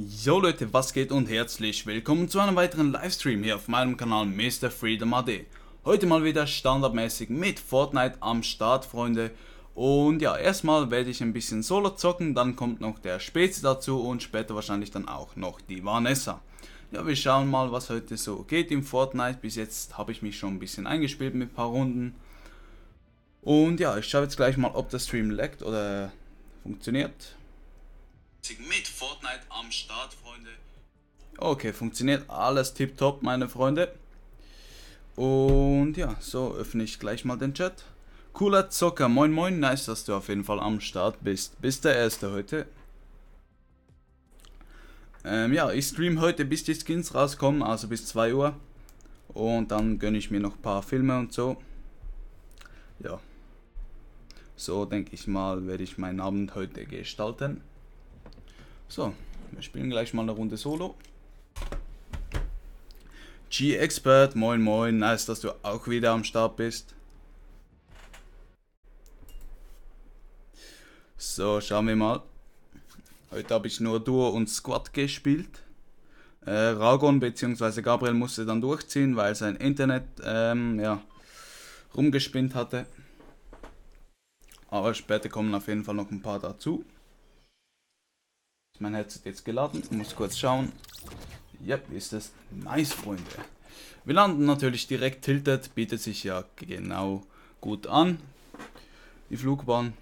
Jo Leute, was geht und herzlich willkommen zu einem weiteren Livestream hier auf meinem Kanal Mr. Freedom AD. Heute mal wieder standardmäßig mit Fortnite am Start, Freunde. Und ja, erstmal werde ich ein bisschen Solo zocken, dann kommt noch der Spezi dazu und später wahrscheinlich dann auch noch die Vanessa. Ja, wir schauen mal, was heute so geht im Fortnite. Bis jetzt habe ich mich schon ein bisschen eingespielt mit ein paar Runden. Und ja, ich schaue jetzt gleich mal, ob der Stream leckt oder funktioniert mit Fortnite am Start, Freunde. Okay, funktioniert alles tipptopp, meine Freunde. Und ja, so öffne ich gleich mal den Chat. Cooler Zocker, moin moin, nice, dass du auf jeden Fall am Start bist. Bist der Erste heute. Ähm, ja, ich stream heute bis die Skins rauskommen, also bis 2 Uhr. Und dann gönne ich mir noch ein paar Filme und so. Ja. So denke ich mal, werde ich meinen Abend heute gestalten. So, wir spielen gleich mal eine Runde Solo. G-Expert, moin moin, nice, dass du auch wieder am Start bist. So, schauen wir mal. Heute habe ich nur Duo und Squad gespielt. Äh, Ragon bzw. Gabriel musste dann durchziehen, weil sein Internet ähm, ja, rumgespinnt hatte. Aber später kommen auf jeden Fall noch ein paar dazu. Mein Headset jetzt geladen. Muss kurz schauen. Yep, ist das nice, Freunde. Wir landen natürlich direkt tilted. Bietet sich ja genau gut an. Die Flugbahn.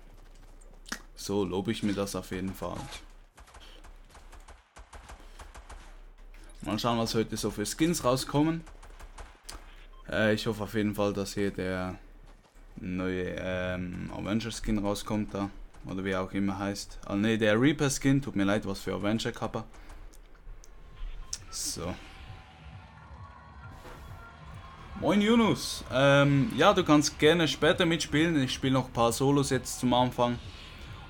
So lobe ich mir das auf jeden Fall. Mal schauen, was heute so für Skins rauskommen. Äh, ich hoffe auf jeden Fall, dass hier der neue ähm, Avenger Skin rauskommt da. Oder wie auch immer heißt. Ah ne, der Reaper Skin. Tut mir leid, was für Avenger Kappa. So. Moin Yunus. Ähm, ja, du kannst gerne später mitspielen. Ich spiele noch ein paar Solos jetzt zum Anfang.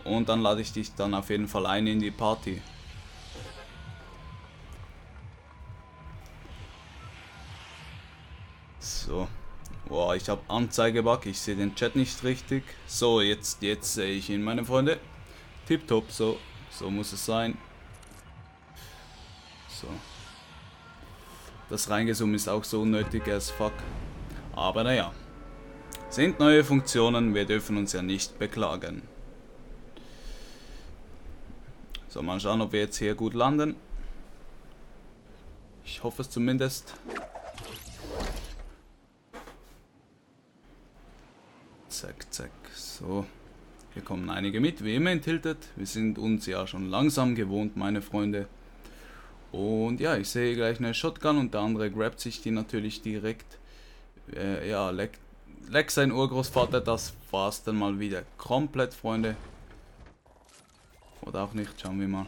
Und dann lade ich dich dann auf jeden Fall ein in die Party. So. Boah, ich habe Anzeigebug, ich sehe den Chat nicht richtig. So, jetzt, jetzt sehe ich ihn, meine Freunde. Tipptopp, so, so muss es sein. So. Das Reingesummen ist auch so unnötig as fuck. Aber naja. Sind neue Funktionen, wir dürfen uns ja nicht beklagen. So, mal schauen, ob wir jetzt hier gut landen. Ich hoffe es zumindest. Zack, zack. So. Hier kommen einige mit, wie immer in. Wir sind uns ja schon langsam gewohnt, meine Freunde. Und ja, ich sehe gleich eine Shotgun und der andere grabt sich die natürlich direkt. Äh, ja, leck, leck sein Urgroßvater, das war's dann mal wieder komplett, Freunde. Oder auch nicht, schauen wir mal.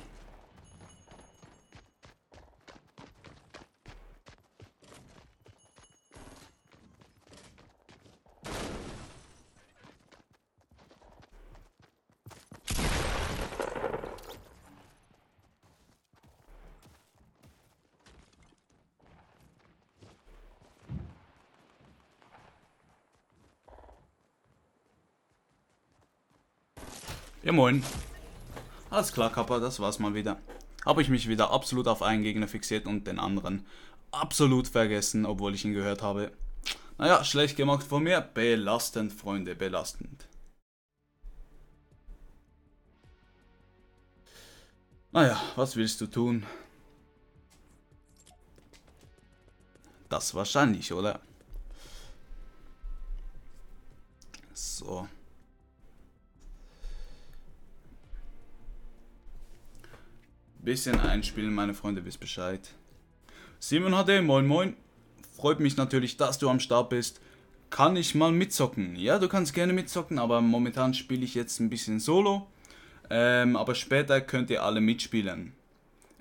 Ja moin. Alles klar, Kappa, das war's mal wieder. Habe ich mich wieder absolut auf einen Gegner fixiert und den anderen absolut vergessen, obwohl ich ihn gehört habe. Naja, schlecht gemacht von mir. Belastend, Freunde, belastend. Naja, was willst du tun? Das wahrscheinlich, oder? So. Bisschen einspielen, meine Freunde, wisst Bescheid. Simon HD, moin moin. Freut mich natürlich, dass du am Start bist. Kann ich mal mitzocken? Ja, du kannst gerne mitzocken, aber momentan spiele ich jetzt ein bisschen solo. Ähm, aber später könnt ihr alle mitspielen.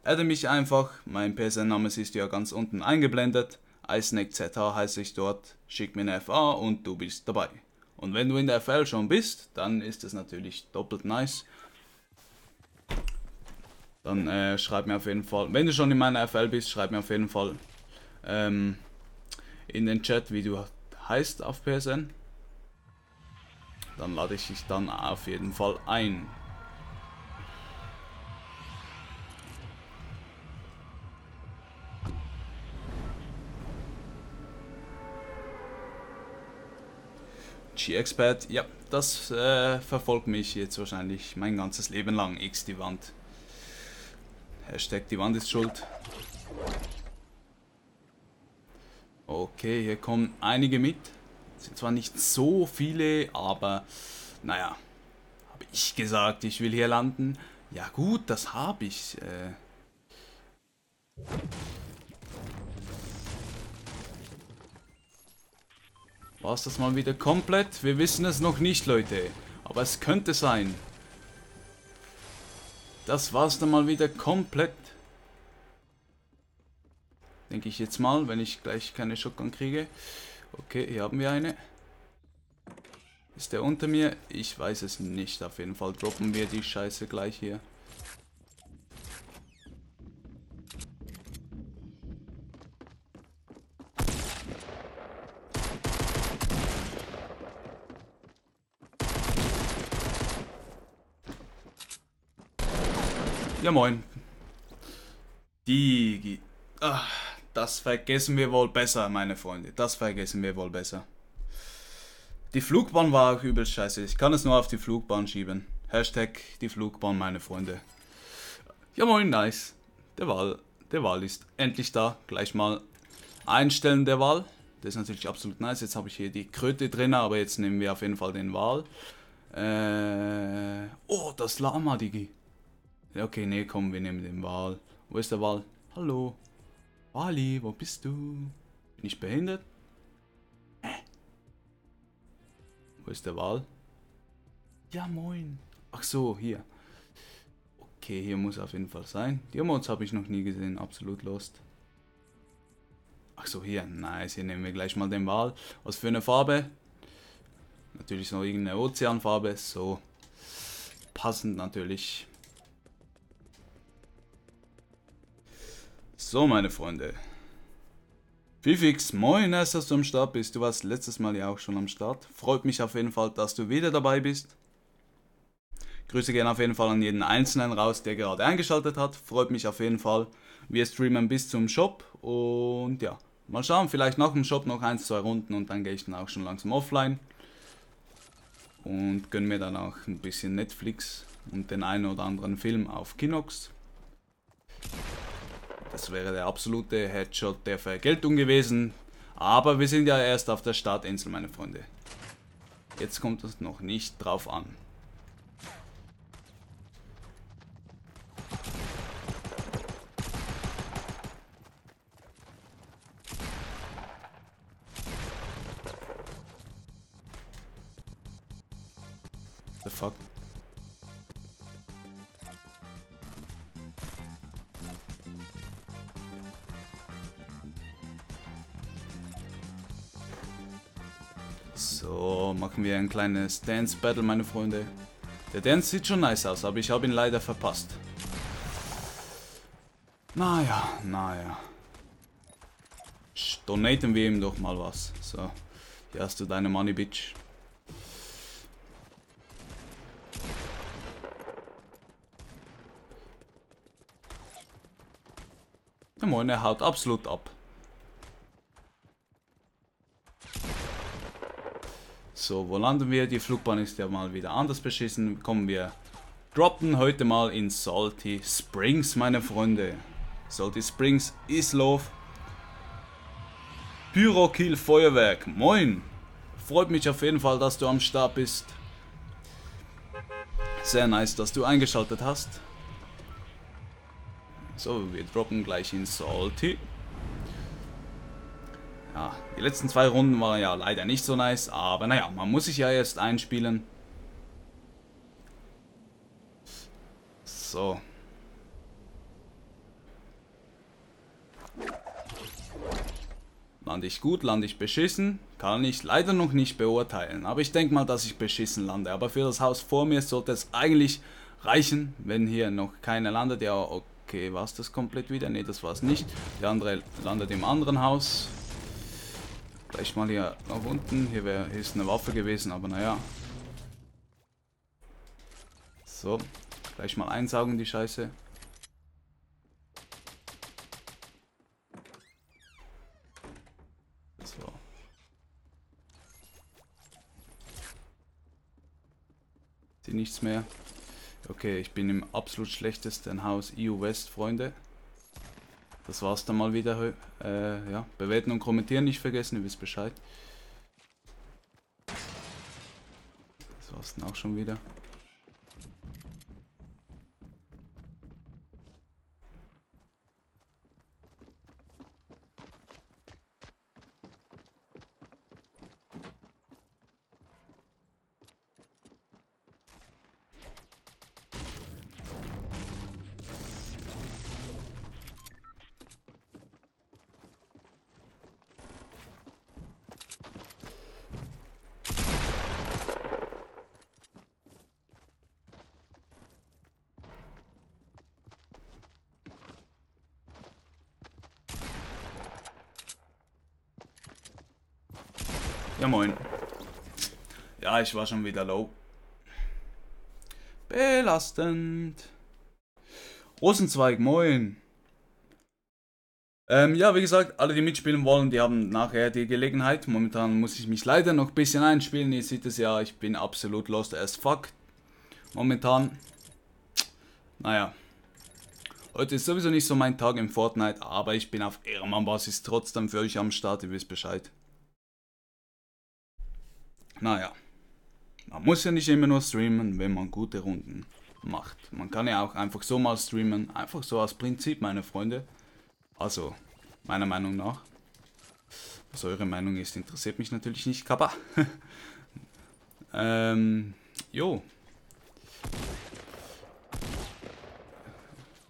Adde mich einfach, mein PSN-Name ist ja ganz unten eingeblendet. IceNackZH heiße ich dort, schick mir eine FA und du bist dabei. Und wenn du in der FL schon bist, dann ist es natürlich doppelt nice dann äh, schreib mir auf jeden Fall, wenn du schon in meiner FL bist, schreib mir auf jeden Fall ähm, in den Chat, wie du heißt auf PSN. Dann lade ich dich dann auf jeden Fall ein. G-Expert, ja, das äh, verfolgt mich jetzt wahrscheinlich mein ganzes Leben lang, X die Wand. Hashtag die Wand ist schuld. Okay, hier kommen einige mit. Sind zwar nicht so viele, aber naja. Habe ich gesagt, ich will hier landen? Ja gut, das habe ich. Äh. War es das mal wieder komplett? Wir wissen es noch nicht, Leute. Aber es könnte sein. Das war es dann mal wieder komplett. Denke ich jetzt mal, wenn ich gleich keine Shotgun kriege. Okay, hier haben wir eine. Ist der unter mir? Ich weiß es nicht. Auf jeden Fall droppen wir die Scheiße gleich hier. Ja moin. Die... Ach, das vergessen wir wohl besser, meine Freunde. Das vergessen wir wohl besser. Die Flugbahn war auch übel scheiße. Ich kann es nur auf die Flugbahn schieben. Hashtag die Flugbahn, meine Freunde. Ja moin, nice. Der Wahl, der Wahl ist endlich da. Gleich mal einstellen der Wahl. Das ist natürlich absolut nice. Jetzt habe ich hier die Kröte drin, aber jetzt nehmen wir auf jeden Fall den Wahl. Äh, oh, das Lama, Digi. Okay, nee, komm, wir nehmen den Wal. Wo ist der Wal? Hallo? Wali, wo bist du? Bin ich behindert? Äh. Wo ist der Wal? Ja, moin. Ach so, hier. Okay, hier muss auf jeden Fall sein. Die Mods habe ich noch nie gesehen, absolut lost. Ach so, hier. Nice, hier nehmen wir gleich mal den Wal. Was für eine Farbe? Natürlich noch irgendeine Ozeanfarbe. So. Passend natürlich. So, meine Freunde. Fifix, moin, erst dass du am Start bist. Du warst letztes Mal ja auch schon am Start. Freut mich auf jeden Fall, dass du wieder dabei bist. Grüße gerne auf jeden Fall an jeden Einzelnen raus, der gerade eingeschaltet hat. Freut mich auf jeden Fall. Wir streamen bis zum Shop und ja, mal schauen, vielleicht nach dem Shop noch ein, zwei Runden und dann gehe ich dann auch schon langsam offline. Und gönne mir dann auch ein bisschen Netflix und den einen oder anderen Film auf Kinox. Das wäre der absolute Headshot der Vergeltung gewesen. Aber wir sind ja erst auf der Startinsel, meine Freunde. Jetzt kommt es noch nicht drauf an. Machen wir ein kleines Dance Battle, meine Freunde. Der Dance sieht schon nice aus, aber ich habe ihn leider verpasst. Naja, naja. Donaten wir ihm doch mal was. So, hier hast du deine Money, Bitch. Der Moin, er haut absolut ab. So, wo landen wir? Die Flugbahn ist ja mal wieder anders beschissen. Kommen wir droppen heute mal in Salty Springs, meine Freunde. Salty Springs ist Love. Pyrokill Feuerwerk, moin! Freut mich auf jeden Fall, dass du am Start bist. Sehr nice, dass du eingeschaltet hast. So, wir droppen gleich in Salty. Ja, die letzten zwei Runden waren ja leider nicht so nice, aber naja, man muss sich ja erst einspielen. So. Lande ich gut, lande ich beschissen? Kann ich leider noch nicht beurteilen. Aber ich denke mal, dass ich beschissen lande. Aber für das Haus vor mir sollte es eigentlich reichen, wenn hier noch keiner landet. Ja, okay, war es das komplett wieder? Ne, das war es nicht. Der andere landet im anderen Haus. Gleich mal hier nach unten. Hier, wär, hier ist eine Waffe gewesen, aber naja. So, gleich mal einsaugen die Scheiße. So. die nichts mehr. Okay, ich bin im absolut schlechtesten Haus EU West, Freunde. Das war's dann mal wieder. Äh, ja, bewerten und kommentieren nicht vergessen, ihr wisst Bescheid. Das war's dann auch schon wieder. Ja, moin. Ja, ich war schon wieder low. Belastend. Rosenzweig, moin. Ähm, ja, wie gesagt, alle, die mitspielen wollen, die haben nachher die Gelegenheit. Momentan muss ich mich leider noch ein bisschen einspielen. Ihr seht es ja, ich bin absolut lost as fuck. Momentan. Naja. Heute ist sowieso nicht so mein Tag im Fortnite, aber ich bin auf Ehrenmann-Basis trotzdem für euch am Start, ihr wisst Bescheid. Naja, man muss ja nicht immer nur streamen, wenn man gute Runden macht. Man kann ja auch einfach so mal streamen, einfach so als Prinzip, meine Freunde. Also, meiner Meinung nach. Was eure Meinung ist, interessiert mich natürlich nicht, Kappa. ähm, jo.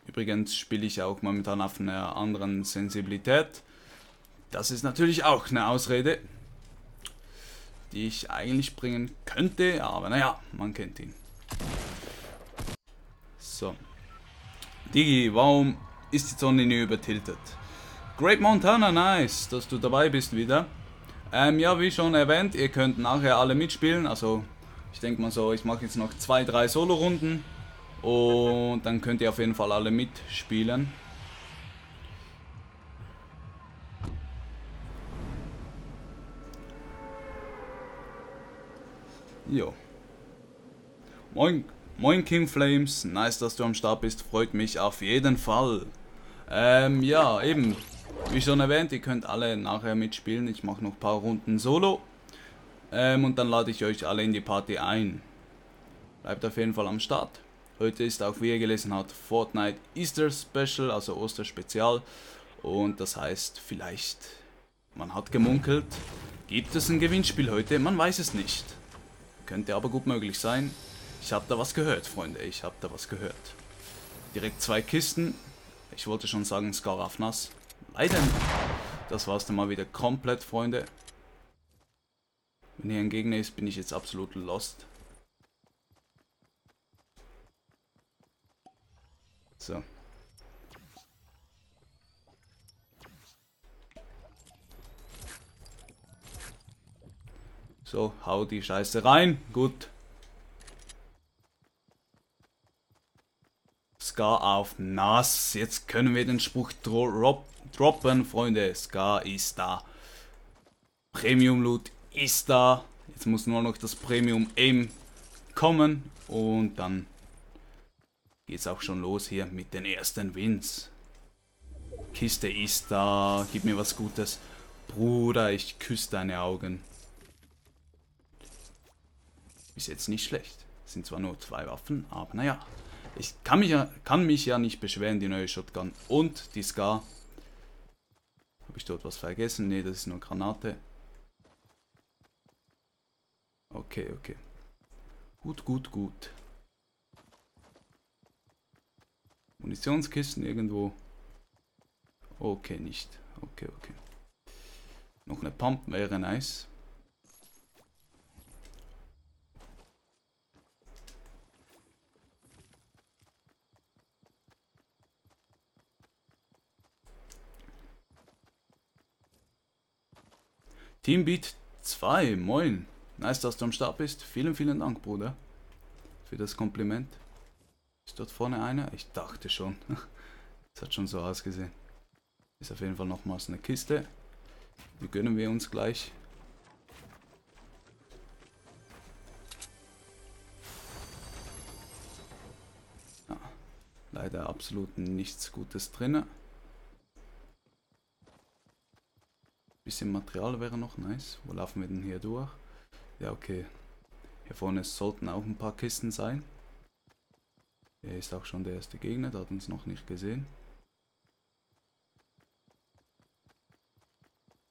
Übrigens spiele ich auch momentan auf einer anderen Sensibilität. Das ist natürlich auch eine Ausrede die ich eigentlich bringen könnte, aber naja, man kennt ihn. So. Digi, warum ist die Sonne nie übertiltet? Great Montana, nice, dass du dabei bist wieder. Ähm, ja, wie schon erwähnt, ihr könnt nachher alle mitspielen, also ich denke mal so, ich mache jetzt noch zwei, drei Solo-Runden und dann könnt ihr auf jeden Fall alle mitspielen. Jo. Moin, moin King Flames, nice, dass du am Start bist, freut mich auf jeden Fall. Ähm, ja, eben, wie schon erwähnt, ihr könnt alle nachher mitspielen, ich mache noch ein paar Runden Solo. Ähm, und dann lade ich euch alle in die Party ein. Bleibt auf jeden Fall am Start. Heute ist auch, wie ihr gelesen habt, Fortnite Easter Special, also Osterspezial. Und das heißt, vielleicht, man hat gemunkelt, gibt es ein Gewinnspiel heute, man weiß es nicht. Könnte aber gut möglich sein. Ich habe da was gehört, Freunde. Ich habe da was gehört. Direkt zwei Kisten. Ich wollte schon sagen Skarafnas. Leider. Das war's dann mal wieder komplett, Freunde. Wenn hier ein Gegner ist, bin ich jetzt absolut lost. So. So, hau die Scheiße rein. Gut. Scar auf nass. Jetzt können wir den Spruch dro droppen, Freunde. Scar ist da. Premium Loot ist da. Jetzt muss nur noch das Premium Aim kommen. Und dann geht's auch schon los hier mit den ersten Wins. Kiste ist da. Gib mir was Gutes. Bruder, ich küsse deine Augen. Ist jetzt nicht schlecht. Sind zwar nur zwei Waffen, aber naja. Ich kann mich, ja, kann mich ja nicht beschweren, die neue Shotgun und die Scar. Habe ich dort was vergessen? Ne, das ist nur Granate. Okay, okay. Gut, gut, gut. Munitionskisten irgendwo. Okay, nicht. Okay, okay. Noch eine Pump wäre nice. Teambeat 2, moin. Nice, dass du am Start bist. Vielen, vielen Dank, Bruder. Für das Kompliment. Ist dort vorne einer? Ich dachte schon. Es hat schon so ausgesehen. Ist auf jeden Fall nochmals eine Kiste. Die gönnen wir uns gleich. Ja, leider absolut nichts Gutes drinnen. Bisschen Material wäre noch nice. Wo laufen wir denn hier durch? Ja, okay. Hier vorne sollten auch ein paar Kisten sein. Er ist auch schon der erste Gegner, der hat uns noch nicht gesehen.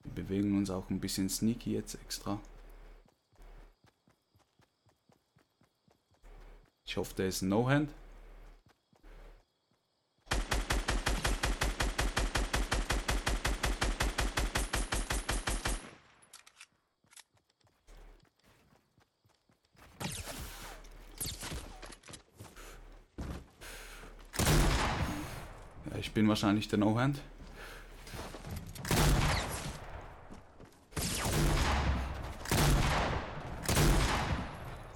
Wir bewegen uns auch ein bisschen sneaky jetzt extra. Ich hoffe, der ist No-Hand. Bin wahrscheinlich der No-Hand.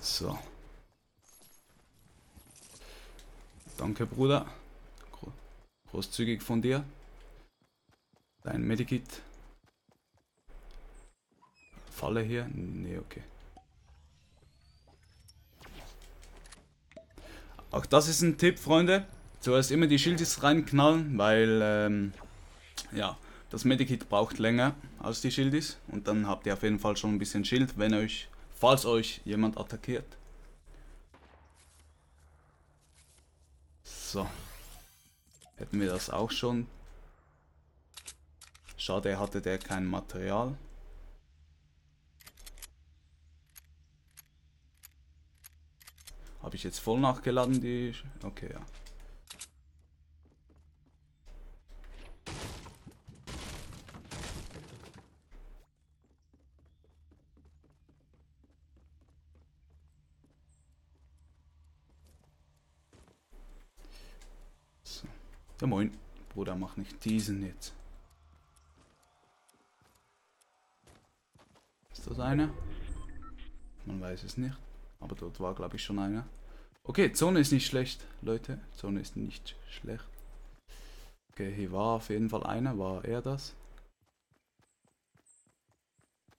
So. Danke, Bruder. Gro großzügig von dir. Dein Medikit. Falle hier? Nee, okay. Auch das ist ein Tipp, Freunde. Zuerst immer die Schildis reinknallen, weil, ähm, ja, das Medikit braucht länger als die Schildis. Und dann habt ihr auf jeden Fall schon ein bisschen Schild, wenn euch, falls euch jemand attackiert. So. Hätten wir das auch schon. Schade, hatte der kein Material. Habe ich jetzt voll nachgeladen, die... Okay, ja. Ja moin. Bruder, mach nicht diesen jetzt. Ist das einer? Man weiß es nicht. Aber dort war, glaube ich, schon einer. Okay, Zone ist nicht schlecht, Leute. Zone ist nicht schlecht. Okay, hier war auf jeden Fall einer. War er das?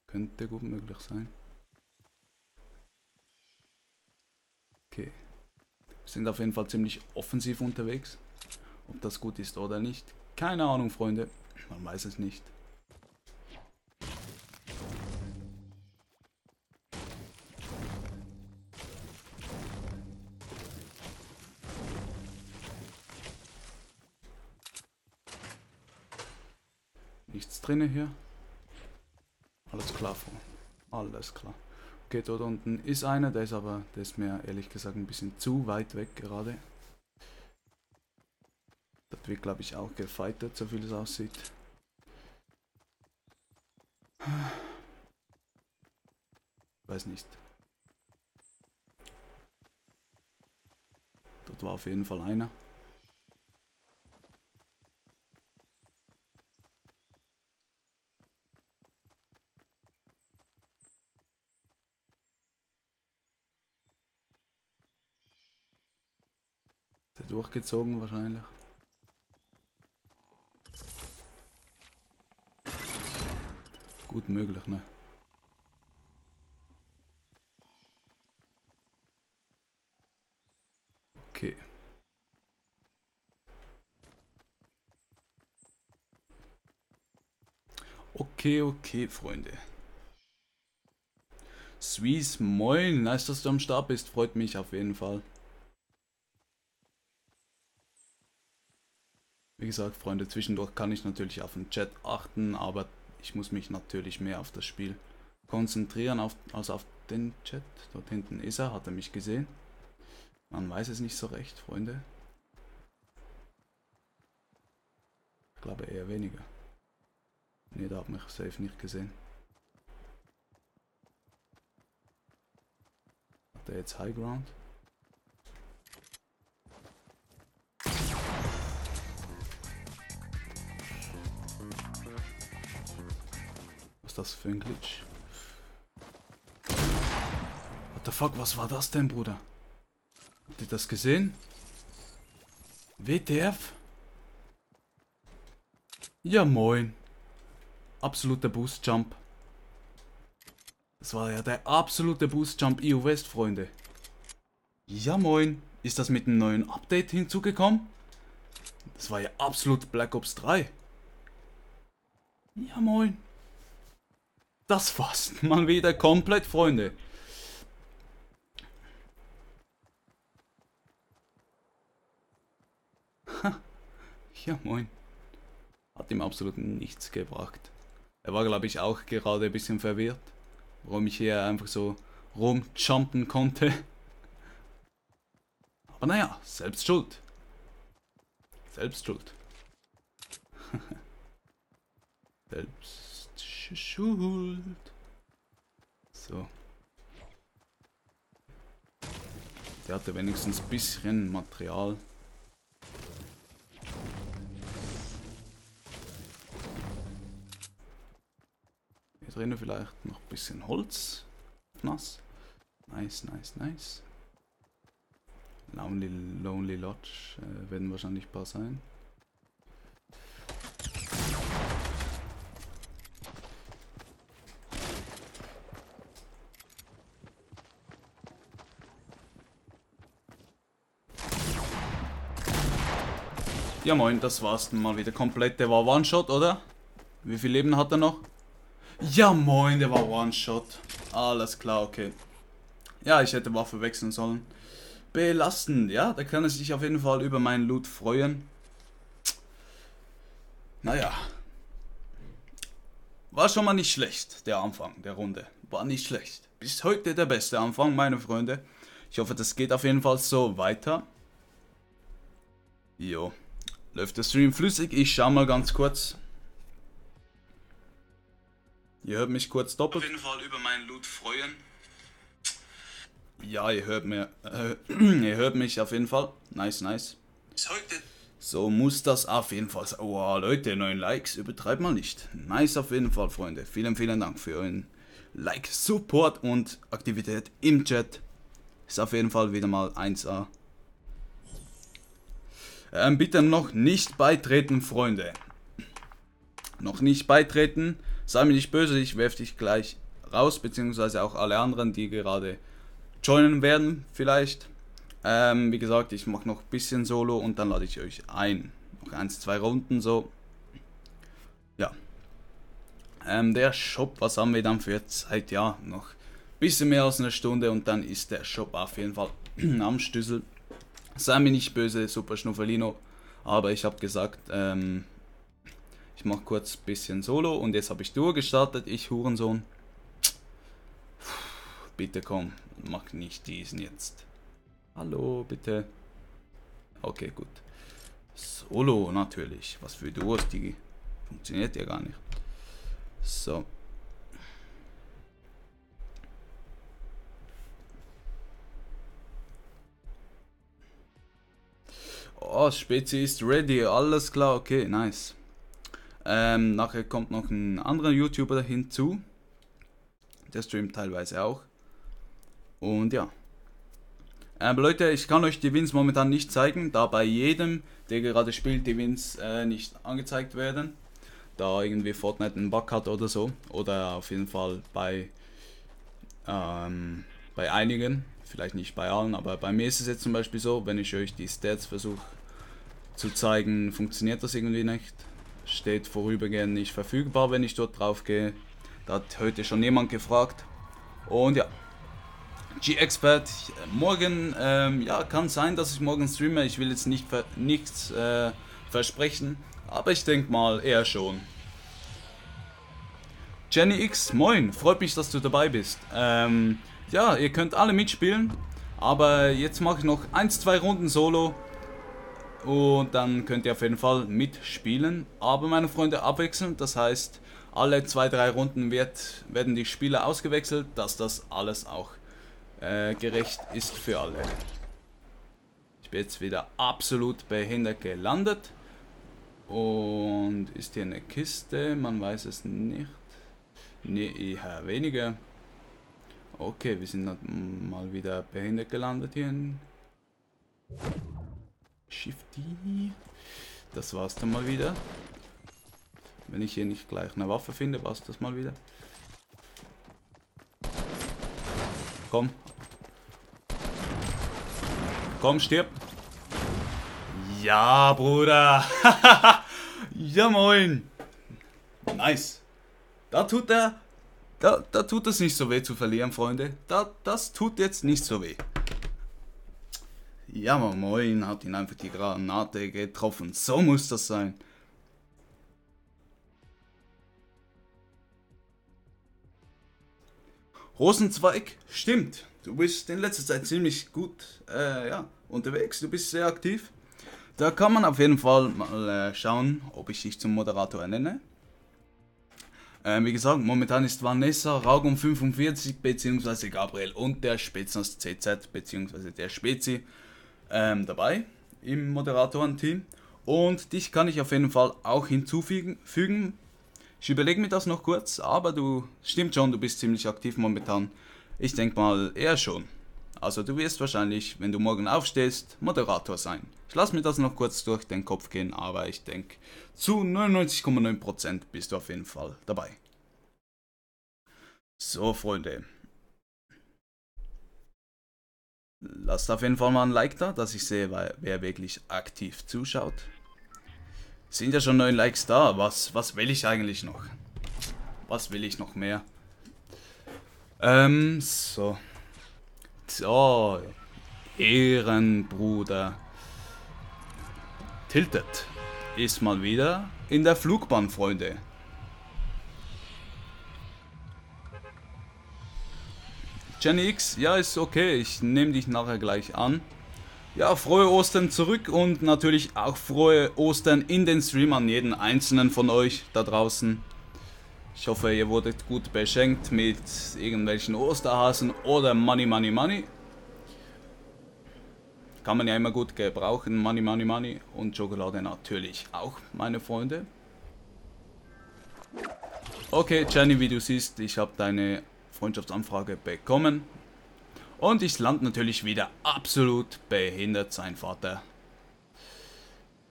Könnte gut möglich sein. Okay. Wir sind auf jeden Fall ziemlich offensiv unterwegs. Ob das gut ist oder nicht, keine Ahnung, Freunde. Man weiß es nicht. Nichts drinne hier. Alles klar, alles klar. Okay, dort unten ist einer, der ist aber, der ist mir ehrlich gesagt ein bisschen zu weit weg gerade. Wird, glaube ich, auch gefightet, so viel es aussieht. Weiß nicht. Dort war auf jeden Fall einer. Durchgezogen wahrscheinlich. Gut möglich, ne? Okay. Okay, okay, Freunde. Swiss, moin. Nice, dass du am Start bist. Freut mich auf jeden Fall. Wie gesagt, Freunde, zwischendurch kann ich natürlich auf den Chat achten, aber ich muss mich natürlich mehr auf das Spiel konzentrieren auf, als auf den Chat. Dort hinten ist er, hat er mich gesehen. Man weiß es nicht so recht, Freunde. Ich glaube eher weniger. Ne, da hat mich safe nicht gesehen. Hat er jetzt High Ground? Ist das für ein Glitch? What the fuck, was war das denn, Bruder? Habt ihr das gesehen? WTF? Ja, moin. Absoluter Boost Jump. Das war ja der absolute Boost Jump EU West, Freunde. Ja, moin. Ist das mit einem neuen Update hinzugekommen? Das war ja absolut Black Ops 3. Ja, moin. Das war's mal wieder komplett, Freunde. ja, moin. Hat ihm absolut nichts gebracht. Er war, glaube ich, auch gerade ein bisschen verwirrt, warum ich hier einfach so rumjumpen konnte. Aber naja, selbst schuld. Selbst schuld. selbst schuld. So. Der hatte wenigstens ein bisschen Material. Hier drinnen vielleicht noch ein bisschen Holz. Nass. Nice, nice, nice. Lonely, Lonely Lodge äh, werden wahrscheinlich ein paar sein. Ja moin, das war's mal wieder komplett. Der war One-Shot, oder? Wie viel Leben hat er noch? Ja moin, der war One-Shot. Alles klar, okay. Ja, ich hätte Waffe wechseln sollen belastend, ja. Da kann er sich auf jeden Fall über meinen Loot freuen. Naja. War schon mal nicht schlecht, der Anfang der Runde. War nicht schlecht. Bis heute der beste Anfang, meine Freunde. Ich hoffe, das geht auf jeden Fall so weiter. Jo. Läuft der Stream flüssig? Ich schau mal ganz kurz. Ihr hört mich kurz doppelt. Auf jeden Fall über meinen Loot freuen. Ja, ihr hört mir, äh, ihr hört mich auf jeden Fall. Nice, nice. So muss das auf jeden Fall sein. Oh, Leute, neun Likes, übertreibt mal nicht. Nice auf jeden Fall, Freunde. Vielen, vielen Dank für euren Like, Support und Aktivität im Chat. Ist auf jeden Fall wieder mal 1A. Ähm, bitte noch nicht beitreten, Freunde. Noch nicht beitreten. Sei mir nicht böse, ich werfe dich gleich raus, beziehungsweise auch alle anderen, die gerade joinen werden, vielleicht. Ähm, wie gesagt, ich mache noch ein bisschen Solo und dann lade ich euch ein. Noch eins, zwei Runden so. Ja. Ähm, der Shop, was haben wir dann für Zeit? Ja, noch ein bisschen mehr als eine Stunde und dann ist der Shop auf jeden Fall am Stüssel. Sei mir nicht böse, Super Schnuffelino. Aber ich habe gesagt, ähm, ich mache kurz ein bisschen Solo und jetzt habe ich durchgestartet, ich Hurensohn. Bitte komm, mach nicht diesen jetzt. Hallo, bitte. Okay, gut. Solo natürlich. Was für Duos, die funktioniert ja gar nicht. So. Oh, Spezi ist ready. Alles klar, okay, nice. Ähm, nachher kommt noch ein anderer YouTuber hinzu. Der streamt teilweise auch. Und ja. Ähm, Leute, ich kann euch die Wins momentan nicht zeigen, da bei jedem, der gerade spielt, die Wins äh, nicht angezeigt werden. Da irgendwie Fortnite einen Bug hat oder so. Oder auf jeden Fall bei, ähm, bei einigen. Vielleicht nicht bei allen, aber bei mir ist es jetzt zum Beispiel so, wenn ich euch die Stats versuche zu zeigen, funktioniert das irgendwie nicht. Steht vorübergehend nicht verfügbar, wenn ich dort drauf gehe. Da hat heute schon jemand gefragt. Und ja, G-Expert, morgen, ähm, ja, kann sein, dass ich morgen streame. Ich will jetzt nicht nichts äh, versprechen, aber ich denke mal eher schon. Jenny X, moin, freut mich, dass du dabei bist. Ähm, ja, ihr könnt alle mitspielen, aber jetzt mache ich noch 1-2 Runden Solo und dann könnt ihr auf jeden Fall mitspielen. Aber meine Freunde abwechselnd, das heißt, alle 2-3 Runden wird, werden die Spieler ausgewechselt, dass das alles auch äh, gerecht ist für alle. Ich bin jetzt wieder absolut behindert gelandet. Und ist hier eine Kiste? Man weiß es nicht. Nee, eher weniger. Okay, wir sind mal wieder behindert gelandet hier. In Shifty. Das war's dann mal wieder. Wenn ich hier nicht gleich eine Waffe finde, war's das mal wieder. Komm, stirb. Ja, Bruder. ja, moin. Nice. Da tut er. Da, da tut es nicht so weh zu verlieren, Freunde. Da, das tut jetzt nicht so weh. Ja, moin, hat ihn einfach die Granate getroffen. So muss das sein. Rosenzweig, stimmt. Du bist in letzter Zeit ziemlich gut äh, ja, unterwegs. Du bist sehr aktiv. Da kann man auf jeden Fall mal äh, schauen, ob ich dich zum Moderator ernenne. Ähm, wie gesagt, momentan ist Vanessa Raugum 45 bzw. Gabriel und der Spätznos CZ bzw. der Spezi ähm, dabei im Moderatorenteam. Und dich kann ich auf jeden Fall auch hinzufügen. Ich überlege mir das noch kurz, aber du stimmt schon, du bist ziemlich aktiv momentan. Ich denke mal eher schon. Also du wirst wahrscheinlich, wenn du morgen aufstehst, Moderator sein. Ich lasse mir das noch kurz durch den Kopf gehen, aber ich denke, zu 99,9% bist du auf jeden Fall dabei. So, Freunde. Lasst auf jeden Fall mal ein Like da, dass ich sehe, wer wirklich aktiv zuschaut. Sind ja schon neun Likes da. Was, was will ich eigentlich noch? Was will ich noch mehr? Ähm, so. So. Ehrenbruder. Tilted ist mal wieder in der Flugbahn, Freunde. Jenny X, ja, ist okay. Ich nehme dich nachher gleich an. Ja, frohe Ostern zurück und natürlich auch frohe Ostern in den Stream an jeden einzelnen von euch da draußen. Ich hoffe, ihr wurdet gut beschenkt mit irgendwelchen Osterhasen oder Money, Money, Money. Kann man ja immer gut gebrauchen. Money, Money, Money. Und Schokolade natürlich auch, meine Freunde. Okay, Jenny, wie du siehst, ich habe deine Freundschaftsanfrage bekommen. Und ich lande natürlich wieder absolut behindert sein Vater.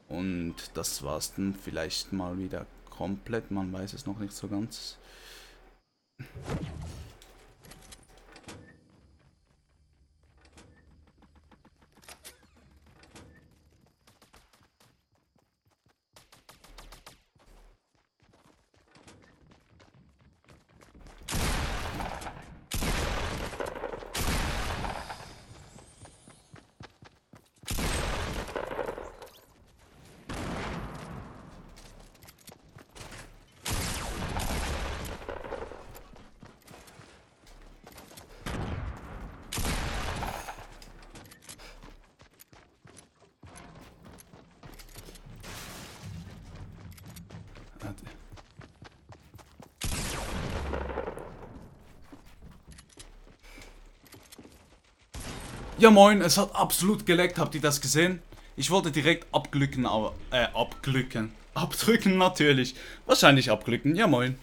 Und das war's dann vielleicht mal wieder komplett. Man weiß es noch nicht so ganz. Ja moin, es hat absolut geleckt, habt ihr das gesehen? Ich wollte direkt abglücken, aber, äh, abglücken. Abdrücken natürlich. Wahrscheinlich abglücken, ja moin.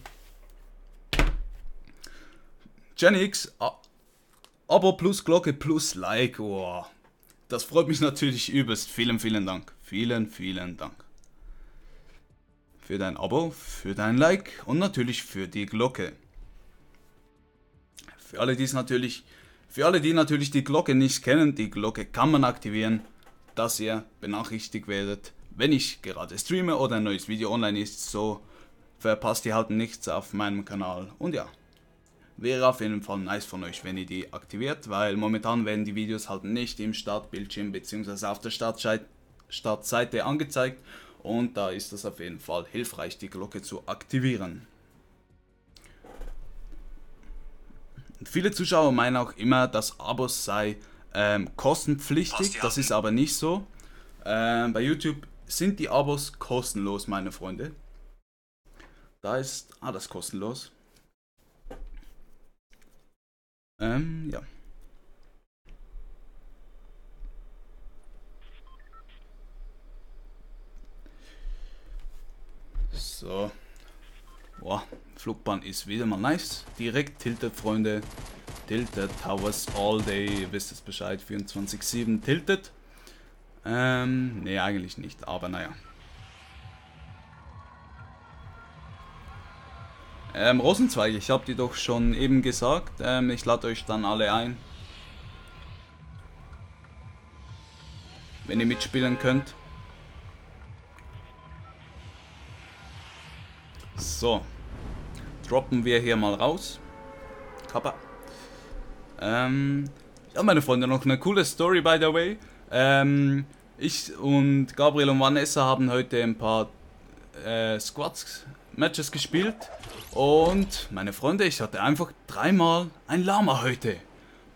Genix, Abo plus Glocke plus Like, oh. Das freut mich natürlich übelst. Vielen, vielen Dank. Vielen, vielen Dank. Für dein Abo, für dein Like und natürlich für die Glocke. Für alle, die es natürlich für alle, die natürlich die Glocke nicht kennen, die Glocke kann man aktivieren, dass ihr benachrichtigt werdet, wenn ich gerade streame oder ein neues Video online ist. So verpasst ihr halt nichts auf meinem Kanal. Und ja, wäre auf jeden Fall nice von euch, wenn ihr die aktiviert, weil momentan werden die Videos halt nicht im Startbildschirm bzw. auf der Startseite angezeigt. Und da ist es auf jeden Fall hilfreich, die Glocke zu aktivieren. Viele Zuschauer meinen auch immer, dass Abos sei ähm, kostenpflichtig. Das ist aber nicht so. Ähm, bei YouTube sind die Abos kostenlos, meine Freunde. Da ist alles kostenlos. Ähm, ja. So. Boah, Flugbahn ist wieder mal nice. Direkt tiltet, Freunde. Tilted Towers all day. Ihr wisst es Bescheid. 24-7 tiltet. Ähm, nee, eigentlich nicht. Aber naja. Ähm, Rosenzweige, ich habe die doch schon eben gesagt. Ähm, ich lade euch dann alle ein. Wenn ihr mitspielen könnt. So. Droppen wir hier mal raus. Kappa. Ähm, ja, meine Freunde, noch eine coole Story, by the way. Ähm, ich und Gabriel und Vanessa haben heute ein paar äh, Squads-Matches gespielt. Und meine Freunde, ich hatte einfach dreimal ein Lama heute.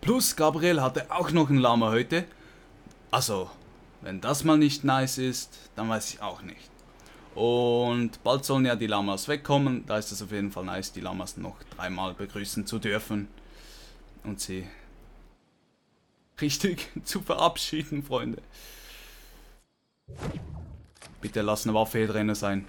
Plus Gabriel hatte auch noch ein Lama heute. Also, wenn das mal nicht nice ist, dann weiß ich auch nicht. Und bald sollen ja die Lamas wegkommen. Da ist es auf jeden Fall nice, die Lamas noch dreimal begrüßen zu dürfen. Und sie richtig zu verabschieden, Freunde. Bitte lass eine Waffe hier drin sein.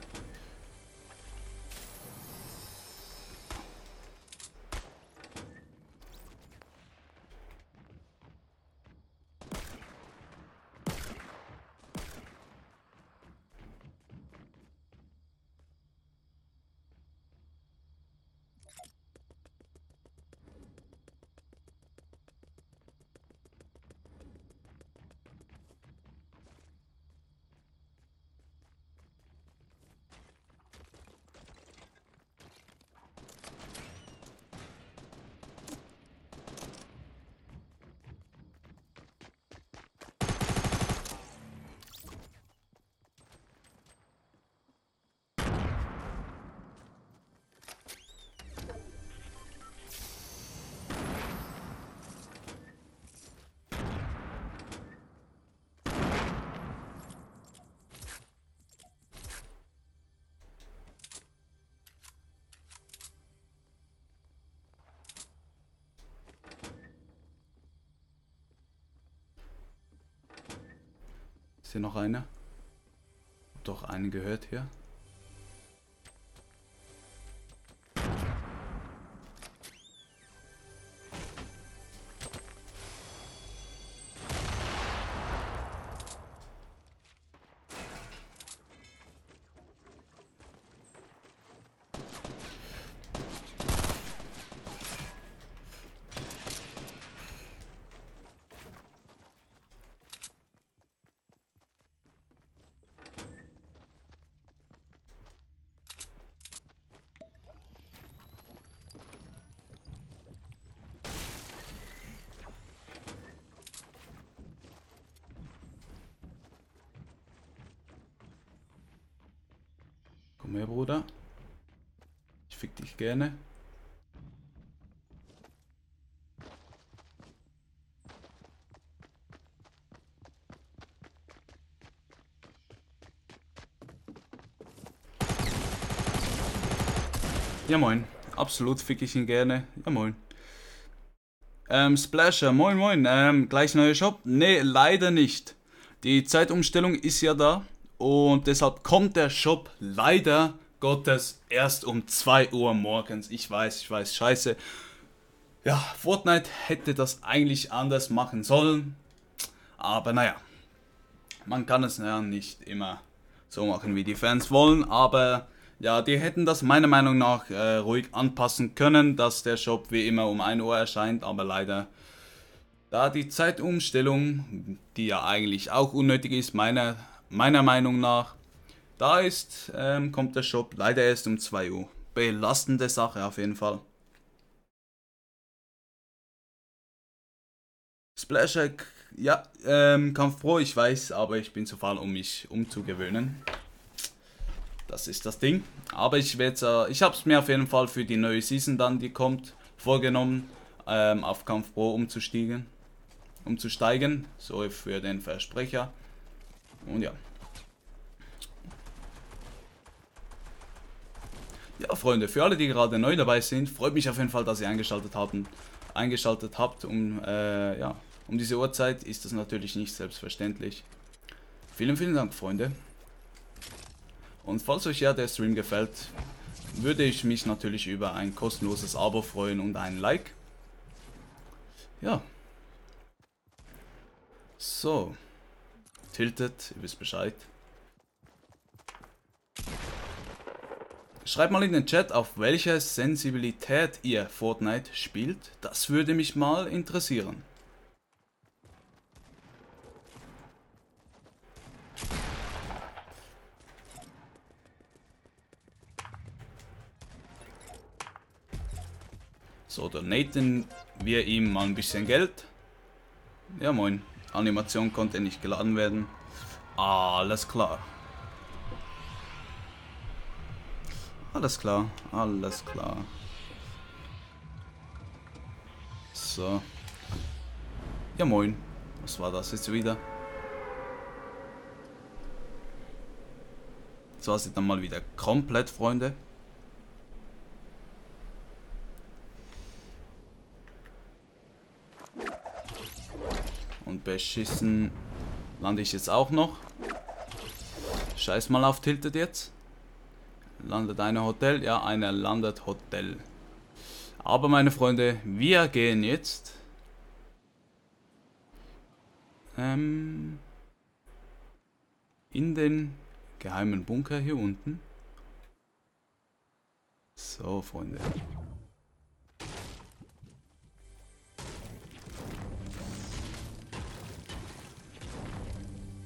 Hier noch eine? Doch, eine gehört hier. Gerne. Ja moin, absolut fick ich ihn gerne. Ja moin. Ähm, Splasher, moin moin, ähm, gleich neuer Shop? Nee, leider nicht. Die Zeitumstellung ist ja da. Und deshalb kommt der Shop leider Gottes erst um 2 Uhr morgens. Ich weiß, ich weiß, scheiße. Ja, Fortnite hätte das eigentlich anders machen sollen. Aber naja, man kann es ja nicht immer so machen, wie die Fans wollen. Aber ja, die hätten das meiner Meinung nach äh, ruhig anpassen können, dass der Shop wie immer um 1 Uhr erscheint. Aber leider, da die Zeitumstellung, die ja eigentlich auch unnötig ist, meiner meiner Meinung nach. Da ist, ähm, kommt der Shop leider erst um 2 Uhr. Belastende Sache auf jeden Fall. Splasher, ja, ähm, Kampf ich weiß, aber ich bin zu faul, um mich umzugewöhnen. Das ist das Ding. Aber ich werde, äh, ich habe es mir auf jeden Fall für die neue Season dann, die kommt, vorgenommen, ähm, auf Kampf Pro umzusteigen. Umzusteigen, so für den Versprecher. Und ja. Ja, Freunde, für alle, die gerade neu dabei sind, freut mich auf jeden Fall, dass ihr eingeschaltet habt. Eingeschaltet habt um, äh, ja, um diese Uhrzeit ist das natürlich nicht selbstverständlich. Vielen, vielen Dank, Freunde. Und falls euch ja der Stream gefällt, würde ich mich natürlich über ein kostenloses Abo freuen und ein Like. Ja. So. Tilted, ihr wisst Bescheid. Schreibt mal in den Chat, auf welcher Sensibilität ihr Fortnite spielt. Das würde mich mal interessieren. So, donaten wir ihm mal ein bisschen Geld. Ja moin, Animation konnte nicht geladen werden. Alles klar. Alles klar, alles klar. So. Ja, moin. Was war das jetzt wieder? Das war dann mal wieder komplett, Freunde. Und beschissen lande ich jetzt auch noch. Scheiß mal auf Tilted jetzt. Landet eine Hotel? Ja, eine landet Hotel. Aber meine Freunde, wir gehen jetzt ähm, in den geheimen Bunker hier unten. So, Freunde.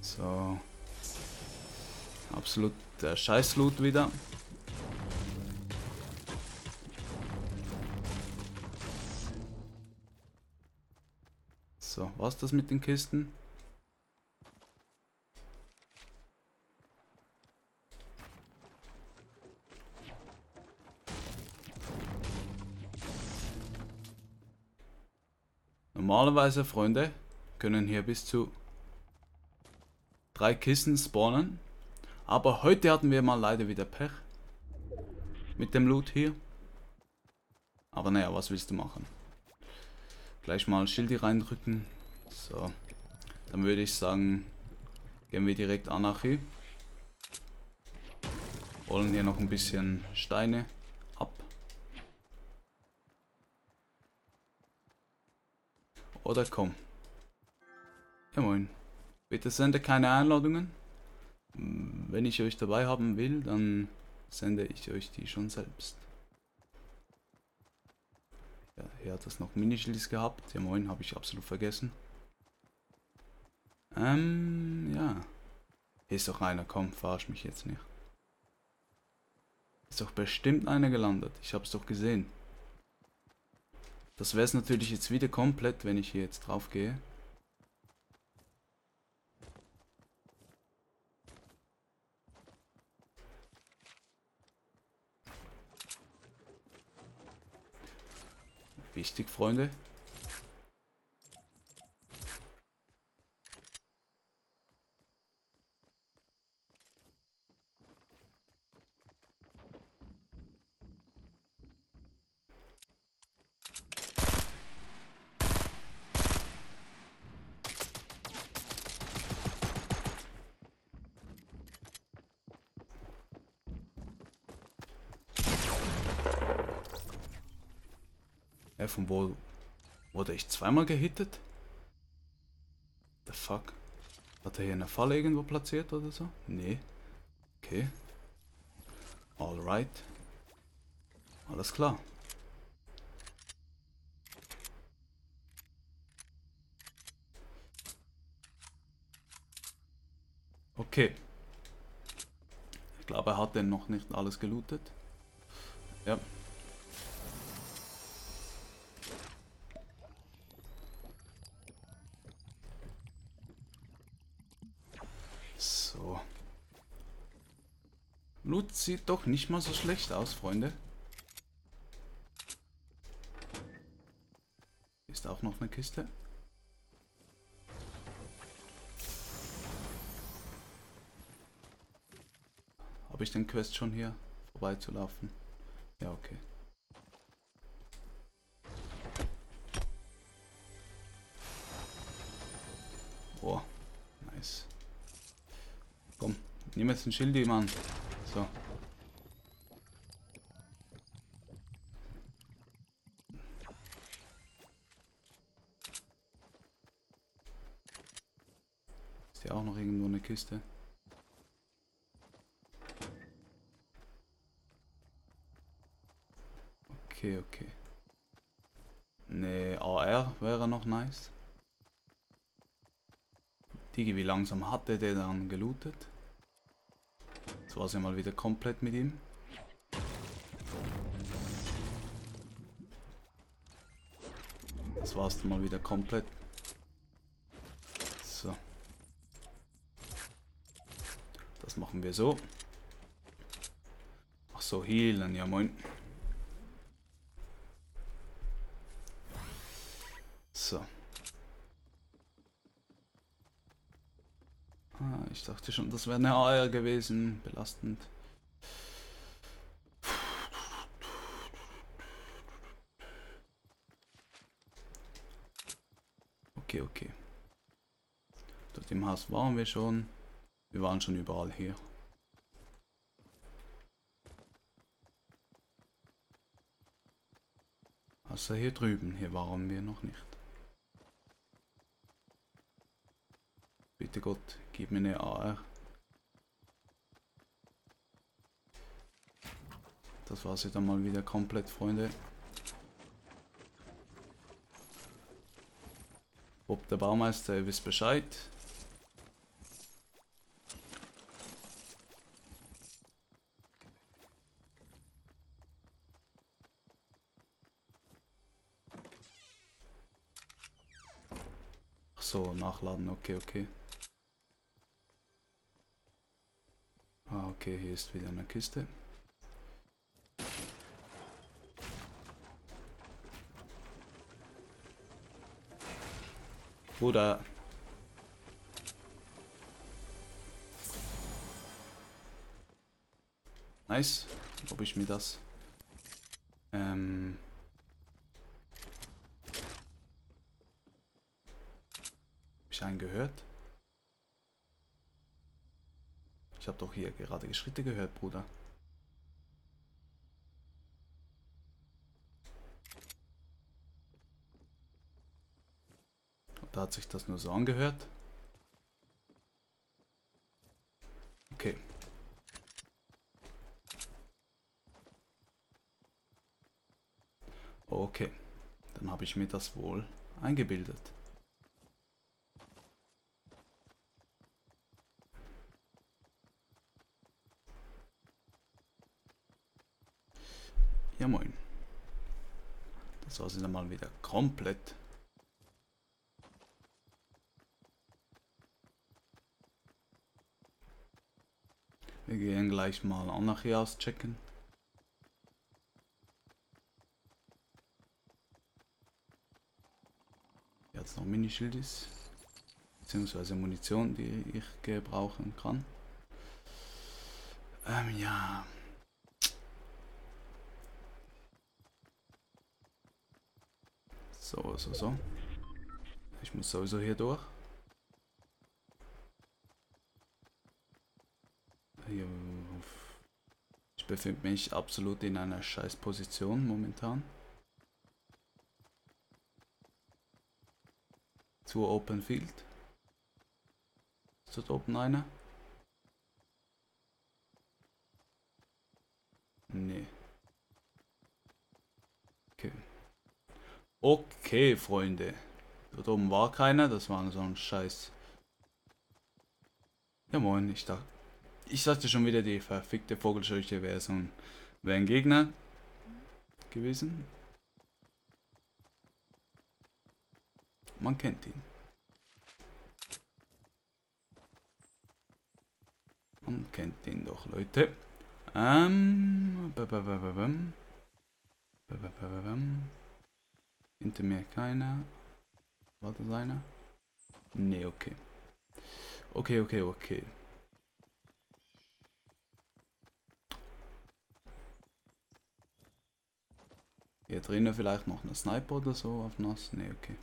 So. Absolut der Scheißloot wieder. So, was das mit den Kisten? Normalerweise, Freunde, können hier bis zu drei Kisten spawnen. Aber heute hatten wir mal leider wieder Pech. Mit dem Loot hier. Aber naja, was willst du machen? Gleich mal Schildi reindrücken. So. Dann würde ich sagen, gehen wir direkt Anarchie. Holen hier noch ein bisschen Steine ab. Oder komm. Ja moin. Bitte sende keine Einladungen. Wenn ich euch dabei haben will, dann sende ich euch die schon selbst. Ja, hier hat es noch Minischilds gehabt. Ja moin, habe ich absolut vergessen. Ähm, ja. Hier ist doch einer, komm, verarsch mich jetzt nicht. Ist doch bestimmt einer gelandet. Ich hab's doch gesehen. Das wäre es natürlich jetzt wieder komplett, wenn ich hier jetzt drauf gehe. Wichtig, Freunde. Ja, von wo wurde ich zweimal gehittet? The fuck? Hat er hier eine Falle irgendwo platziert oder so? Nee. Okay. Alright. Alles klar. Okay. Ich glaube, er hat denn noch nicht alles gelootet. Ja, Loot sieht doch nicht mal so schlecht aus, Freunde. Ist auch noch eine Kiste. Habe ich den Quest schon hier vorbeizulaufen? Ja, okay. Boah, nice. Komm, nimm jetzt ein Schildi, Mann. So. Ist ja auch noch Kiste. Okay, okay. Ne, AR wäre noch nice. Digi, wie langsam hatte der dann gelootet? war es ja mal wieder komplett mit ihm. Das war's dann mal wieder komplett. So. Machen wir so. Ach so, healen, ja moin. So. Ah, ich dachte schon, das wäre eine AR gewesen. Belastend. Okay, okay. Dort im Haus waren wir schon. Wir waren schon überall hier. Außer hier drüben. Hier waren wir noch nicht. Bitte Gott, gib mir eine AR. Das war's jetzt einmal wieder komplett, Freunde. Bob der Baumeister, ihr wisst Bescheid. Ach so, nachladen, okay, okay. Ah, okay, hier ist wieder eine Kiste. Bruder. Nice. Ob ich mir das... Ähm... Hab ich einen gehört? Ich habe doch hier gerade Schritte gehört, Bruder. Da hat sich das nur so angehört. Okay. Okay. Dann habe ich mir das wohl eingebildet. Ja moin. Sie dann mal wieder komplett Wir gehen gleich mal Anarchias checken. Jetzt noch Minischild ist. Beziehungsweise Munition, die ich gebrauchen kann. Ähm, ja. So, so, so. Ich muss sowieso hier durch. Ich befinde mich absolut in einer scheiß Position momentan. Zu Open Field. Ist dort oben einer? Nee. Okay. Okay, Freunde. Dort oben war keiner, das war so ein Scheiß. Ja moin, ich dachte, ich sagte schon wieder, die verfickte Vogelscheuche wäre so ein, wär ein Gegner gewesen. Man kennt ihn. Man kennt ihn doch, Leute. Ähm. Hinter mir keiner. War das einer? Nee, okay. Okay, okay, okay. Hier drinnen vielleicht noch eine Sniper oder so auf nass. Ne, okay.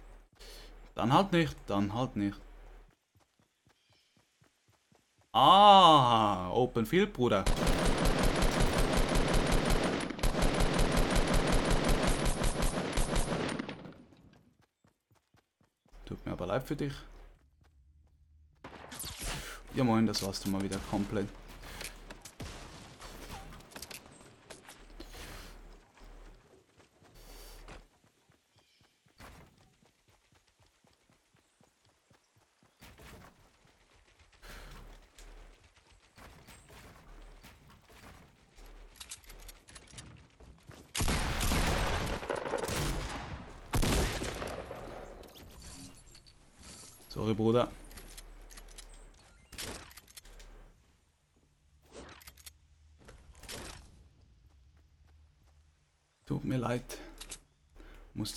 Dann halt nicht, dann halt nicht. Ah, Open Field, Bruder. Aber leid für dich. Ja moin, das warst du mal wieder komplett.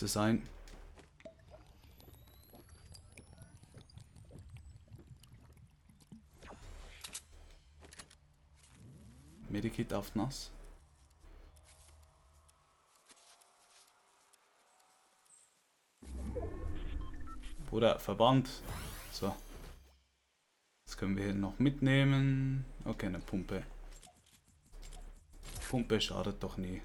Sein. Medikit auf nass. Bruder, Verband. So. Das können wir hier noch mitnehmen. Okay, eine Pumpe. Pumpe schadet doch nie.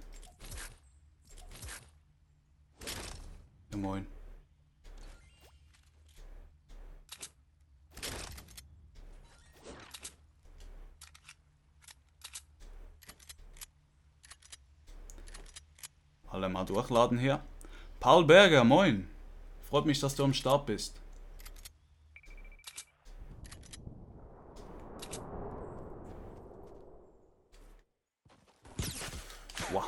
Moin. Alle mal durchladen hier. Paul Berger, moin. Freut mich, dass du am Start bist. Wow.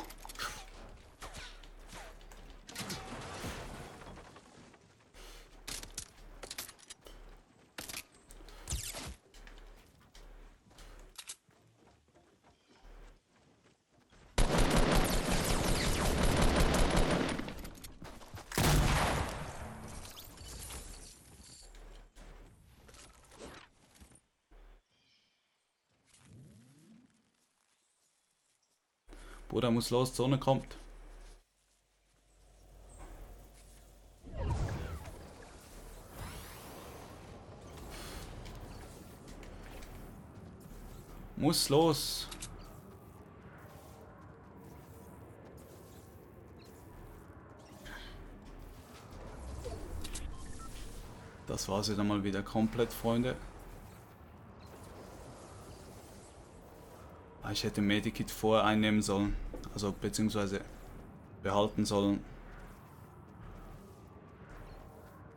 Bruder muss los, Sonne kommt. Muss los. Das war's wieder mal wieder komplett, Freunde. Ah, Ich hätte Medikit vorher einnehmen sollen. Also beziehungsweise behalten sollen.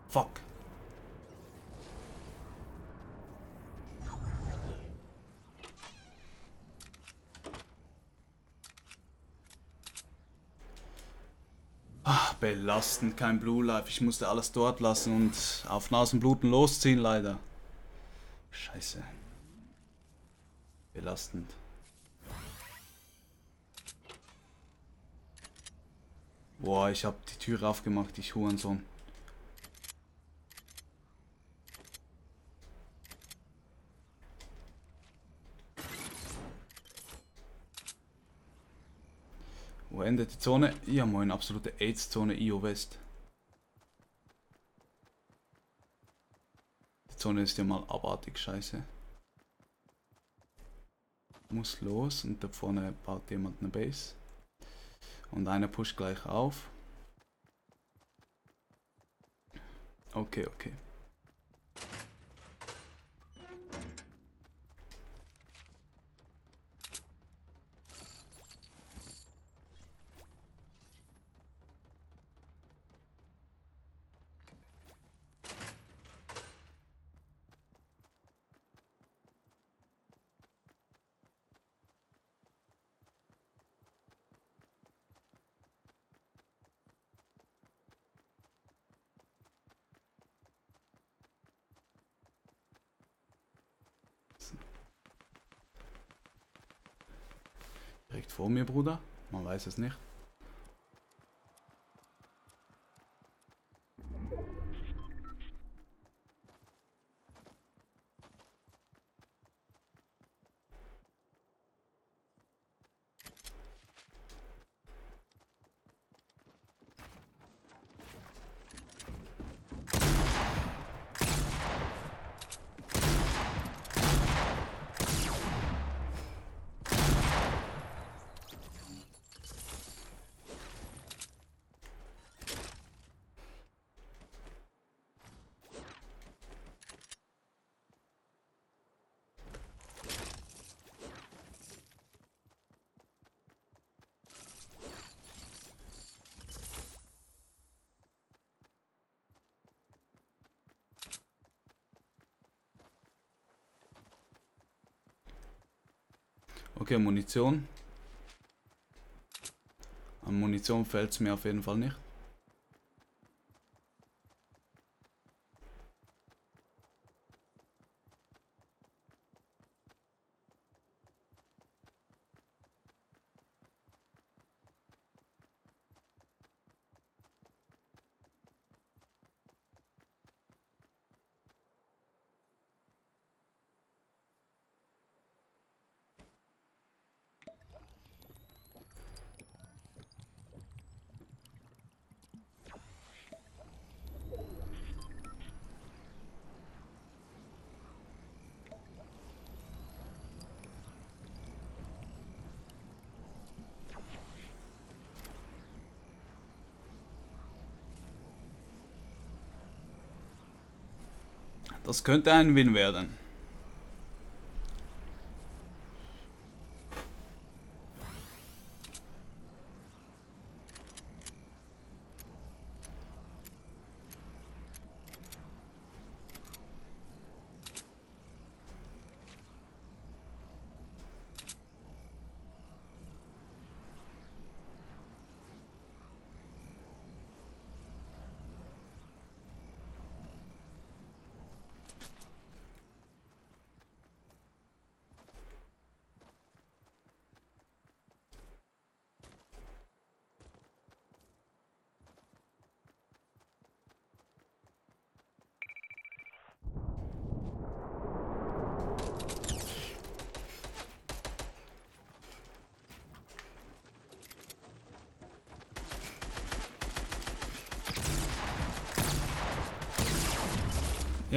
Fuck. Ah, belastend, kein Blue Life. Ich musste alles dort lassen und auf Nasenbluten losziehen, leider. Scheiße. Belastend. Boah, ich hab die Tür aufgemacht, ich Hurensohn. Wo endet die Zone? Ja moin, absolute AIDS-Zone IO West. Die Zone ist ja mal abartig scheiße. Muss los und da vorne baut jemand eine Base. Und einer pusht gleich auf. Okay, okay. Direkt vor mir, Bruder. Man weiß es nicht. Okay, Munition. An Munition fällt es mir auf jeden Fall nicht. Das könnte ein Win werden.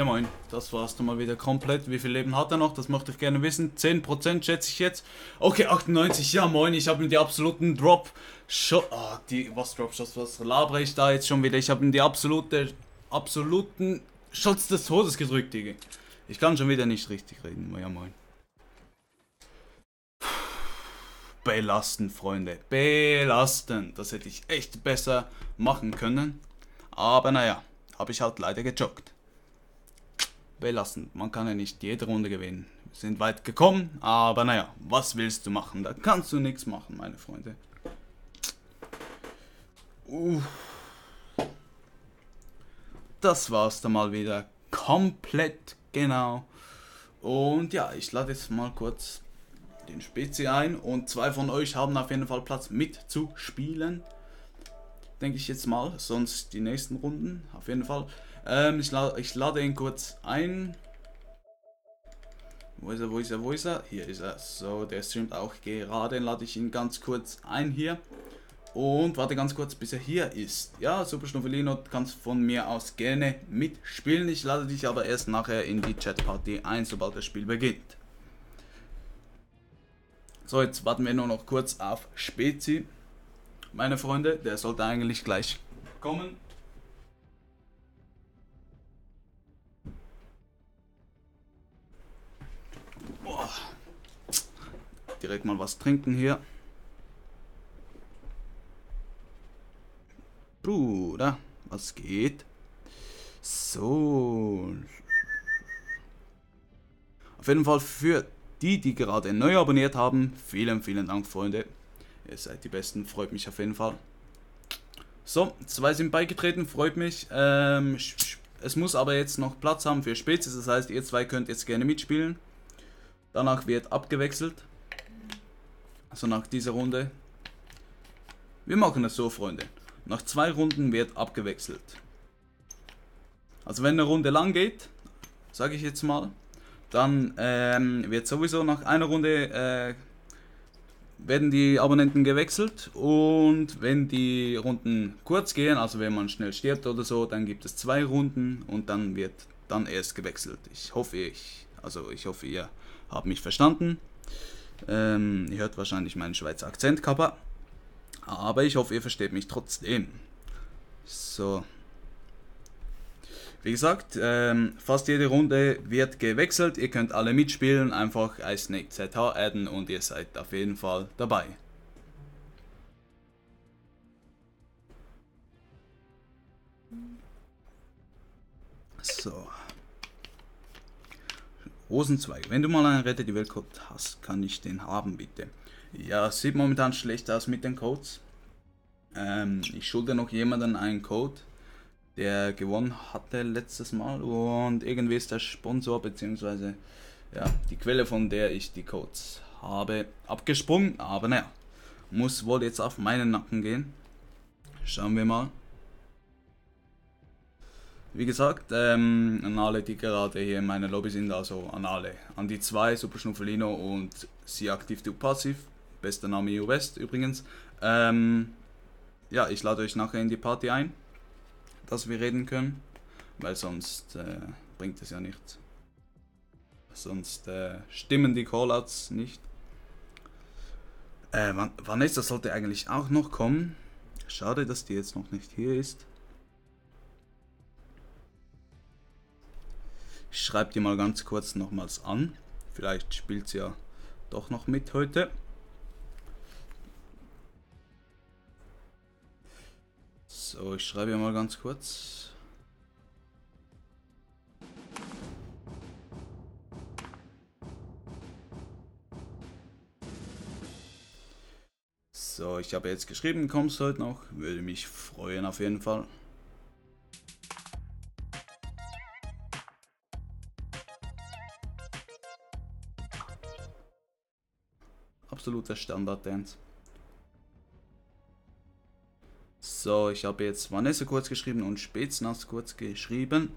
Ja moin, das war's dann mal wieder komplett. Wie viel Leben hat er noch? Das möchte ich gerne wissen. 10% schätze ich jetzt. Okay, 98, ja moin, ich habe ihm die absoluten Drop Shot. Ah, die, was Drop Shots, was labere ich da jetzt schon wieder? Ich habe ihm die absolute, absoluten Shots des Todes gedrückt, Digga. Ich kann schon wieder nicht richtig reden. Ja moin. Belastend, Freunde. Belastend. Das hätte ich echt besser machen können. Aber naja, habe ich halt leider gejoggt belastend. Man kann ja nicht jede Runde gewinnen. Wir sind weit gekommen, aber naja, was willst du machen? Da kannst du nichts machen, meine Freunde. Uh. Das war's dann mal wieder. Komplett genau. Und ja, ich lade jetzt mal kurz den Spezi ein und zwei von euch haben auf jeden Fall Platz mitzuspielen. Denke ich jetzt mal, sonst die nächsten Runden auf jeden Fall. Ähm, ich, la ich lade ihn kurz ein. Wo ist er, wo ist er, wo ist er? Hier ist er. So, der streamt auch gerade. Lade ich ihn ganz kurz ein hier. Und warte ganz kurz, bis er hier ist. Ja, Super Schnuffelino kannst von mir aus gerne mitspielen. Ich lade dich aber erst nachher in die Chatparty ein, sobald das Spiel beginnt. So, jetzt warten wir nur noch kurz auf Spezi. Meine Freunde, der sollte eigentlich gleich kommen. Direkt mal was trinken hier. Bruder, was geht? So. Auf jeden Fall für die, die gerade neu abonniert haben, vielen, vielen Dank, Freunde. Ihr seid die Besten, freut mich auf jeden Fall. So, zwei sind beigetreten, freut mich. Ähm, es muss aber jetzt noch Platz haben für Spezies, das heißt, ihr zwei könnt jetzt gerne mitspielen. Danach wird abgewechselt. Also nach dieser Runde. Wir machen es so, Freunde. Nach zwei Runden wird abgewechselt. Also wenn eine Runde lang geht, sage ich jetzt mal, dann ähm, wird sowieso nach einer Runde äh, werden die Abonnenten gewechselt und wenn die Runden kurz gehen, also wenn man schnell stirbt oder so, dann gibt es zwei Runden und dann wird dann erst gewechselt. Ich hoffe, ich, also ich hoffe, ihr habt mich verstanden. Ähm, ihr hört wahrscheinlich meinen Schweizer Akzent, Kappa. Aber ich hoffe, ihr versteht mich trotzdem. So. Wie gesagt, ähm, fast jede Runde wird gewechselt. Ihr könnt alle mitspielen, einfach iSnake ZH adden und ihr seid auf jeden Fall dabei. So. Rosenzweig. Wenn du mal einen Rette die Welt Code hast, kann ich den haben, bitte. Ja, sieht momentan schlecht aus mit den Codes. Ähm, ich schulde noch jemanden einen Code, der gewonnen hatte letztes Mal und irgendwie ist der Sponsor bzw. ja, die Quelle, von der ich die Codes habe, abgesprungen. Aber naja, muss wohl jetzt auf meinen Nacken gehen. Schauen wir mal. Wie gesagt, ähm, an alle, die gerade hier in meiner Lobby sind, also an alle. An die zwei, Super Schnuffelino und Sie aktiv, du passiv. Bester Name EU West übrigens. Ähm, ja, ich lade euch nachher in die Party ein, dass wir reden können, weil sonst äh, bringt es ja nichts. Sonst äh, stimmen die Callouts nicht. Äh, Vanessa sollte eigentlich auch noch kommen. Schade, dass die jetzt noch nicht hier ist. Ich schreibe die mal ganz kurz nochmals an. Vielleicht spielt sie ja doch noch mit heute. So, ich schreibe ja mal ganz kurz. So, ich habe jetzt geschrieben, kommst du heute noch? Würde mich freuen auf jeden Fall. Absoluter Standard-Dance. So, ich habe jetzt Vanessa kurz geschrieben und Spätznas kurz geschrieben.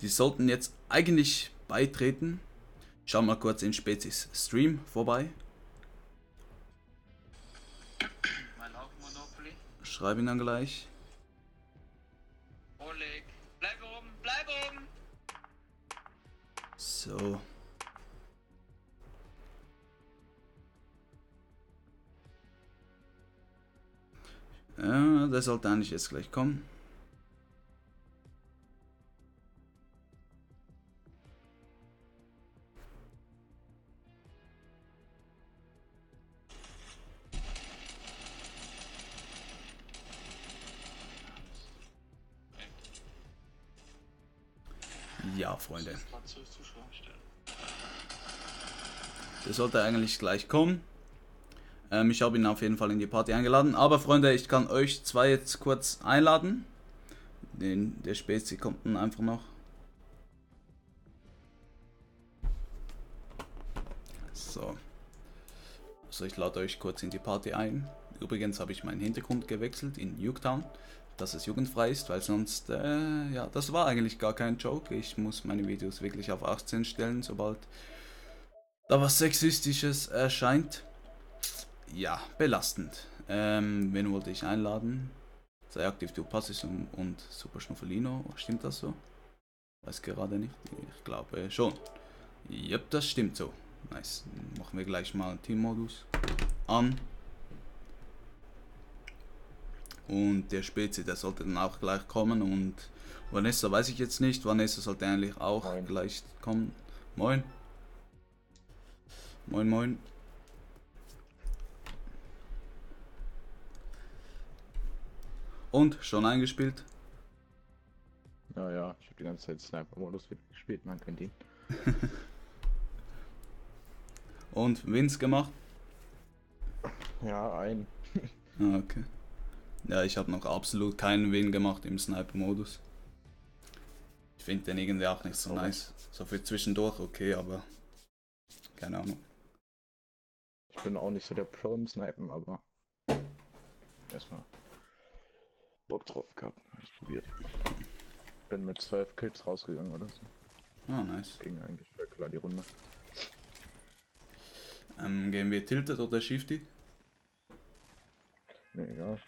Die sollten jetzt eigentlich beitreten. Schau mal kurz in Spezies Stream vorbei. Schreib ihn dann gleich. Oleg. Bleib oben, bleib oben! So. Ja, der sollte eigentlich jetzt gleich kommen. Ja, Freunde. Der sollte eigentlich gleich kommen. Ähm, ich habe ihn auf jeden Fall in die Party eingeladen. Aber Freunde, ich kann euch zwei jetzt kurz einladen. Den, der Spezi kommt dann einfach noch. So. Also ich lade euch kurz in die Party ein. Übrigens habe ich meinen Hintergrund gewechselt in Nuketown, dass es jugendfrei ist, weil sonst, äh, ja, das war eigentlich gar kein Joke. Ich muss meine Videos wirklich auf 18 stellen, sobald da was Sexistisches erscheint. Ja, belastend. Ähm, wen wollte ich einladen? Sei aktiv, du Passis und, und Super Schnuffelino. Stimmt das so? Weiß gerade nicht. Ich glaube schon. Yep, das stimmt so. Nice. Machen wir gleich mal Teammodus an. Und der Spezi, der sollte dann auch gleich kommen. Und Vanessa weiß ich jetzt nicht. Vanessa sollte eigentlich auch Moin. gleich kommen. Moin. Moin, moin. Und schon eingespielt? Ja, ja, ich habe die ganze Zeit Sniper-Modus gespielt, man kennt ihn. Und Wins gemacht? Ja, ein. Ah, okay. Ja, ich habe noch absolut keinen Win gemacht im Sniper-Modus. Ich finde den irgendwie auch nicht so Oh. nice. So für zwischendurch okay, aber keine Ahnung. Ich bin auch nicht so der Pro im Snipen, aber erstmal Bock drauf gehabt. Hab ich probiert. Bin mit 12 Kills rausgegangen oder so. Ah, nice. Ging eigentlich voll klar die Runde. Ähm, gehen wir Tilted oder Shifty? Nee, egal.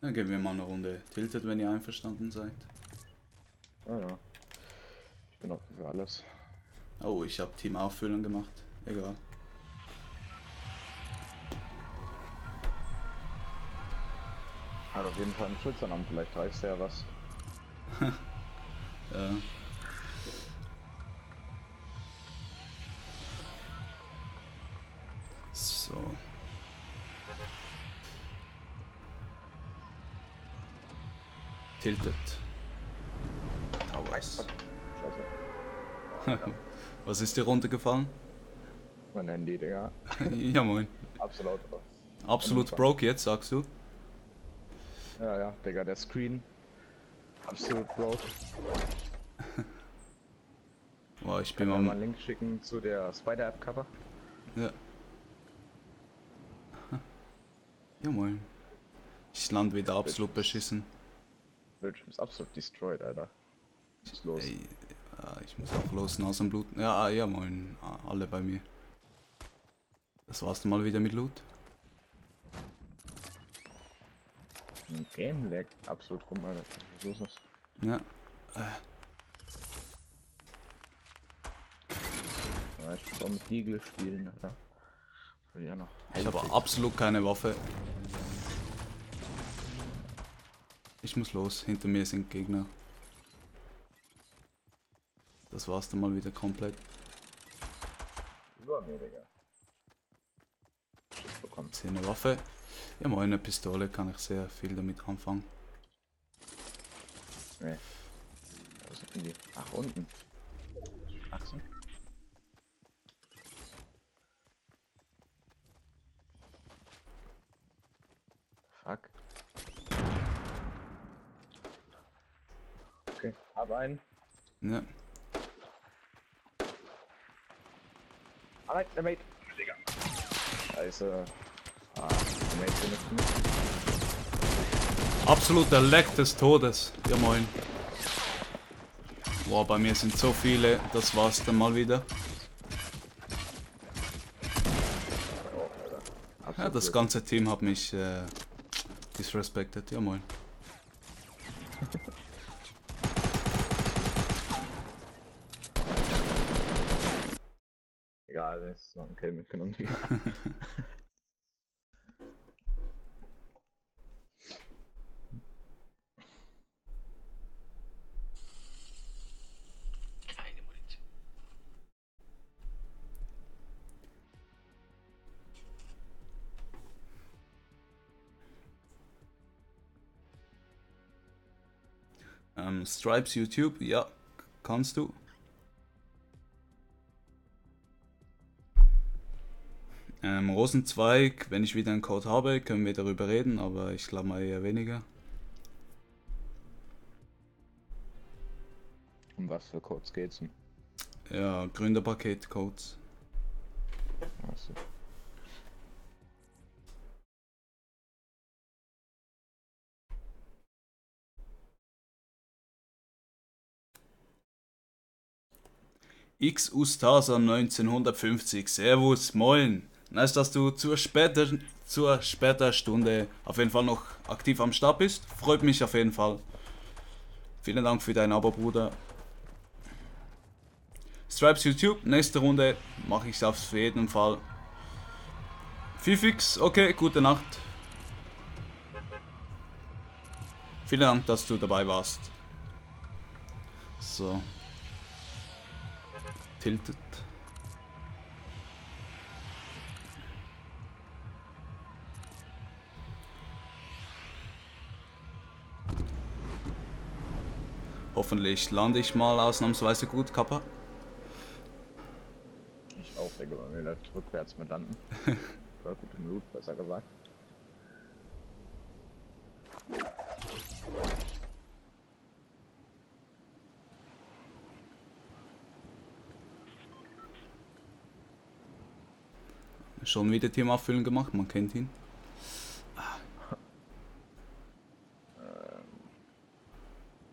Dann gehen wir mal eine Runde Tilted, wenn ihr einverstanden seid. Ah ja. Ich bin auch für alles. Oh, ich habe Team Auffüllen gemacht. Egal. Hat auf jeden Fall einen Schützeramt, vielleicht reißt ja was. Ja. So. Tilted. Towers. Scheiße. Was ist dir runtergefallen? Mein Handy, Digga. ja moin. Absolut. Absolut broke jetzt, sagst du? Ja, ja, Digga, der Screen. Absolut broke. Boah, ich bin mal mal. einen Link schicken zu der Spider-App-Cover. Ja. Ja moin. Ich land wieder absolut beschissen. Bildschirm ist absolut destroyed, Alter. Was ist los? Ey, ja, ich muss auch los, Nasenblut. Ja, ah, ja moin. Ah, Alle bei mir. Das war's dann mal wieder mit Loot. Ein Game lag absolut rum, Alter. Was ist los? Ja. Ja, ich muss auch mit Deagle spielen, Alter. Will ja noch. Ich habe absolut keine Waffe. Ich muss los. Hinter mir sind Gegner. Das war's dann mal wieder komplett. Über mir, Digga. Jetzt hier eine Waffe. Ja, mal eine Pistole kann ich sehr viel damit anfangen. Nee. Wo sind die? Ach, unten. Ach so. Fuck. Okay, hab einen. Ja. Alright, der Mate. Digga. Scheiße. Ah, Absoluter Leck des Todes. Ja moin. Boah, bei mir sind so viele. Das war's dann mal wieder. Ja, das ganze Team hat mich äh, disrespected. Ja moin. Egal, das ist noch ein Kill mitgenommen. Ähm, Stripes YouTube, ja, kannst du. Ähm, Rosenzweig, wenn ich wieder einen Code habe, können wir darüber reden, aber ich glaube mal eher weniger. Um was für Codes geht's denn? Ja, Gründerpaket-Codes. Achso. X Ustasa 1950. Servus, moin. Nice, dass du zur später, zur später Stunde auf jeden Fall noch aktiv am Start bist. Freut mich auf jeden Fall. Vielen Dank für dein Abo, Bruder. Stripes YouTube, nächste Runde mache ich es auf jeden Fall. Fifix, okay, gute Nacht. Vielen Dank, dass du dabei warst. So. Tilted. Hoffentlich lande ich mal ausnahmsweise gut, Kappa. Ich auch, Digga, bei mir läuft rückwärts mit landen. Gut im Loot, besser gesagt. Schon wieder Team auffüllen gemacht, man kennt ihn.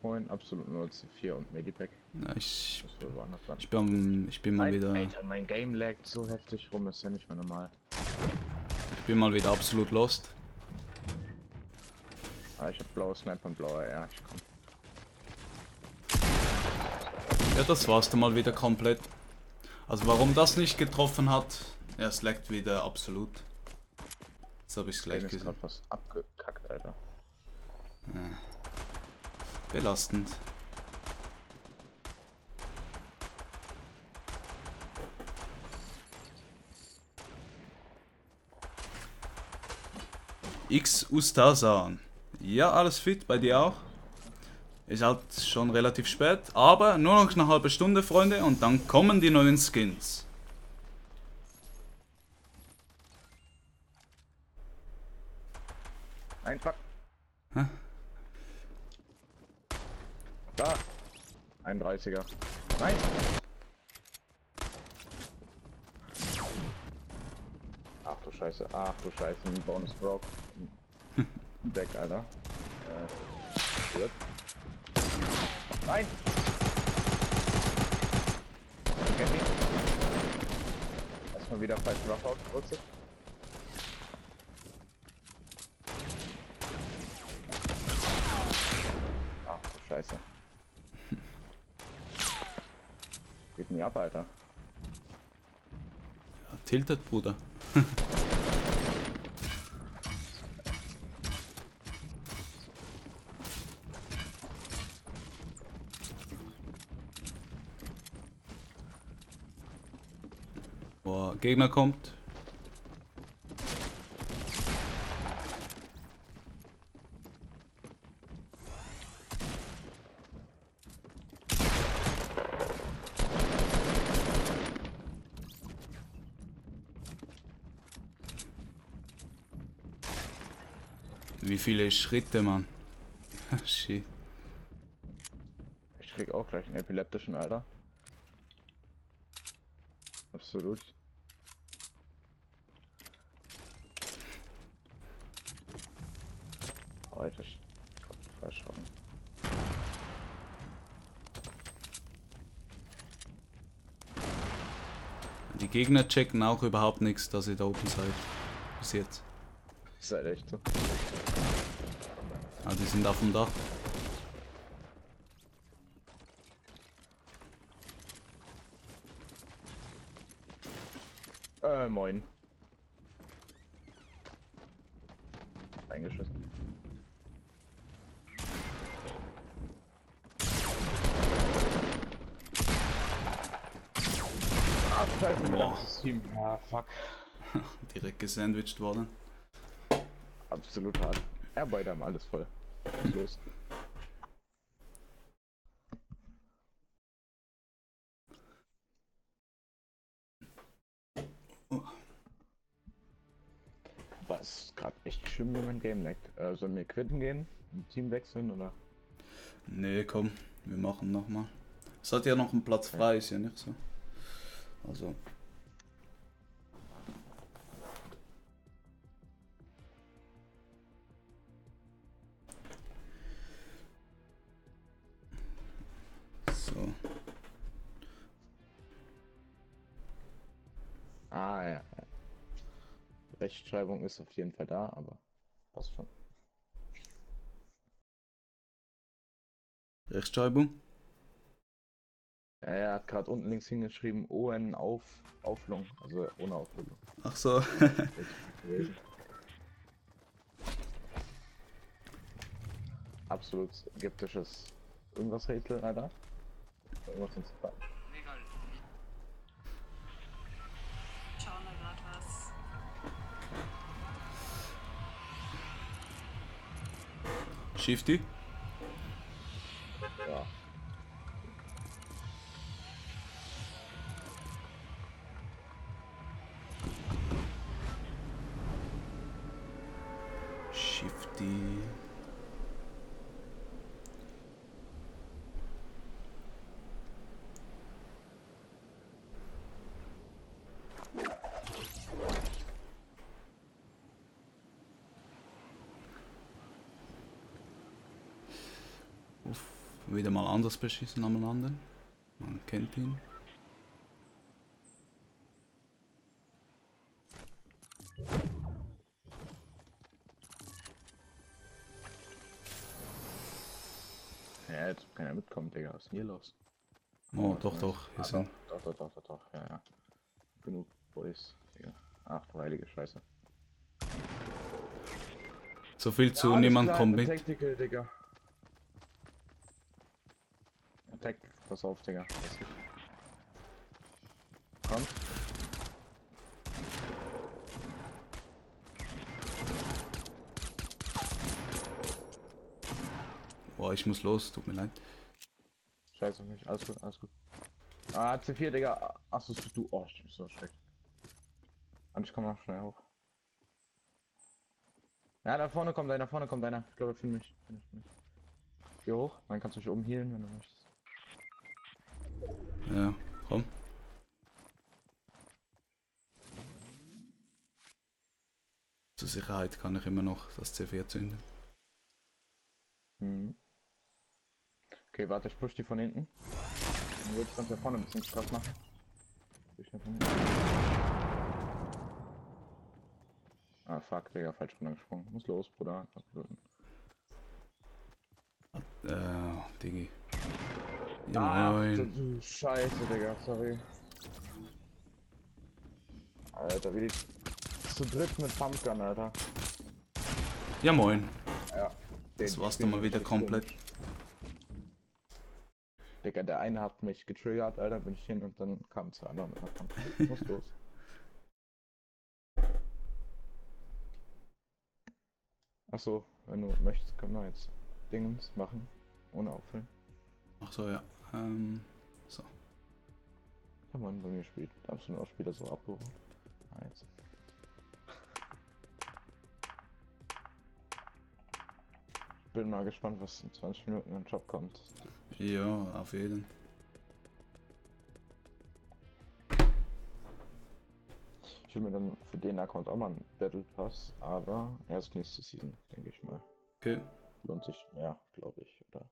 Moin, absolut nur C4 und Medipack. Ja, ich, ich, bin, ich bin mal wieder, Alter, mein Game laggt so heftig rum, ist ja nicht mehr normal. ich bin mal wieder absolut lost. Ah, ich hab blaue Sniper und blaue R. Ich komm. Ja, das war's dann mal wieder komplett. Also warum das nicht getroffen hat, ja, es leckt wieder absolut. Jetzt habe ich es gleich gesehen. was abgekackt, Alter. Belastend. X Ustasan. Ja, alles fit, bei dir auch? Ist halt schon relativ spät, aber nur noch eine halbe Stunde, Freunde, und dann kommen die neuen Skins. Ein Fuck. Hä? Da. 31er. Nein. Ach du Scheiße, ach du Scheiße, ein Bonus broke. Deck, Alter. Äh, stirbt. Nein! Erstmal wieder falsch Roughout gerutzt. ab, Alter. Ja, tiltet, Bruder. Boah, Gegner kommt. Viele Schritte, Mann? Shit. Ich krieg auch gleich einen epileptischen, Alter. Absolut. Alter, ich verschauen. Die Gegner checken auch überhaupt nichts, dass ihr da oben seid. Bis jetzt. Halt echt so. Die sind auf dem Dach. Äh, moin. Eingeschossen. Ah, scheiße, Boah. Team. Ah, fuck. Direkt gesandwiched worden. Absolut hart. Ja, beide haben alles voll. Los? Was gerade echt schlimm, wenn mein Game leckt. Äh, sollen wir quitten gehen? Ein Team wechseln oder? Nee, komm, wir machen nochmal. Es hat ja noch einen Platz frei, ist ja nicht so. Also. Rechtschreibung ist auf jeden Fall da, aber passt schon. Rechtschreibung? Er hat gerade unten links hingeschrieben, ON auf Auflung, also ohne Auflung. Ach so. Absolut skeptisches irgendwas Rätsel, Alter. Irgendwas ins Shifty? Ja. Wieder mal anders beschissen am anderen. Man kennt ihn. Ja, jetzt kann er mitkommen, Digga. Was ist denn hier los? Oh, doch, doch, hier Ah, sind. Doch, doch, doch, doch, doch, ja, ja. Genug Boys, Digga. Ach du heilige Scheiße. So viel zu, niemand kommt mit. Tactical, Digga. Pass auf, Digga. Komm. Boah, ich muss los, tut mir leid. Scheiße auf mich, alles gut, alles gut. Ah, C4, Digga. Achso, du. Oh, ich bin so schlecht. Und ich komme noch schnell hoch. Ja, da vorne kommt einer, da vorne kommt einer. Ich glaube, mich. Für mich, mich. Geh hoch, dann kannst du dich oben healen, wenn du möchtest. Ja, komm. Zur Sicherheit kann ich immer noch das C4 zünden. Mhm. Okay, warte, ich push die von hinten. Dann würde ich ganz da vorne ein bisschen Stress machen. Ah, fuck, Digga, falsch runtergesprungen. Muss los, Bruder. Äh, Digi. Ah, ja, moin. Scheiße, Digga, sorry. Alter, wie die zu dritt mit Pumpgun, Alter. Ja, moin. Ja. Das war's dann mal wieder komplett. Digga, der eine hat mich getriggert, Alter, bin ich hin und dann kam zwei andere mit einer Pumpgun. Was los? Achso, wenn du möchtest, können wir jetzt Dingens machen. Ohne Auffüllen. Ach so, ja. Ähm, so. Ja, man, bei mir spielt. Du auch Spieler so abgeholt. Ah, jetzt. Bin mal gespannt, was in 20 Minuten im Job kommt. Ja, auf jeden. Ich will mir dann für den Account auch mal einen Battle Pass, aber erst nächste Season, denke ich mal. Okay. Lohnt sich mehr, glaube ich, oder?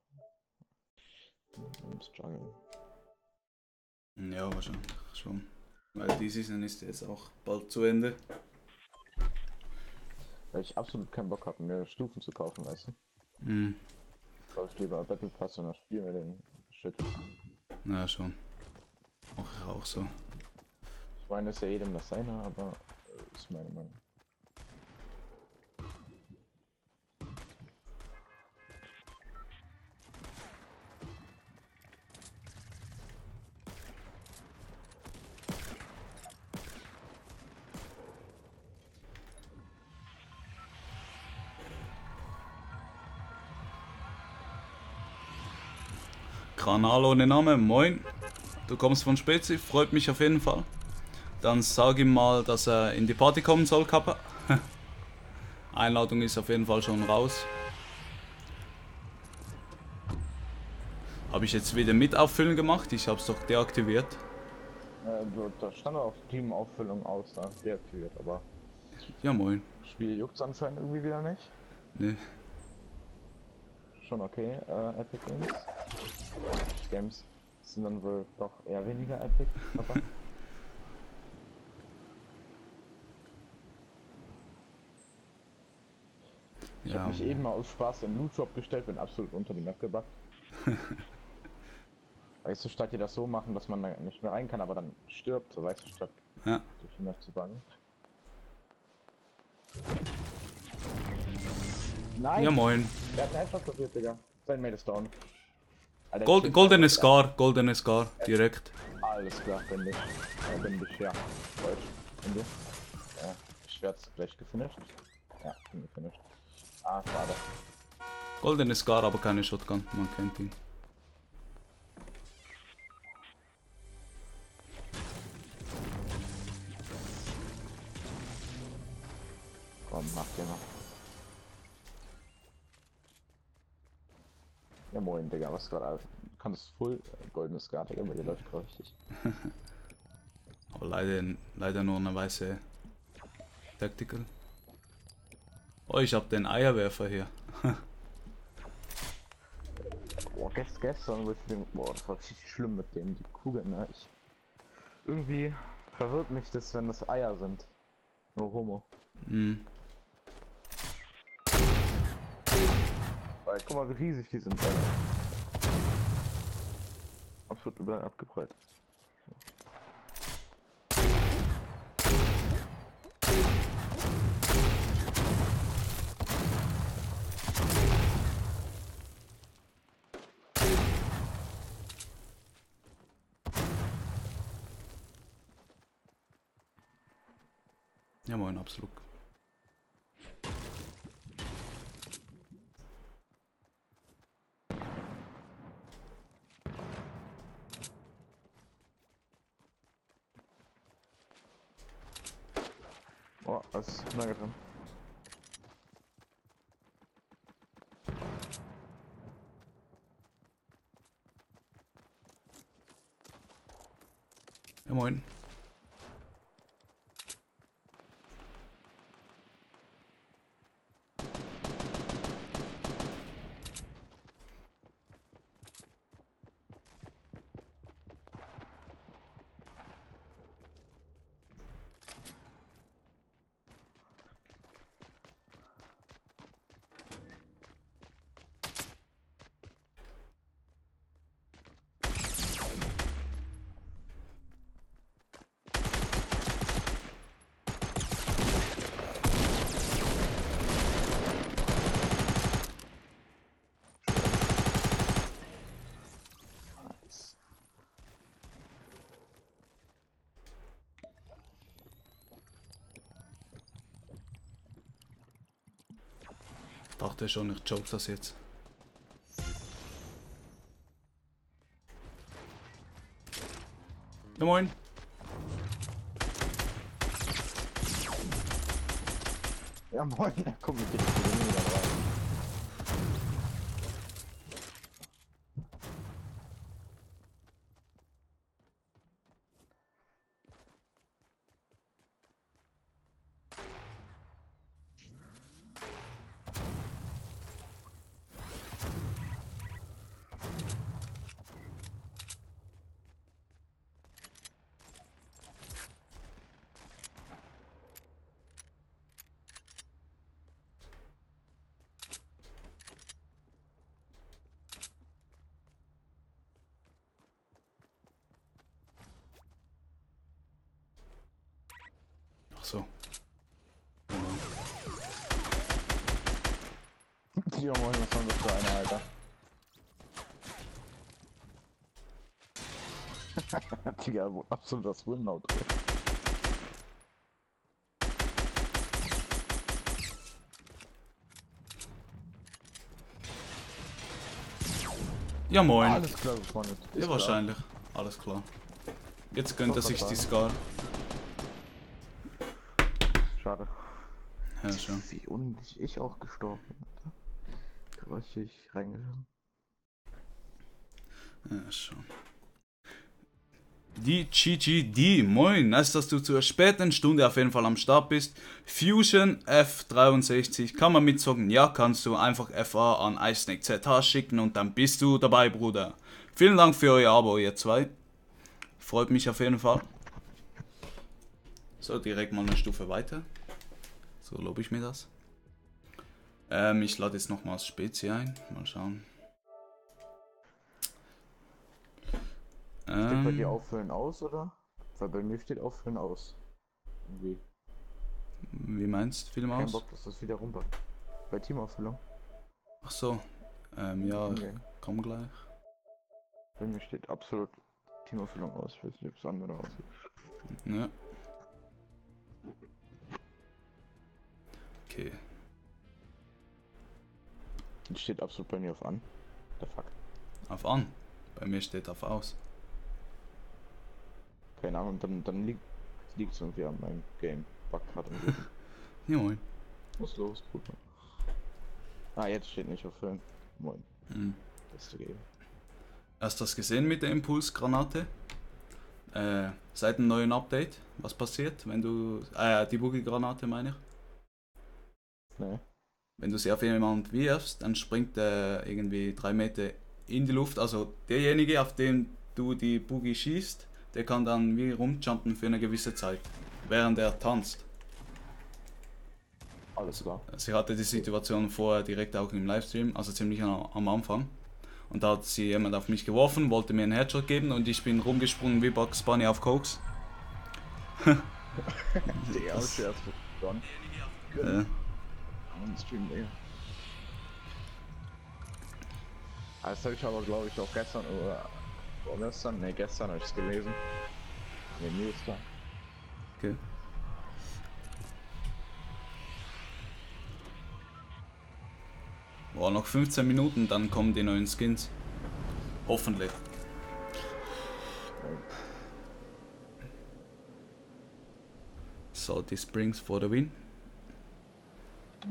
Im Struggle. Ja, wahrscheinlich schon. Weil die Season ist jetzt auch bald zu Ende. Weil ich absolut keinen Bock habe, mir Stufen zu kaufen, weißt du? Hm. Soll ich lieber Battle Pass und dann spielen wir den Shit. Ja, schon. Auch, auch so. Ich meine, ist ja jedem das seine, aber äh, ist meine Meinung. Kanal ohne Name, moin. Du kommst von Spezi, freut mich auf jeden Fall. Dann sag ihm mal, dass er in die Party kommen soll, Kappa. Einladung ist auf jeden Fall schon raus. Habe ich jetzt wieder mit auffüllen gemacht? Ich habe es doch deaktiviert. Äh, da stand auf Teamauffüllung aus, da deaktiviert, aber Ja, moin. Spiel juckt's anscheinend irgendwie wieder nicht. Nee. Schon okay, äh, Epic Games. Games sind dann wohl doch eher weniger Epic, aber. Ich Ja, habe mich eben mal aus Spaß in Loot Shop gestellt, bin absolut unter die Map gebackt. weißt du, statt ihr das so machen, dass man nicht mehr rein kann, aber dann stirbt, so weißt du, statt ja. durch die Map zu bannen. Nein! ja, moin. Der hat Headshot kassiert, Digga. Sein Mate ist down. Gold, ich- goldene Scar, goldene Scar, direkt. Alles klar, bin ich. Ja, bin ich, ja. Deutsch. Und du? Ja, Schwert's gleich gefinisht. Ja, bin gefinisht. Ah, schade. Goldene Scar, aber keine Shotgun, man kennt ihn. Komm, mach dir noch. Ja moin, Digga, was gerade alles. Du kannst full äh, goldenes Skat, Digga, bei dir läuft gerade richtig. Aber leider, leider nur eine weiße Tactical. Oh, ich hab den Eierwerfer hier. Boah, gest, gestern, wo ich den, boah, das war richtig schlimm mit dem, die Kugeln, ne? Ich, irgendwie verwirrt mich das, wenn das Eier sind. No homo. Hm. Weil, guck mal, wie riesig die sind, Alter. Absolut überall abgeprallt. Ja, moin, absolut. Oh, was ist Nugget drin? Ja, moin. Dachte schon, ich joke das jetzt. Ja, moin. Ja moin, komm ich jetzt so. Ja moin, was haben wir für eine, Alter? Digga, wo absolut das drin. Ja, moin. Alles klar, Freunde. Ja, wahrscheinlich. Alles klar. Jetzt gönnt er sich die Scar. Schade. Ja, schon. Wie unnötig ich auch gestorben bin. Richtig reingeschossen. Ja, schon. Die GGD, moin, nice, dass du zur späten Stunde auf jeden Fall am Start bist. Fusion F63, kann man mitzocken? Ja, kannst du einfach FA an iSnake ZH schicken und dann bist du dabei, Bruder. Vielen Dank für euer Abo, ihr zwei. Freut mich auf jeden Fall. So, direkt mal eine Stufe weiter. So lobe ich mir das. Ähm, ich lade jetzt nochmals Spezi ein. Mal schauen. Steht bei dir Ähm, auffüllen aus, oder? Weil bei mir steht auffüllen aus. Irgendwie. wie meinst du, Film Kein aus? Bock, dass das wieder runter. Bei Teamauffüllung. Ach so. Ähm, ja, Nee. komm gleich. Bei mir steht absolut Teamauffüllung aus. Ich weiß nicht, ob es andere aussieht. Ja. Okay. Die steht absolut bei mir auf an. The fuck. Auf an. Bei mir steht auf aus. Keine Ahnung, dann, dann liegt es irgendwie an meinem Game. Bug gerade im. Ja, moin. Was ist los, Bruder? Ah, jetzt steht nicht auf Film. Moin. Hm. Das zu geben. Hast du das gesehen mit der Impulsgranate? Äh, seit dem neuen Update? Was passiert, wenn du. Äh, die Boogie-Granate meine ich. Nee. Wenn du sie auf jemanden wirfst, dann springt er irgendwie drei Meter in die Luft. Also derjenige, auf den du die Boogie schießt, der kann dann wie rumjumpen für eine gewisse Zeit, während er tanzt. Alles klar. Sie hatte die Situation vorher direkt auch im Livestream, also ziemlich am, Anfang. Und da hat sie jemand auf mich geworfen, wollte mir einen Headshot geben und ich bin rumgesprungen wie Bugs Bunny auf Koks. Digga, hab Stream, Digga. Ah, Das habe ich aber, glaube ich, auch gestern oder vorgestern, ne, gestern habe ich es gelesen. In den News da. okay. Boah, noch 15 Minuten, dann kommen die neuen Skins. Hoffentlich. Salty Springs for the win.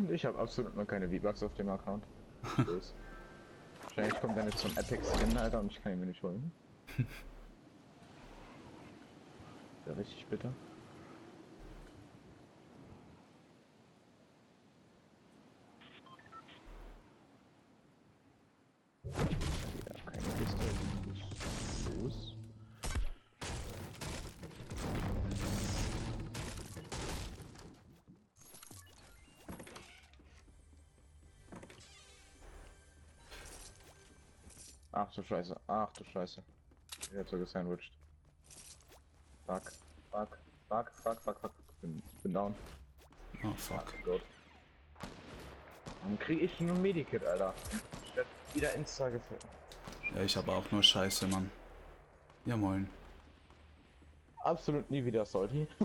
Ich habe absolut noch keine V-Bucks auf dem Account. Wahrscheinlich kommt dann jetzt so ein Epic Skin, Alter, und ich kann ihn mir nicht holen. Ja, richtig bitter. Ja, keine Kiste. Ach du Scheiße, ach du Scheiße. Ich hab so gesandwiched. Fuck, fuck, fuck, fuck, fuck, fuck. Bin, bin down. Oh fuck. Gott. Warum krieg ich nur ein Medikit, Alter? Ich werd wieder Insta gefällt. Ja, ich habe auch nur Scheiße, Mann. Ja moin. Absolut nie wieder Salty.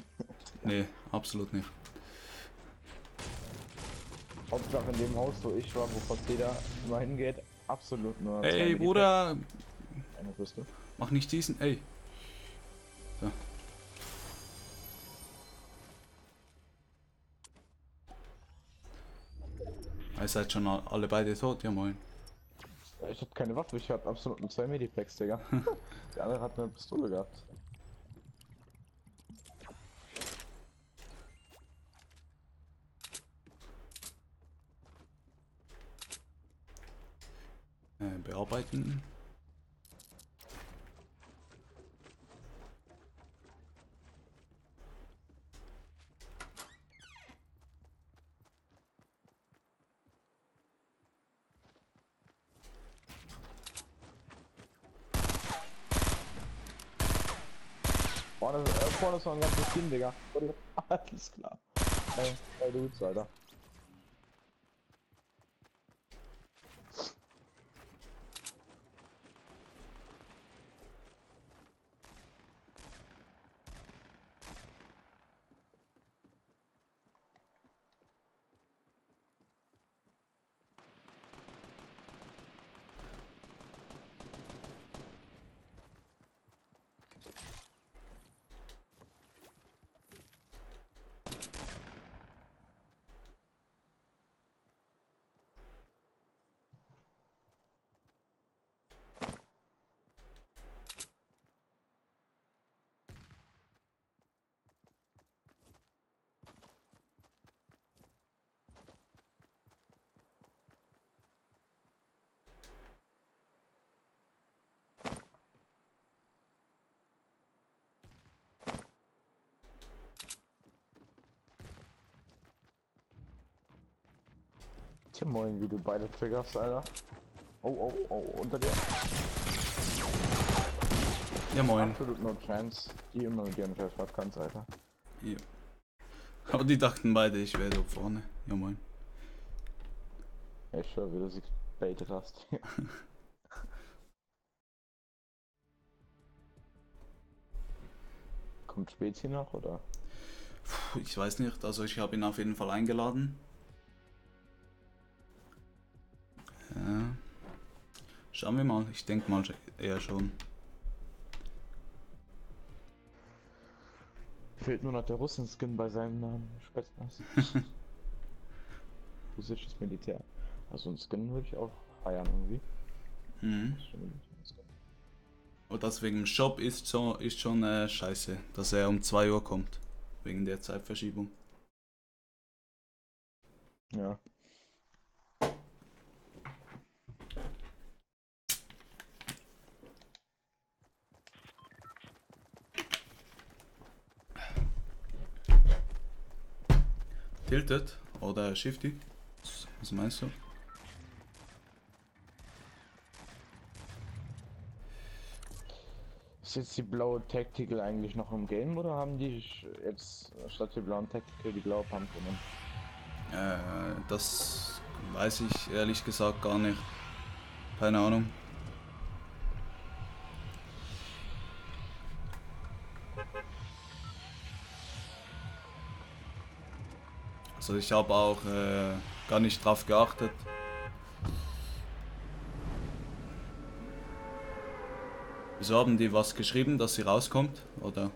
Nee, absolut nicht. Hauptsache in dem Haus, wo ich war, wo fast jeder immer hingeht, absolut nur. Ey. Bruder, Eine Rüstung. mach nicht diesen. Ey. So. Ihr seid schon alle beide tot, ja moin. Ich hab keine Waffe, ich hab absolut nur zwei Medipacks, Digga. Der andere hat eine Pistole gehabt. Bearbeiten. Vorne, äh, vorne ist noch ein ganzes Team, Digga. Alles klar. Ey, zwei Dudes, Alter. Tja, moin, wie du beide triggerst, Alter. Oh, oh, oh, unter dir. Ja moin. Absolut no chance. Die immer mit ihren scheiß Shotguns, Alter. Ja. Aber die dachten beide, ich wäre da vorne. Ja moin. Ja, ich schwör, wie du sie baitet hast. Kommt Spezi noch, oder? Puh, ich weiß nicht, also ich habe ihn auf jeden Fall eingeladen. Ja. Schauen wir mal, ich denke mal eher schon. Fehlt nur noch der Russen-Skin bei seinem Namen. Ich weiß nicht. Russisches Militär. Also ein Skin würde ich auch feiern irgendwie. Mhm. Und das wegen dem Shop ist, so, ist schon äh, scheiße, dass er um 2 Uhr kommt. Wegen der Zeitverschiebung. Ja. Tilted oder Shifty? Was meinst du? Ist jetzt die blaue Tactical eigentlich noch im Game oder haben die jetzt statt der blauen Tactical die blaue Pump genommen? Äh, das weiß ich ehrlich gesagt gar nicht. Keine Ahnung. Also ich habe auch äh, gar nicht drauf geachtet. Wieso haben die was geschrieben, dass sie rauskommt? Oder?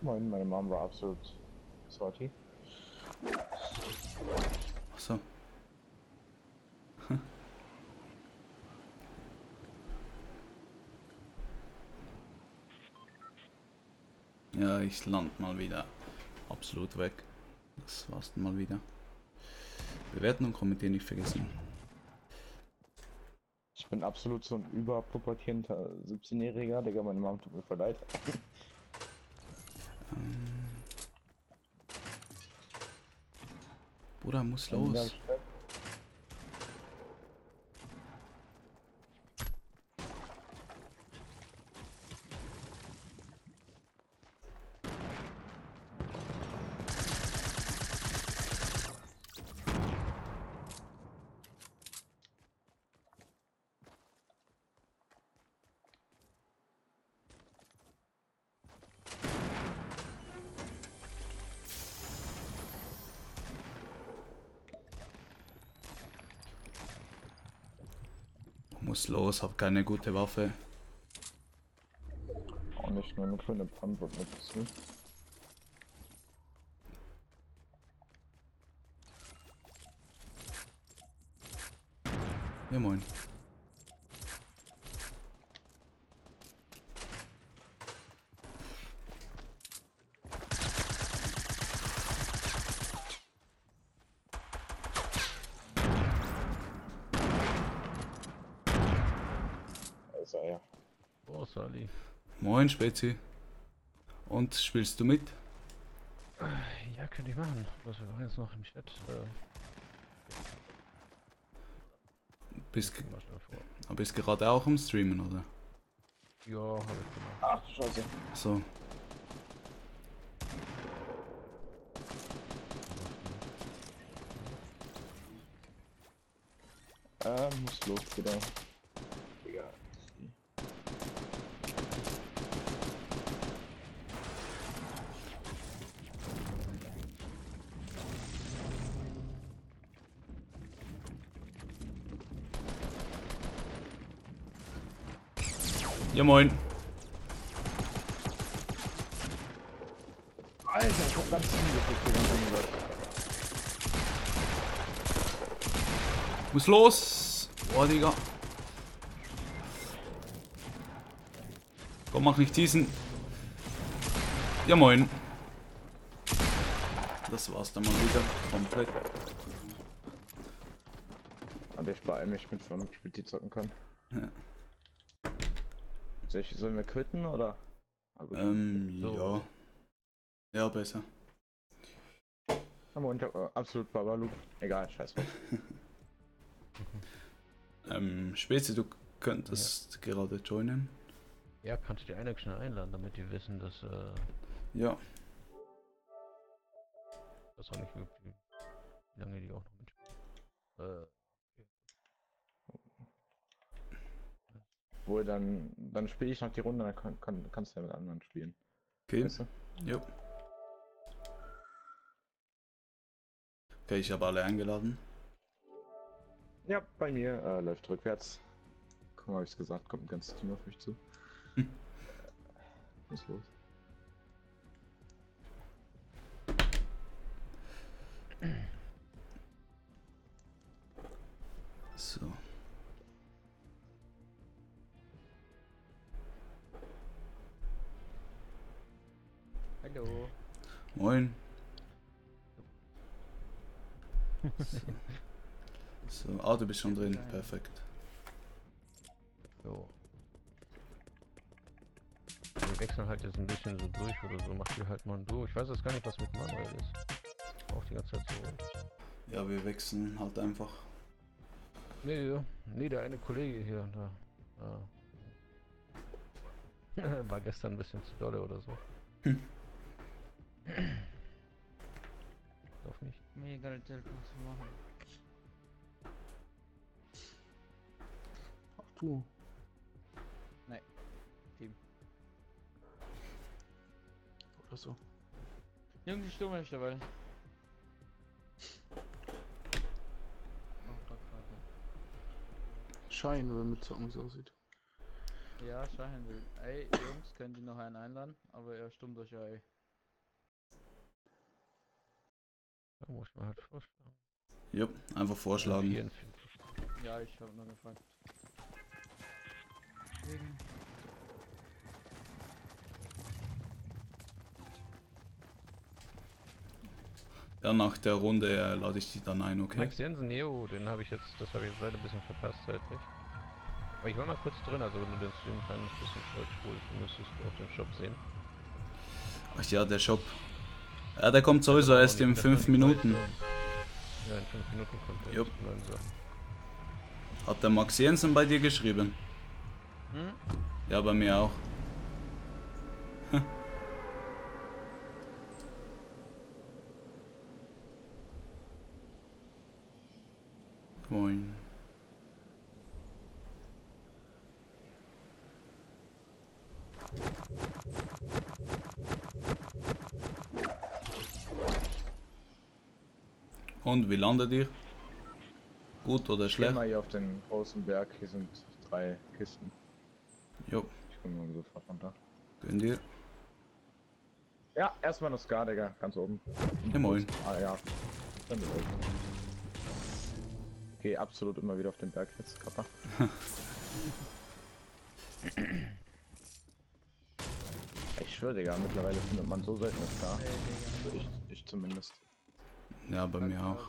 Moin, meine Mom war absolut salty. Achso. Ja, ich land mal wieder absolut weg. Das war's mal wieder. Bewerten und kommentieren nicht vergessen. Ich bin absolut so ein überpubertierender 17-Jähriger, Digga, meine Mom tut mir voll leid. Bruder, muss los. Los, hab keine gute Waffe. Auch nicht nur eine grüne Pumpe mit dazu. Ja moin. Also ja. Oh, Sali. Moin Spezi. Und spielst du mit? Ja, könnte ich machen. Was wir waren jetzt noch im Chat. Äh, Bist, vor. bist gerade auch am Streamen, oder? Ja, habe ich gemacht. Ach du Scheiße. So. Äh, muss los wieder. Digga. Ja moin. Alter, ich hab ganz hingeguckt. Muss los. Boah, Digga. Komm, mach nicht diesen. Ja moin. Das war's dann mal wieder. Komplett. Aber ich beeil mich mit, damit ich mit die zocken kann. Ja. Soll ich, sollen wir quitten oder? Also, Ähm, So. ja. Ja, besser. Aber hab, äh, absolut Babalu. Egal, scheiß drauf. Ähm, Spezi, du könntest gerade joinen. Ja, kannst du die eine schnell einladen, damit die wissen, dass, äh, Ja. das auch nicht wie wie lange die auch noch mitspielen. Äh, Wohl, dann, dann spiele ich noch die Runde, dann kann, kann, kannst du ja mit anderen spielen. Okay. Weißt du? Jo. Okay, ich habe alle eingeladen. Ja, bei mir äh, läuft rückwärts. Guck mal, hab ich's gesagt, kommt ein ganzes Team auf mich zu. Hm. Was ist los? Moin. So. so, ah, du bist schon drin. Perfekt. So. Wir wechseln halt jetzt ein bisschen so durch oder so, macht ihr halt mal ein Duo. Ich weiß jetzt gar nicht, was mit Manuel ist. Auch die ganze Zeit so. Ja, wir wechseln halt einfach. Nee, ja. nee, der eine Kollege hier, da. War gestern ein bisschen zu dolle oder so. Hm. Doch nicht. Mega Telefon zu machen. Ach du. Nein. Team. Oder so. Junge, die Stimme nicht dabei. Schein, wenn mitzocken so aussieht. Ja, Schein will. Ey, Jungs, könnt ihr noch einen einladen? Aber er stummt euch ja, ey. Da muss man halt vorschlagen. Jupp, einfach vorschlagen. 44. Ja, ich hab nur gefragt. Deswegen. Ja, nach der Runde äh, lade ich die dann ein, okay? Max Jensen, Neo, den habe ich jetzt, das habe ich jetzt leider ein bisschen verpasst zeitlich. Aber ich war mal kurz drin, also wenn du den Stream ein bisschen zurückspulst, müsstest du auch den Shop sehen. Ach ja, der Shop. Ja, der kommt sowieso erst in das 5 sind die Minuten. Ja, in 5 Minuten kommt der Jupp. Hat der Max Jensen bei dir geschrieben? Hm? Ja, bei mir auch. Moin. Und wie landet ihr? Gut oder Ich schlecht? mal hier auf den großen Berg, hier sind drei Kisten. Jo, Ich komme mal sofort runter. gönn dir. Ja, erstmal eine Scar, Digga, ganz oben. Ja, moin. Ah ja. Dann mit euch. Geh absolut immer wieder auf den Berg jetzt, Kappa. ich schwöre, Digga, mittlerweile findet man so selten eine Scar. Also ich, ich zumindest. Ja, bei mir auch.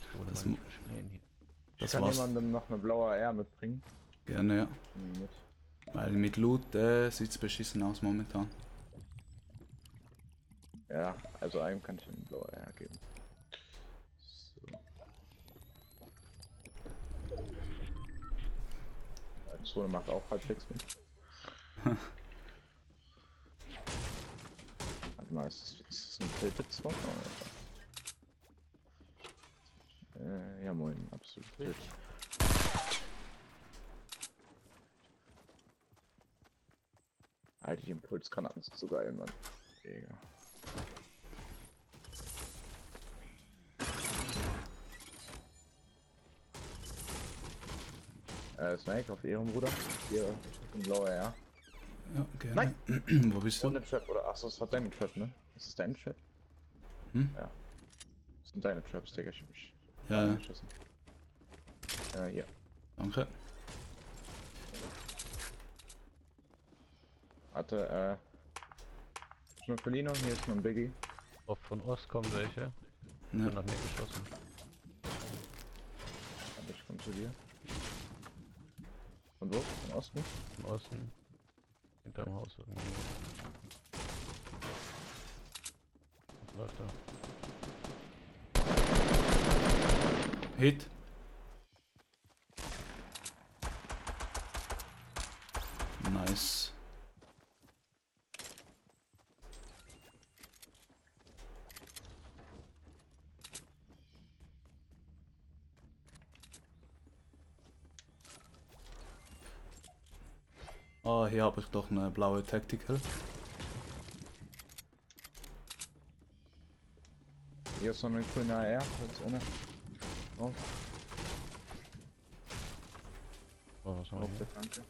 Ich hole Das Kann war's. jemandem noch eine blaue AR mitbringen? Gerne, ja. Mit. Weil mit Loot äh, sieht's beschissen aus momentan. Ja, also einem kann ich eine blaue AR geben. So. Ja, Zone macht auch halbwegs mit. Warte mal, ist das, ist das ein Tilted Zone? Oh, ja. Äh, ja moin, absolut. Twitch. Alter, die Impulsgranaten sind so geil, Mann. Digga. Äh, Snake auf ihrem Bruder. Hier, ein blauer R. Ja, gerne. Nein. Wo bist du? Ohne Trap, oder? Achso, es hat deine Trap, ne? Ist es dein Trap? Hm? Ja. Das sind deine Traps, Digga. Ich hab mich Ja, ja, geschossen. Äh, hier. danke. Warte, äh. Schnuffelino, hier ist noch ein Biggie. Auch von Ost kommen welche. Ja. Bin noch nicht geschossen. Ich komm zu dir. Von wo? Von Osten? Von Osten. Hinterm Haus irgendwie. Was läuft da? Hit. Nice. Oh, hier habe ich doch eine blaue Tactical. Hier ist noch eine grüne AR. Jetzt ohne. Oh, Oh, was haben wir hier? der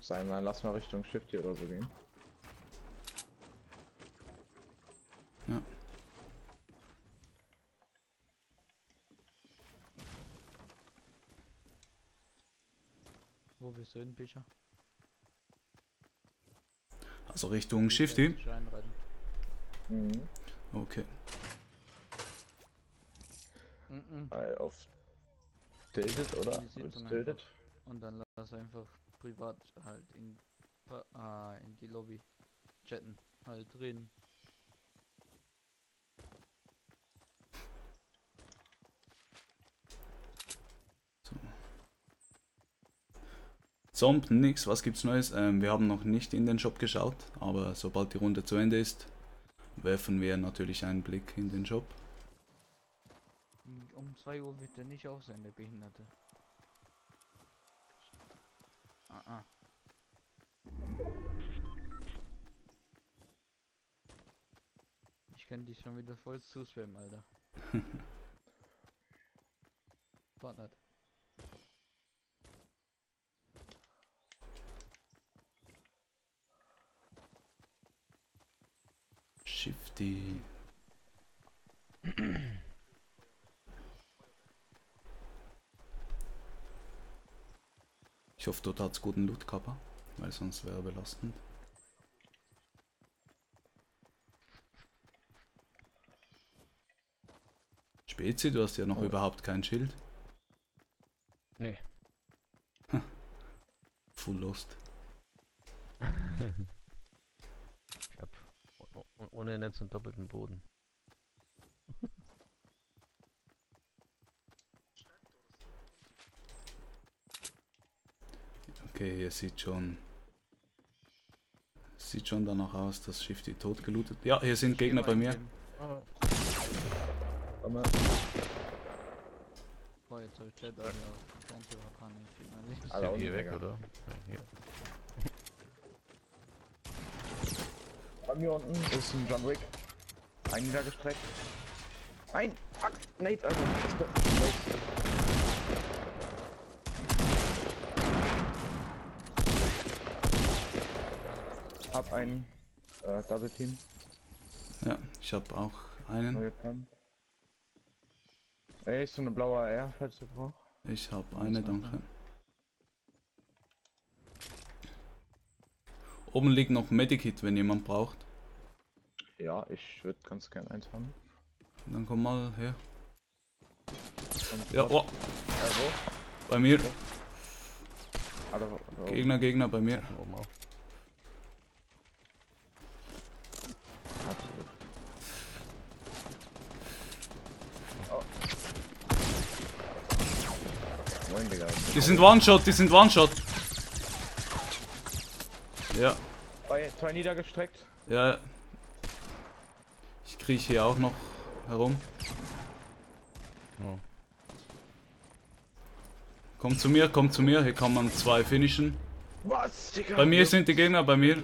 Würde sagen, dann lass mal Richtung Shift hier oder so gehen. Ja. Wo bist du hin, Picha? Also Richtung Shifty. Mhm. Okay. Mhm. Auf Tilted, oder? Und dann lass einfach privat halt in, ah, in die Lobby chatten. Halt reden. Sonst nix, was gibt's Neues? Ähm, wir haben noch nicht in den Shop geschaut, aber sobald die Runde zu Ende ist, werfen wir natürlich einen Blick in den Shop. Um 2 Uhr wird er nicht auf sein, der Behinderte. Ah, ah. Ich kann dich schon wieder voll zuspammen, Alter. Nicht. Shifty. Ich hoffe, dort hat's guten Loot Kappa, weil sonst wäre belastend. Spezi, du hast ja noch Oh. überhaupt kein Schild. Nee. Full Lost. Ich hab ohne Netz und doppelten Boden. Okay, hier sieht schon. Sieht schon danach aus, dass Shifty tot gelootet. Ja, hier sind Gegner bei mir. Aber Boah, jetzt hab ich Jet, aber Ganze war kann nicht viel mehr nicht. ist Alle hier weg, oder? Bei mir unten ist ein John Wick. Ein niedergestreckt. Ein! Fuck! Nate, also. Hab einen äh, Double Team. Ja, ich habe auch einen. Ey, ist so eine blaue AR, falls du brauchst. Ich habe eine, danke. Oben liegt noch Medikit, wenn jemand braucht. Ja, ich würde ganz gern eins haben. Dann komm mal her. Ja, oh, Also, bei mir. alle, alle Gegner, Gegner bei mir. Oben auf. Absolut. Oh. Moin, Digga. Die sind One-Shot, die sind One-Shot. Ja, Zwei, zwei niedergestreckt. ja. Ich kriech hier auch noch herum. Oh. Komm zu mir, komm zu mir. Hier kann man zwei finishen. Was, Digga? Bei mir sind die Gegner, bei mir.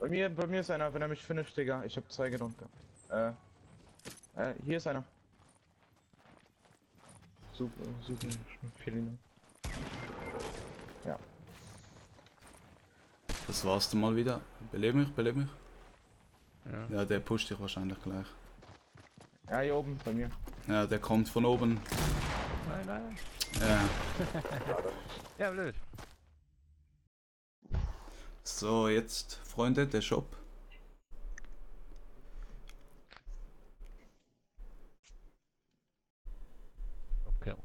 Bei mir, bei mir ist einer, wenn er mich finisht, Digga. Ich hab zwei gedrunken. Äh. Äh, hier ist einer. Super, super. Felino. Ja. Das war's dann mal wieder. Beleb mich, beleb mich. Ja. Ja, der pusht dich wahrscheinlich gleich. Ja, hier oben, bei mir. Ja, der kommt von oben. Nein, nein. Ja. Ja, blöd. So, jetzt, Freunde, der Shop.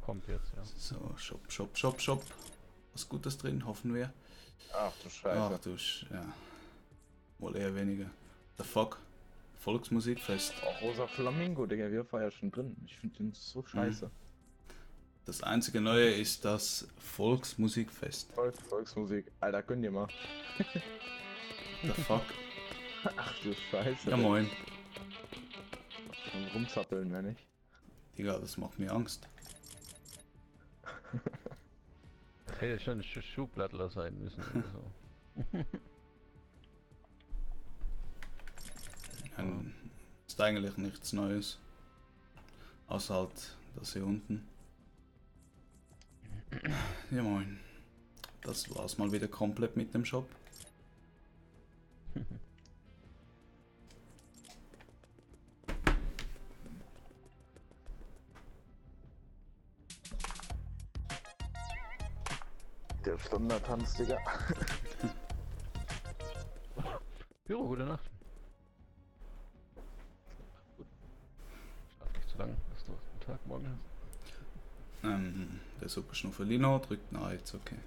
Kommt jetzt, ja. So, Shop, Shop, Shop, Shop. Was Gutes drin, hoffen wir. Ach du Scheiße. Ach du, Sch ja. Wohl eher weniger. The fuck? Volksmusikfest. Auch Rosa Flamingo, Digga, wir war ja schon drin. Ich finde den so scheiße. Das einzige Neue ist das Volksmusikfest. Volk, Volksmusik. Alter, gönn dir mal. The fuck? Ach du Scheiße. Ja moin. Schon rumzappeln, wenn ich. Digga, das macht mir Angst. Das hätte schon ein Schu- Schuhblattler sein müssen so. Ein, ist eigentlich nichts Neues. Außer halt das hier unten. Ja moin. Das war's mal wieder komplett mit dem Shop. Der Standardtanz, Digga. Büro, gute Nacht. Gut. Schlaf nicht zu lang, dass du einen Tag morgen hast. Ähm, der Superschnuffelino drückt na jetzt okay.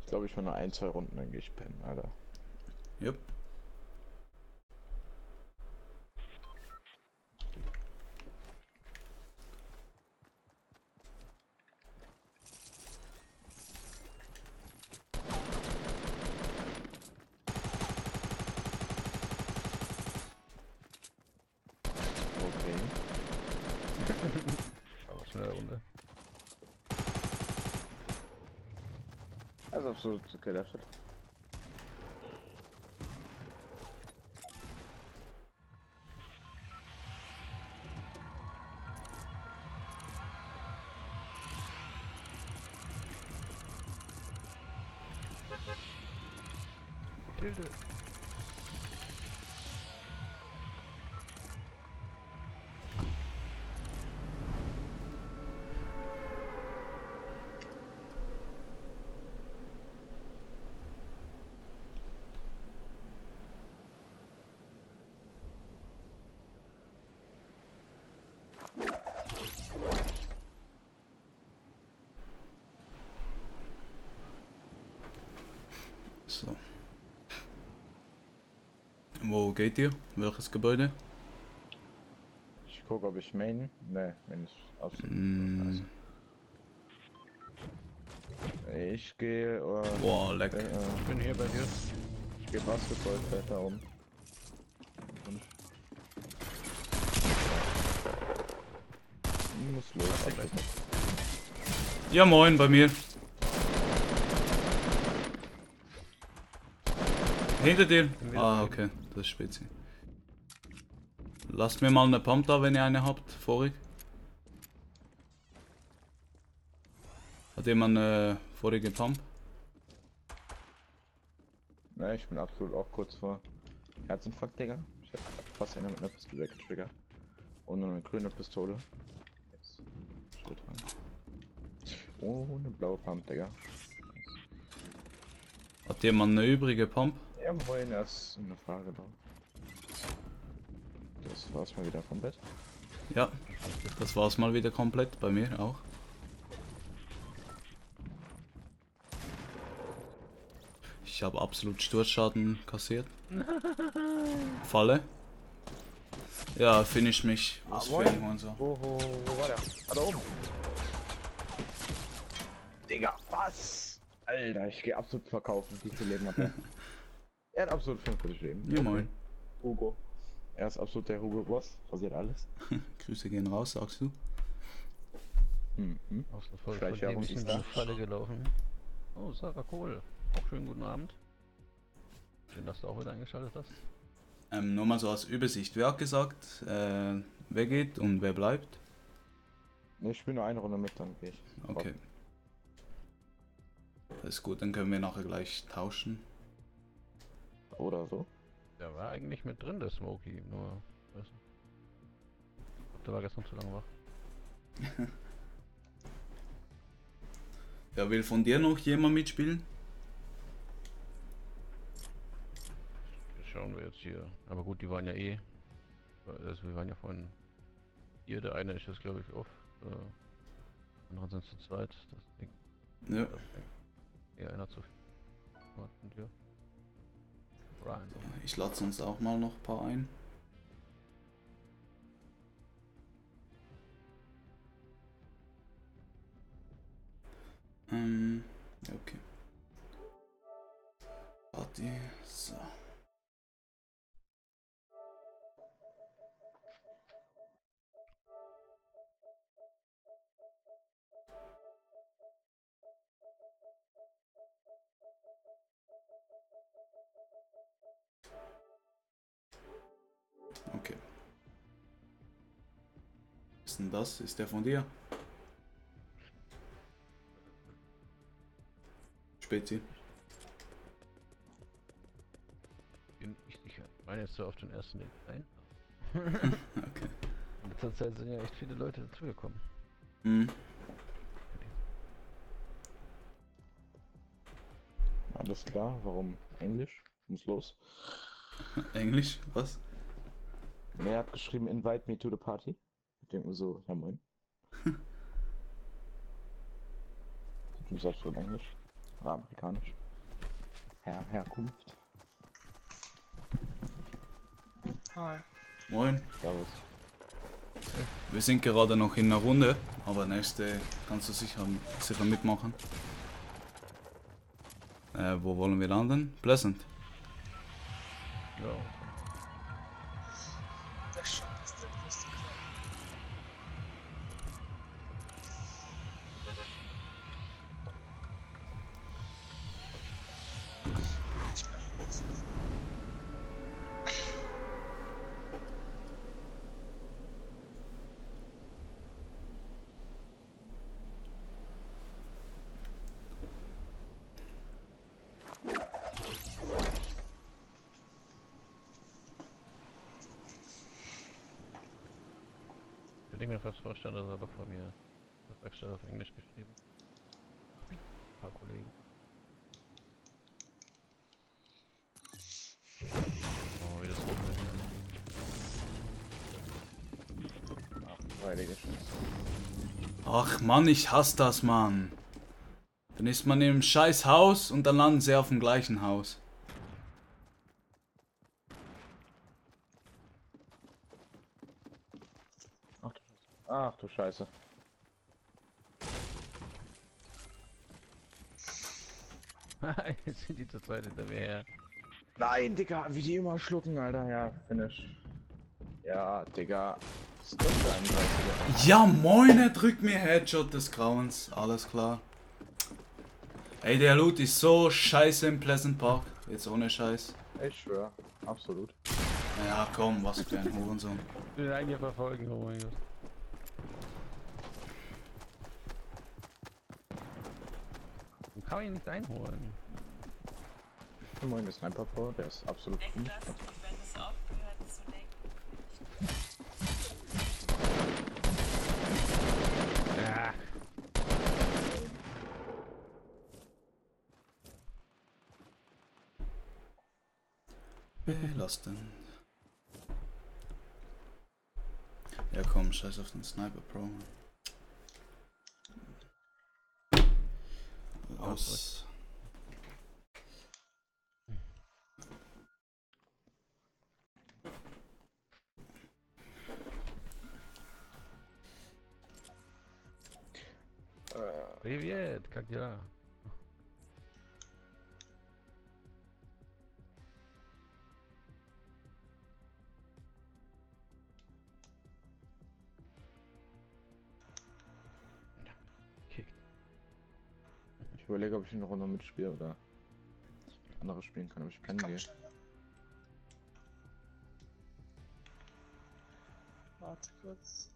Ich glaube, ich war nur ein, zwei Runden, dann gehe ich pennen, Alter. Jupp. Okay. Aber schnelle Runde. Also absolut okay, der Shit. Tilde. Wo geht ihr? Welches Gebäude? Ich gucke, ob ich Main. Ne, Main ist absolut. Mm, Ich gehe. Äh, boah, leck. äh, Ich bin hier bei dir. ich gehe Basketballfeld da um. Und muss los. Ja, moin, bei mir. Hinter dir? Ah, okay, das ist Spezi. Lasst mir mal eine Pump da, wenn ihr eine habt, vorig. Hat jemand eine vorige Pump? Ne, ich bin absolut auch kurz vor Herzinfarkt, Digga. Ich hab fast einer mit einer Pistole weggetriggert. Und eine grüne Pistole. Jetzt. Schritt rein. Oh, eine blaue Pump, Digga. Hat jemand eine übrige Pump? Ja, moin, erst eine Frage da. Das war's mal wieder vom Bett. Ja, das war's mal wieder komplett, bei mir auch. Ich habe absolut Sturzschaden kassiert. Falle. Ja, finish mich. Was für ein Hurensohn. Wo, wo, wo war der? Ah, da oben. Digga, was? Alter, ich gehe absolut verkaufen. Wie viel Leben hat er? er hat absolut 45 Leben. Ja, moin. Hugo. Er ist absolut der Hugo-Boss. Passiert alles. Grüße gehen raus, sagst du? Mhm. Aus der Folge Vielleicht von ja dem auch ist in da. Falle gelaufen. Oh, Sarah Kohl. Auch schönen guten Abend. Schön, dass du auch wieder eingeschaltet hast. Ähm, nur mal so als Übersicht. Wer hat gesagt, äh, wer geht und wer bleibt? Ne, ich spiele nur eine Runde mit, dann gehe ich. Okay. Das ist gut, dann können wir nachher gleich tauschen. Oder so. Der war eigentlich mit drin, der Smokey, nur. Weiß nicht. Ich glaub, Der war gestern zu lange wach. Wer will von dir noch jemand mitspielen? Schauen wir jetzt hier. Aber gut, die waren ja eh. Also wir waren ja von hier, der eine ist jetzt glaube ich off. Äh, andere sind zu zweit. Das Ding. Ja. Eher einer zu viel. Sind wir? Ryan. Ich lade sonst auch mal noch ein paar ein. Ähm, okay. Party, so. Ist denn das? Ist der von dir? Spezi. Bin ich. Ich meine jetzt so auf den ersten Link rein. Okay. In letzter Zeit sind ja echt viele Leute dazugekommen. Hm. Alles klar, warum Englisch? Muss los. Englisch? Was? Ne, er hat geschrieben, invite me to the party. Ich denke mir so, ja moin. Ich muss auch schon Englisch. Oder amerikanisch. Her Herkunft. Hi. Moin. Servus. Wir sind gerade noch in einer Runde, aber nächste kannst du sicher, sicher mitmachen. Äh, wo wollen wir landen? Pleasant. Ja. Mann, ich hasse das, Mann. Dann ist man im scheiß Haus und dann landen sie auf dem gleichen Haus. Ach du Scheiße. Jetzt sind die zu zweit hinter mir her. Nein, Digga, wie die immer schlucken, Alter. Ja, finish. Ja, Digga. Ja, moin, er drückt mir Headshot des Grauens. Alles klar. Ey, der Loot ist so scheiße im Pleasant Park. Jetzt ohne Scheiß. Ich schwör, absolut. Ja, komm, was für ein Hurensohn. Ich will einen hier verfolgen, oh mein Gott. Man kann ihn nicht einholen. Moin, der Sniper Pro, der ist absolut gut. das, wenn es aufgehört zu denken. Ja Belastend. Ja, komm, scheiß auf den Sniper Pro. Mann. Aus. Äh, Привет, как дела? Überlege, ob ich eine Runde mitspiele oder andere spielen kann, ob ich pennen gehe. Warte kurz.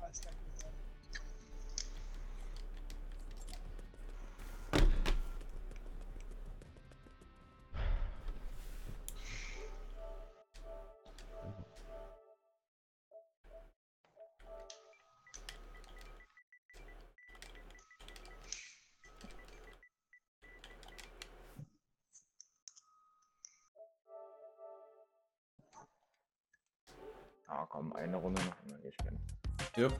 Alles klar. Komm, eine Runde noch und ich pennen. Jupp.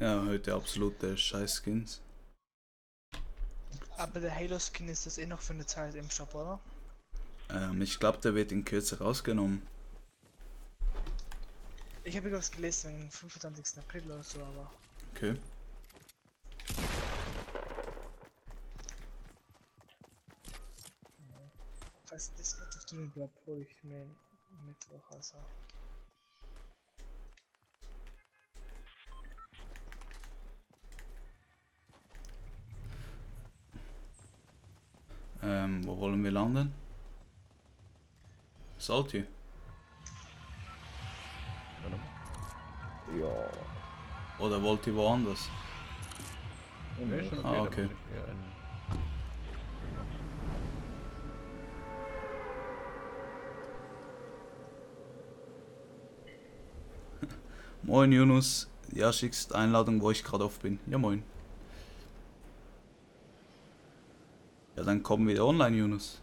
Ja, heute absolute Scheiß-Skins. Aber der Halo Skin ist das eh noch für eine Zeit im Shop, oder? Ähm, ich glaube, der wird in Kürze rausgenommen. Ich habe irgendwas gelesen, wegen 25. April oder so, aber. Okay. Falls das nicht auf den bleibt, hole ich mir Mittwoch, also. Ähm, wo wollen wir landen? Salty. Ja. Oder wollt ihr woanders? Nee, schon Ah, okay. eher einen- Moin Yunus. Ja, schickst Einladung, wo ich gerade auf bin. Ja, moin. Ja, dann kommen wir online, Yunus.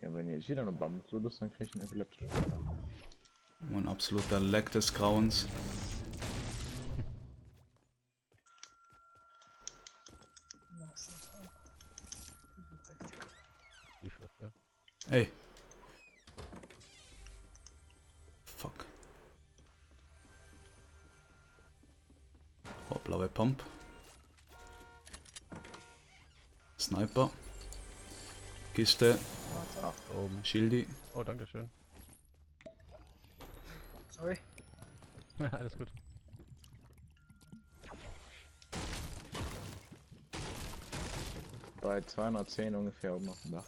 Ja, wenn ihr wieder eine Bambus ist, dann krieg ich einen epileptischen. Ein absoluter Leck des Grauens. Kiste. Oben. Schildi. Oh, danke schön. Sorry. Alles gut. Bei 210 ungefähr oben auf dem Dach.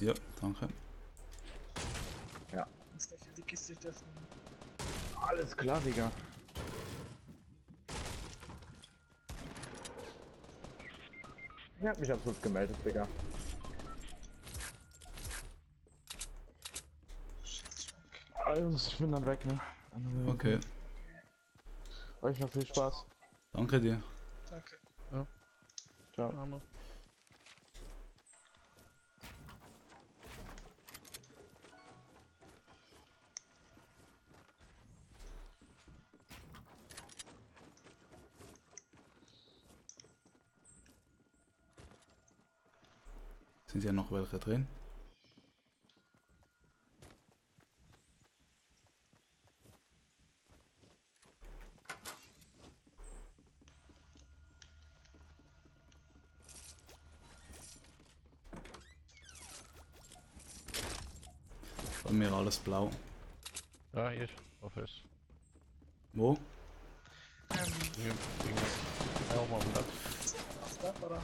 Ja, danke. Gleich die Kiste dürfen. Alles klar, Digga. Ich hab mich absolut gemeldet, Digga. Ich bin dann weg, ne? Okay, Euch noch viel Spaß. danke dir. Danke. Ciao. Arme. Sind ja noch welche drin? Bei mir alles blau. Ja, hier Office. Wo? Ähm, Hier, hier. Ja, auch mal Platz. auf da, oder?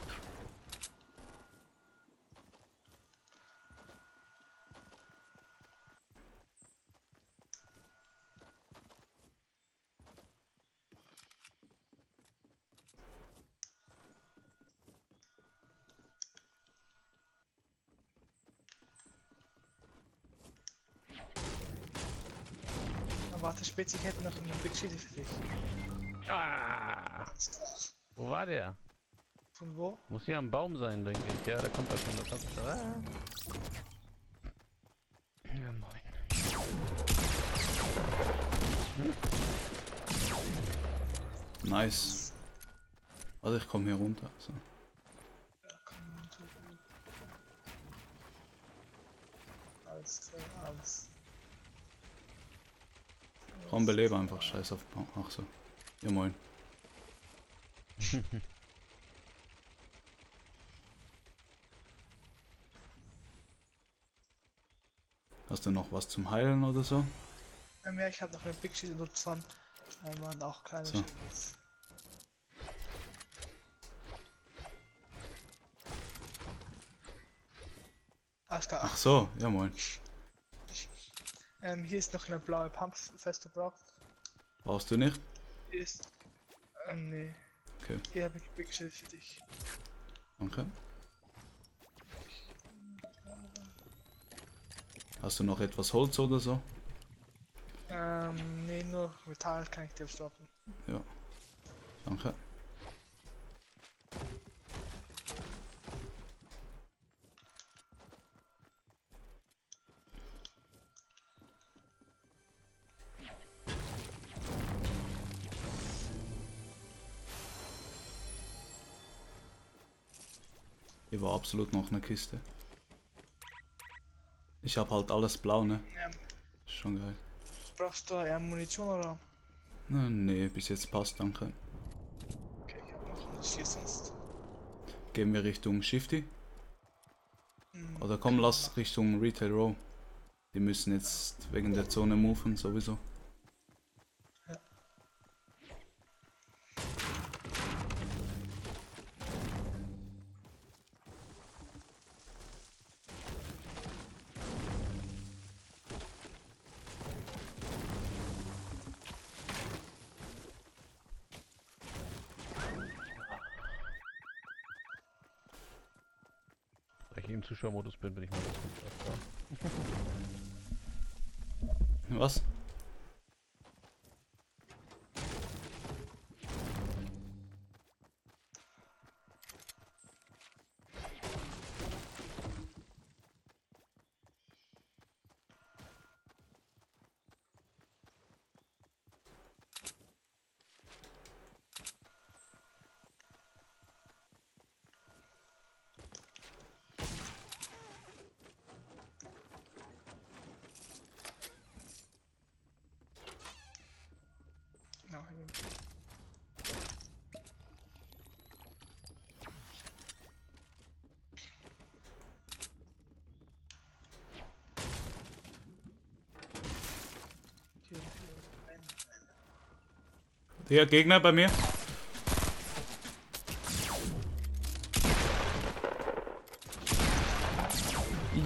Na, Warte, Spitz, ich hätte noch eine Big City für dich. Ah, wo war der? Von wo? Muss hier am Baum sein, denke ich. Ja, da kommt er schon. Da kommt er. Ah. Ja, moin. Nice. Also ich komme hier runter. So. Alles klar, alles. Komm, belebe einfach. Scheiß auf. Ach so. Ja moin. Hast du noch was zum Heilen oder so? Ähm, ja, ich habe noch eine Big nutzt von. Ähm, waren auch kleine So. Schilds. Alles klar. Ach so, ja moin. Ähm, hier ist noch eine blaue Pump fest gebraucht. Brauchst du nicht? Hier ist. Ähm, nee. Okay. Hier habe ich Big Shield für dich. Danke. Hast du noch etwas Holz oder so? Ähm, nee, nur Metall kann ich dir stoppen. Ja. Danke. Hier war absolut noch eine Kiste. Ich habe halt alles blau, ne? Ist schon geil. brauchst du eher Munition oder? Na, nee, bis jetzt passt, danke. Okay, ich habe noch ein Schild sonst. Gehen wir Richtung Shifty? Hm, Oder komm, lass Richtung Retail Row. Die müssen jetzt wegen der Zone moven, sowieso. Da ich Hier, Gegner bei mir.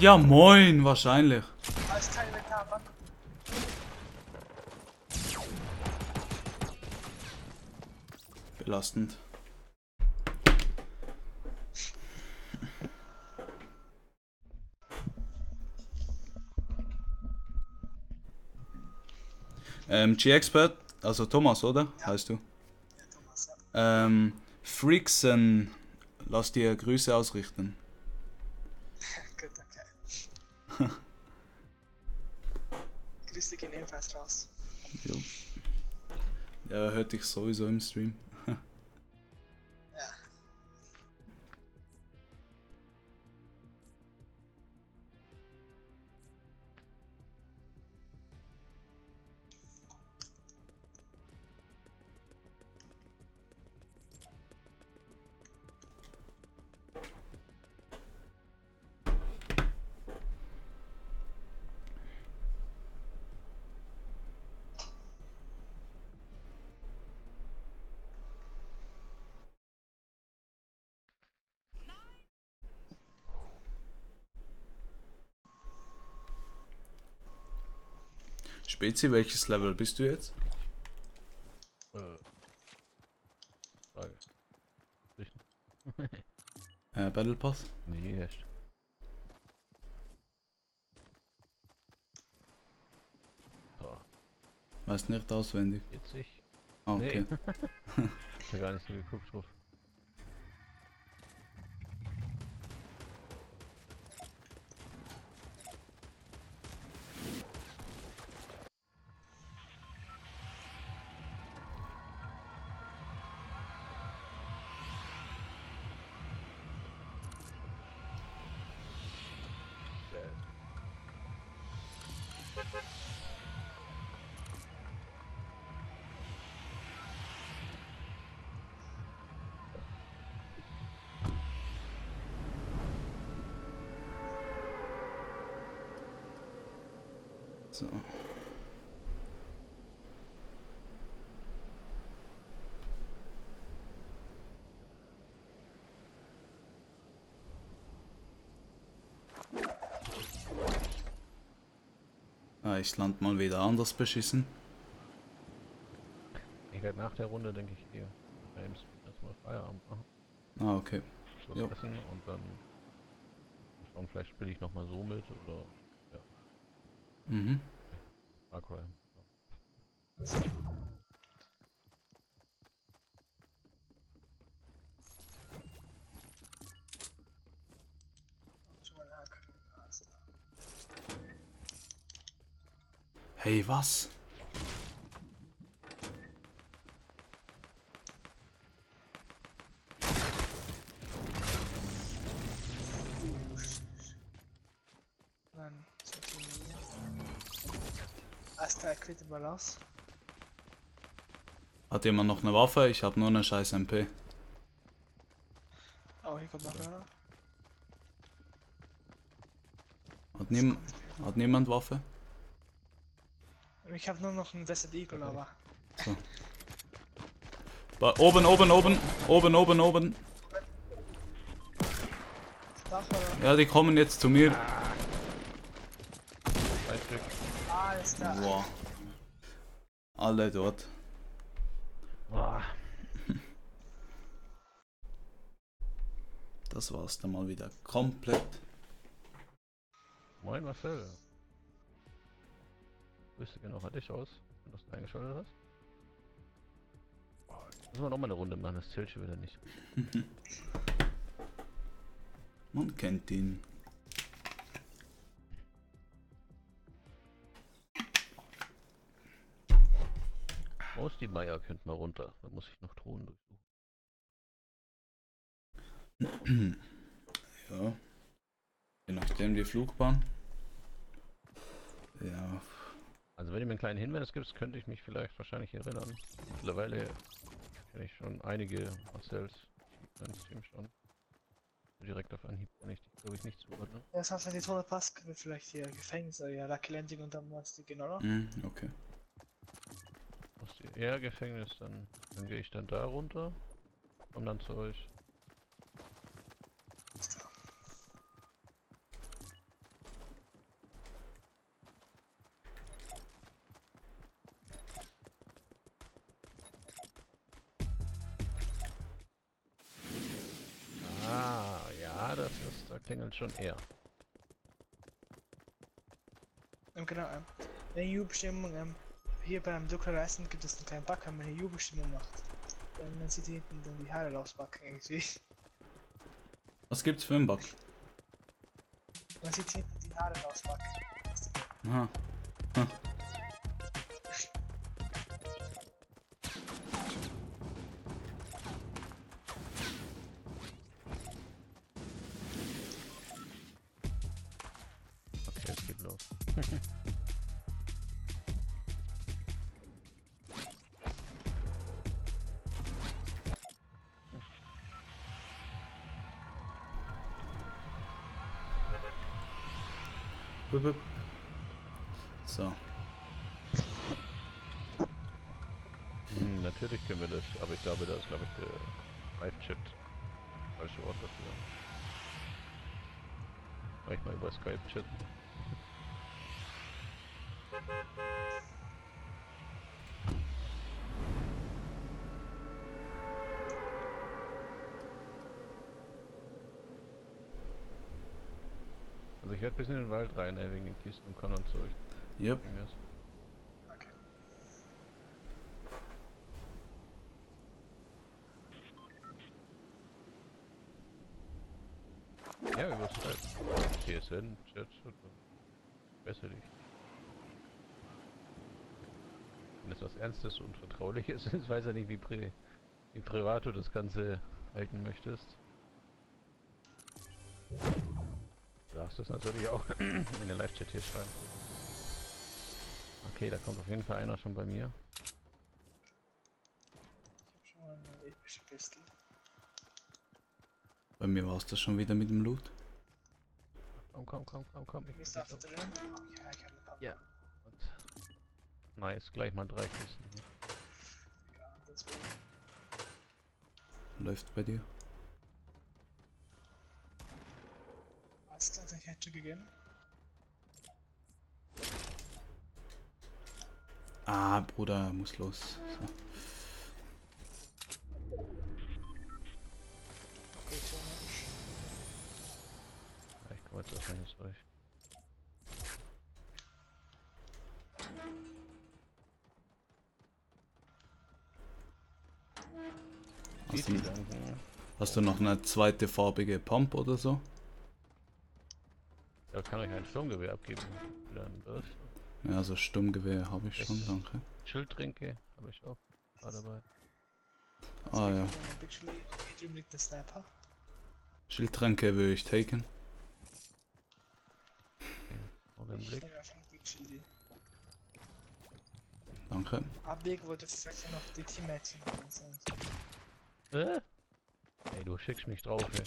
Ja, moin, wahrscheinlich. Belastend. Ähm, G-Expert, also Thomas, oder? Heißt du? Ja, Thomas, ja. Ähm, Freaksen, lass dir Grüße ausrichten. Gut, okay. Grüße gehen ebenfalls raus. Jo. Ja, hört dich sowieso im Stream. Spezi, welches Level bist du jetzt? Äh. Frage. Richten. Äh, Battle Pass? Nee, echt. So, Weiß nicht auswendig. 40. Ah, okay. Nee. Ich hab gar nicht so geguckt drauf. Ich land mal wieder anders beschissen. Ich werde nach der Runde, denke ich, hier erstmal Feierabend machen. Ah, okay. Was Jo. essen und dann schauen, vielleicht spiele ich nochmal so mit oder Mhm. Far Cry. Schon Hey, was? Critical. Hat jemand noch eine Waffe? Ich habe nur eine scheiß MP. Oh, hier kommt noch einer. Hat, niem hat niemand Waffe? Ich habe nur noch einen Desert Eagle, aber. Ba oben, oben, oben, oben, oben, oben. Ja, die kommen jetzt zu mir. Ah, ist da. Wow. Alle dort. Boah. Das war's dann mal wieder komplett. Moin Marcel. Grüße gehen auch an dich aus, wenn du es eingeschaltet hast. Müssen wir noch mal eine Runde machen, das zählt schon wieder nicht. Man kennt ihn. Ist die Meier? Könnt mal runter. Da muss ich noch Truhen durchsuchen. Ja. Je nachdem die Flugbahn. Ja. Also wenn ihr mir einen kleinen Hinweis gibt, könnte ich mich vielleicht wahrscheinlich erinnern. Mittlerweile kenne ich schon einige Marcells im Stream schon. Direkt auf Anhieb kann ich die, glaube ich, nicht zuordnen. Das heißt, wenn die Tode passt, können wir vielleicht hier Gefängnis oder ja, Lucky Landing und dann Monster gehen, oder? Hm, okay. Aus dem R-Gefängnis, dann, dann gehe ich dann da runter. Komm dann zu euch. Klingelt schon eher. Genau, ähm, wenn U-Bestimmung, ähm, hier beim Druckerreisen gibt es einen kleinen Bug, wenn man eine U-Bestimmung macht. Dann, dann sieht hinten dann die Haare rausbacken irgendwie. Was gibt's für einen Bug? Man sieht hinten die Haare rausbacken. Aha. Okay, bis in den Wald rein, ey, wegen den Kisten und kann so. Ich Yep. das- Ja, über Skype. TSN, Chat oder besser dich. Wenn es was Ernstes und Vertrauliches ist, weiß er nicht, wie, pri wie privat du das Ganze halten möchtest. Du darfst das natürlich auch in den Live-Chat hier schreiben. Okay, da kommt auf jeden Fall einer schon bei mir. Ich hab schon mal eine epische Pistole. Bei mir war es das schon wieder mit dem Loot. Komm, komm, komm, komm, komm. Ich Ist bin da drin? Oh, ja, ich hab eine Pump. Ja. Und nice, gleich mal drei Kisten. hier. Ja. Läuft bei dir. Hätte gegeben. Ah, Bruder, muss los. So. Ja, ich jetzt wahrscheinlich durch. Hast du, hast du noch eine zweite farbige Pump oder so? Kann ich ein Sturmgewehr abgeben. Ja, so Sturmgewehr habe ich schon, danke. Schildtränke habe ich auch. War dabei. Ah ja. Schildtränke will ich taken. Shilly. Danke. Abbiegen wollte vielleicht noch die Teammates sein. Äh? Ey, du schickst mich drauf, ey.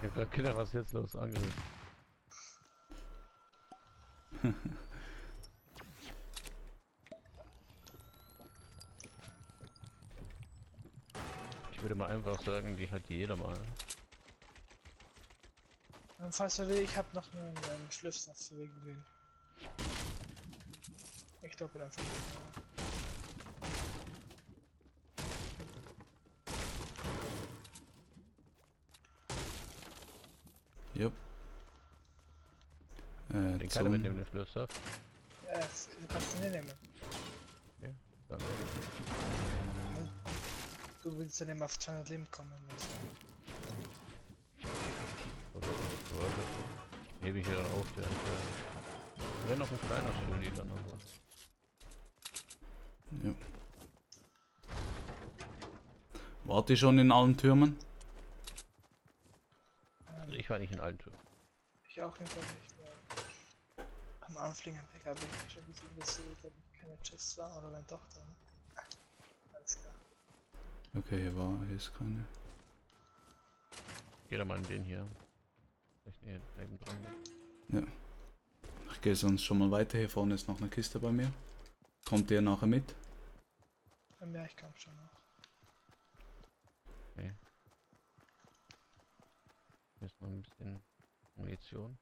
Ich hab grad Kinder, was ist jetzt los? Angriff. ich würde mal einfach sagen, die hat jeder mal. Falls er will, ich habe noch einen, einen für wegen will. Ich glaube einfach. Yep. Den Flusssaft. Ja, das- du kannst ihn nehmen. Danke. Du willst dann immer auf 200 Leben kommen. Also. Oder, oder, hebe ich hier dann auf, der. der Wäre noch ein kleiner Studi dann aber. ja. Wart ihr schon in allen Türmen? Also ich war nicht in allen Türen. Ich auch nicht, aber ich war am Anfang am PKW schon gesehen, dass so da keine Chests war oder wenn doch dann. Ah, Alles klar. Okay, hier war, hier ist keine. Geh da mal in den hier. Vielleicht hier neben dran. Ich gehe sonst schon mal weiter. Hier vorne ist noch eine Kiste bei mir. Kommt ihr nachher mit? Ja, ich komm schon noch. Hier ist noch ein bisschen Munition.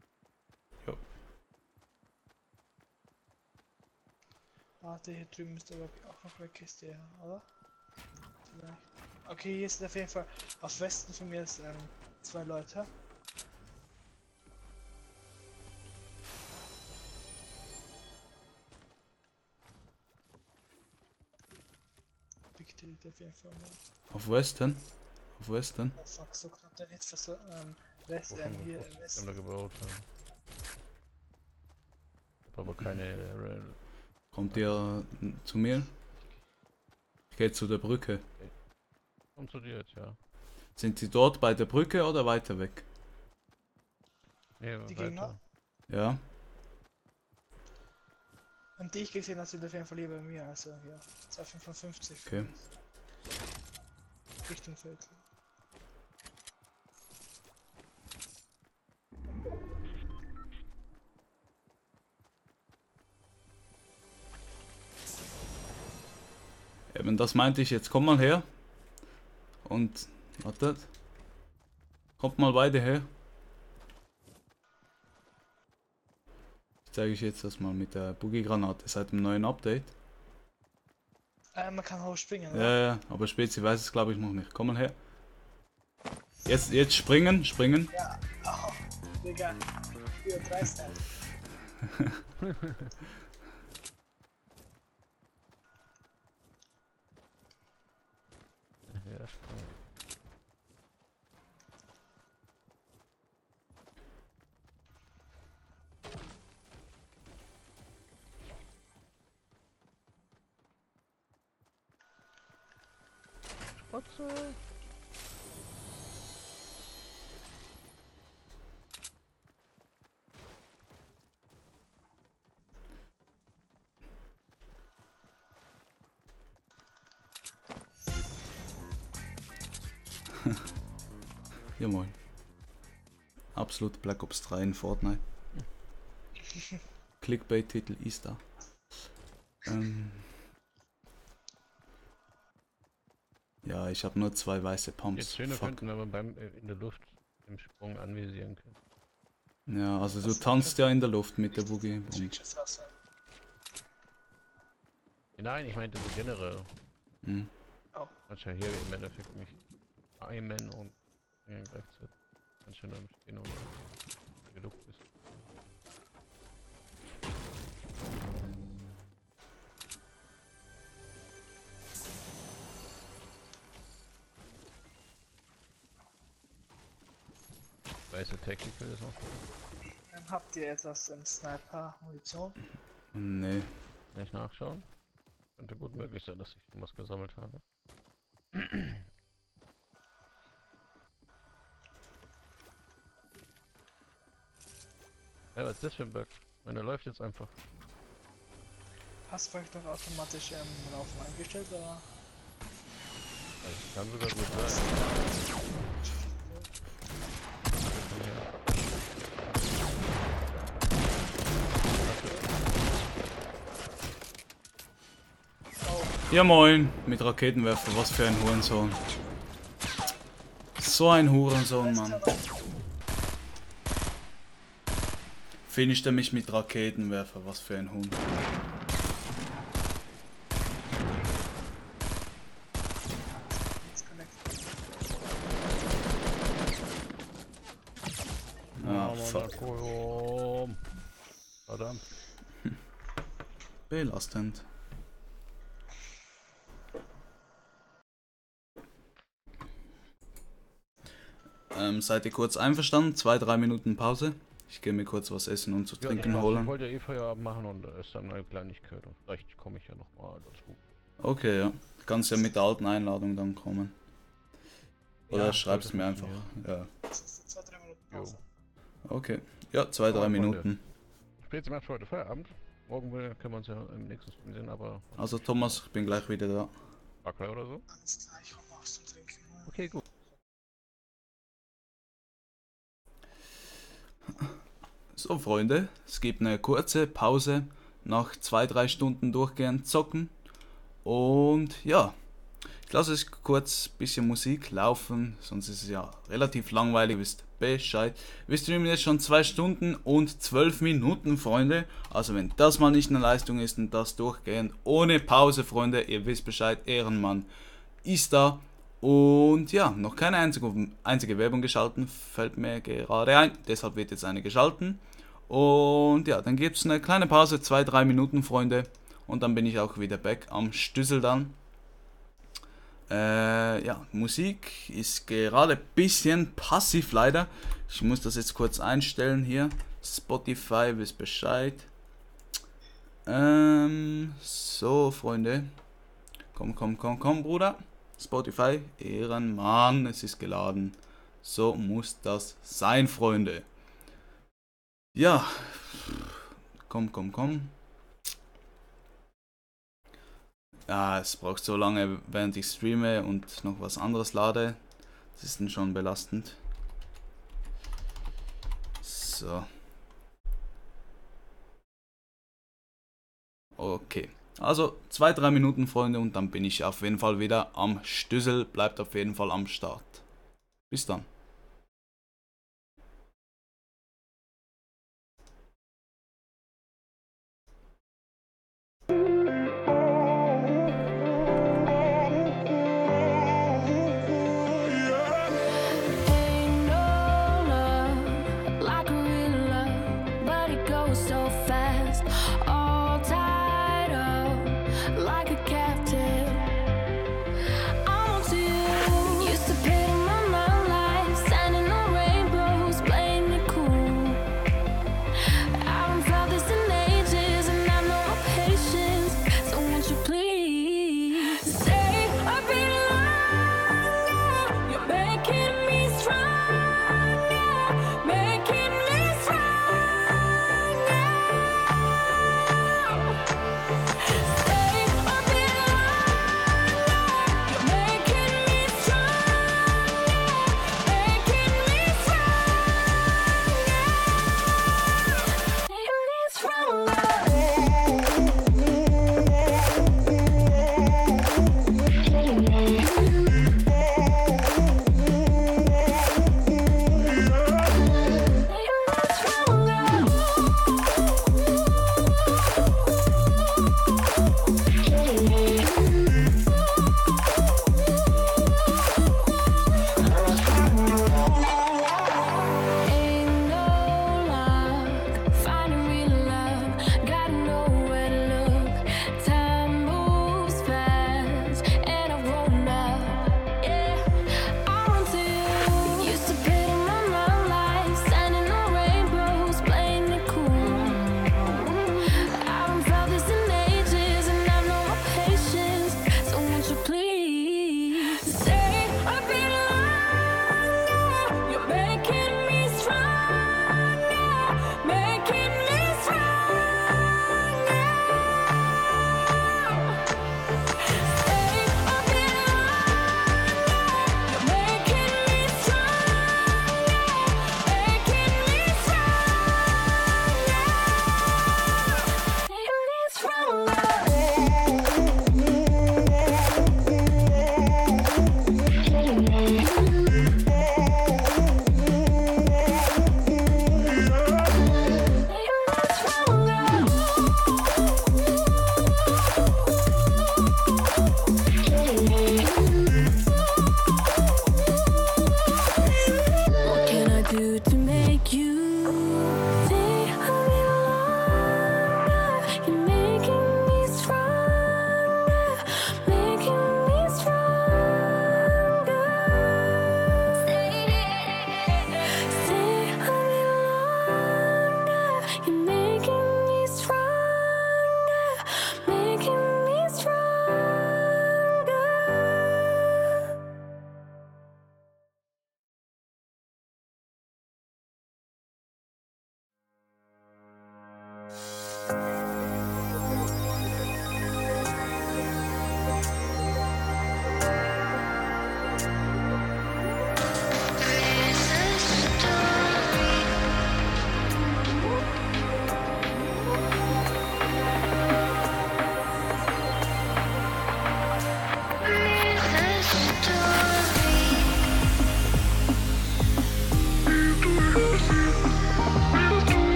Ah, Warte, hier drüben müsste aber auch noch eine Kiste her, oder? Vielleicht. Okay, hier sind auf jeden Fall auf Westen von mir ist, ähm, zwei Leute. auf jeden Fall Auf Westen? Auf Westen? Oh fuck, so knapp der Hit für so, ähm, Westen ähm, hier, äh, Westen. Ich hab da gebaut, ja. Aber keine Kommt ihr zu mir? Ich gehe zu der Brücke. Komm zu dir jetzt, ja. Sind sie dort bei der Brücke oder weiter weg? Nee, Die weiter. Gegner? Ja. Und die ich gesehen hast, sind auf jeden Fall lieber bei mir, also ja, 255. Okay. Richtung Feld. Eben das meinte ich, jetzt komm mal her. Und wartet. Kommt mal beide her. Ich zeige ich jetzt das mal mit der Boogie-Granate seit dem neuen Update. Äh, man kann hoch springen, Ja, ja, aber Spezi weiß es glaube ich noch nicht. Komm mal her. Jetzt, jetzt springen, springen. Oh, Digga. Hier, Dreistyle. Absolut Black Ops 3 in Fortnite. Clickbait-Titel ist da. Ähm. Ja, ich habe nur zwei weiße Jetzt Pumps. schöne Fuck. könnten aber beim äh, in der Luft im Sprung anvisieren können. Ja, also du tanzt ja in der Luft mit der Boogie. Nein, ich meinte so generell. hm. Kannst ja hier im Endeffekt mich aimen und gleichzeitig. Kannst du dann stehen der Luft bist. Weiße Tactical ist noch. Habt ihr etwas im Sniper Munition? Nee. Nicht nachschauen. Könnte gut möglich sein, dass ich was gesammelt habe. Ja, was ist das für ein Bug? Meine läuft jetzt einfach. Hast du vielleicht noch automatisch ähm, Laufen eingestellt oder? Also, kann sogar gut sein. Ja moin, mit Raketenwerfer, was für ein Hurensohn. So ein Hurensohn, Mann. Finisht er mich mit Raketenwerfer, was für ein Hund. disconnected. Ah, fuck. Verdammt. Belastend. Ähm, seid ihr kurz einverstanden? Zwei, drei Minuten Pause. Ich gehe mir kurz was essen und zu Ja, trinken ich holen. wollte ja eh Feierabend machen und es ist dann eine Kleinigkeit. Und vielleicht komme ich ja nochmal dazu. Okay, ja. Du kannst ja mit der alten Einladung dann kommen. Oder Ja, schreibst sollte mir einfach. Ja. Zwei, drei Minuten. Pause. Okay. Ja, zwei, drei. Minuten. Spätestens macht für heute Feierabend. Morgen können wir uns ja im nächsten Stream sehen, aber Also Thomas, ich bin gleich wieder da. Backler oder so. Alles ich mal was zum Trinken. Okay, gut. So, Freunde, es gibt eine kurze Pause nach zwei, drei Stunden durchgehend zocken. Und ja, ich lasse es kurz ein bisschen Musik laufen, sonst ist es ja relativ langweilig, wisst Bescheid. Wir streamen jetzt schon zwei Stunden und zwölf Minuten, Freunde. Also wenn das mal nicht eine Leistung ist und das durchgehend ohne Pause, Freunde, ihr wisst Bescheid, Ehrenmann ist da. Und ja, noch keine einzige, einzige Werbung geschalten, fällt mir gerade ein. Deshalb wird jetzt eine geschalten. Und ja, dann gibt es eine kleine Pause, zwei, drei Minuten, Freunde. Und dann bin ich auch wieder back am Stüssel dann. Äh, ja, Musik ist gerade ein bisschen passiv leider. Ich muss das jetzt kurz einstellen hier. Spotify, wisst Bescheid. Ähm, so, Freunde. Komm, komm, komm, komm, Bruder. Spotify, Ehrenmann, es ist geladen. So muss das sein, Freunde. Ja. Komm, komm, komm. Ja, es braucht so lange, während ich streame und noch was anderes lade. Das ist dann schon belastend. So. Okay. Also zwei, drei Minuten, Freunde, und dann bin ich auf jeden Fall wieder am Stüssel. Bleibt auf jeden Fall am Start. Bis dann.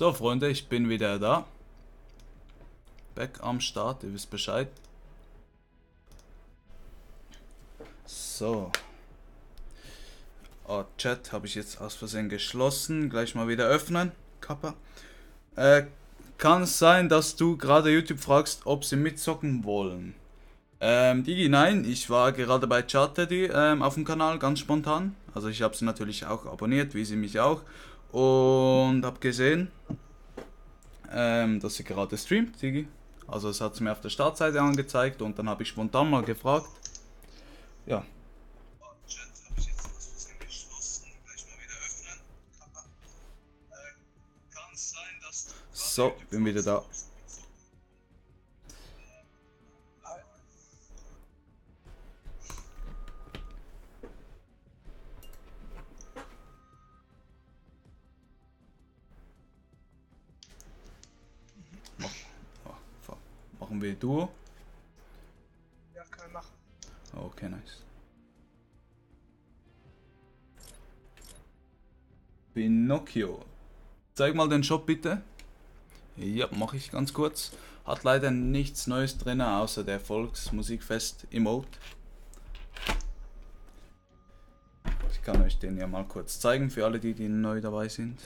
So, Freunde, ich bin wieder da. Back am Start, ihr wisst Bescheid. So. Oh, Chat habe ich jetzt aus Versehen geschlossen. Gleich mal wieder öffnen. Kappa. Äh, kann es sein, dass du gerade YouTube fragst, ob sie mitzocken wollen? Ähm, Digi, nein, ich war gerade bei Charteddy ähm, auf dem Kanal, ganz spontan. Also ich habe sie natürlich auch abonniert, wie sie mich auch. Und habe gesehen, ähm, dass sie gerade streamt, Digi. Also es hat es mir auf der Startseite angezeigt und dann habe ich spontan mal gefragt. Ja. So, bin wieder da. Machen wir Duo? Ja, können wir machen. Okay, nice. Pinocchio. Zeig mal den Shop bitte. Ja, mache ich ganz kurz. Hat leider nichts Neues drin, außer der Volksmusikfest Emote. Ich kann euch den ja mal kurz zeigen für alle, die, die neu dabei sind.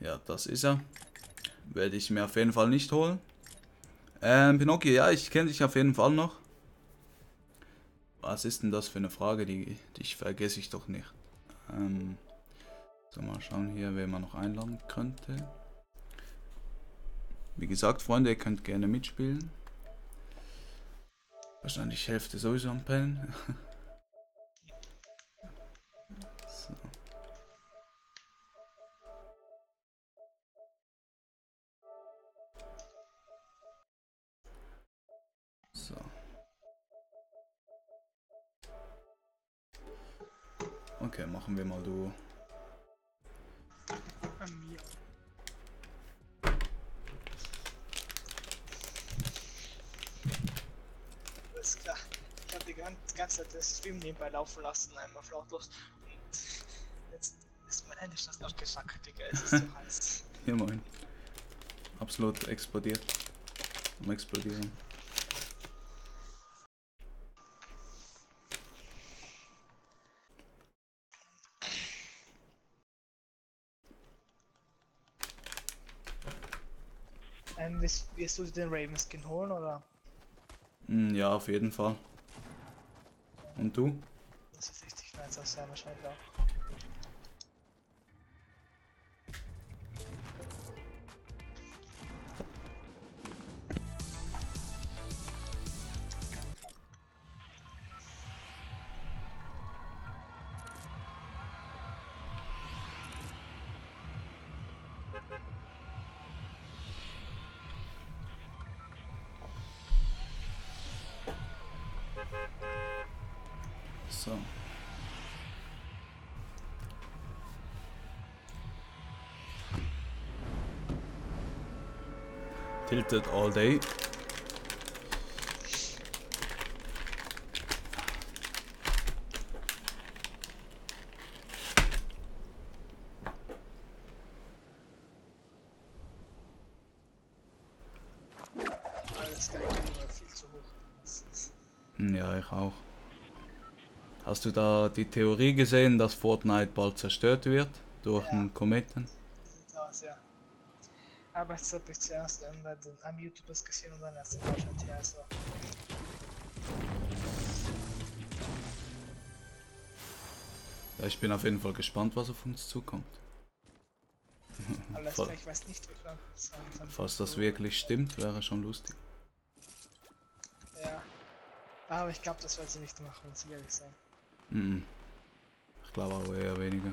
Ja, das ist er. Werde ich mir auf jeden Fall nicht holen. Ähm, Pinocchio, ja, ich kenne dich auf jeden Fall noch. Was ist denn das für eine Frage, die, die vergesse ich doch nicht. Ähm, so, mal schauen hier, wen man noch einladen könnte. Wie gesagt, Freunde, ihr könnt gerne mitspielen. Wahrscheinlich Hälfte sowieso am Pennen. Okay, machen wir mal du. Alles klar. Ich habe die gan- ganze Zeit das Stream nebenbei laufen lassen, einmal flautlos. Und jetzt ist mein Handy schon abgesackert, Digga. Es ist so heiß. Hier moin. Absolut explodiert. Am explodieren. Ähm, wirst, wirst du den Raven Skin holen oder? Mm, Ja, auf jeden Fall. Und du? Das ist richtig nice aus, ja, wahrscheinlich auch. Das ist- Hm, Ja, ich auch. Hast du da die Theorie gesehen, dass Fortnite bald zerstört wird durch einen Kometen? Sieht aus, ja. Aber jetzt habe ich zuerst ähm, bei den, am YouTube das gesehen und dann erst in Deutschland hier, also. Ja, ich bin auf jeden Fall gespannt, was auf uns zukommt. Ich weiß nicht, Falls das wirklich stimmt, wäre schon lustig. Ja. Aber ich glaube, das wird sie nicht machen, muss ich ehrlich sein. Mhm. Ich glaube auch eher weniger.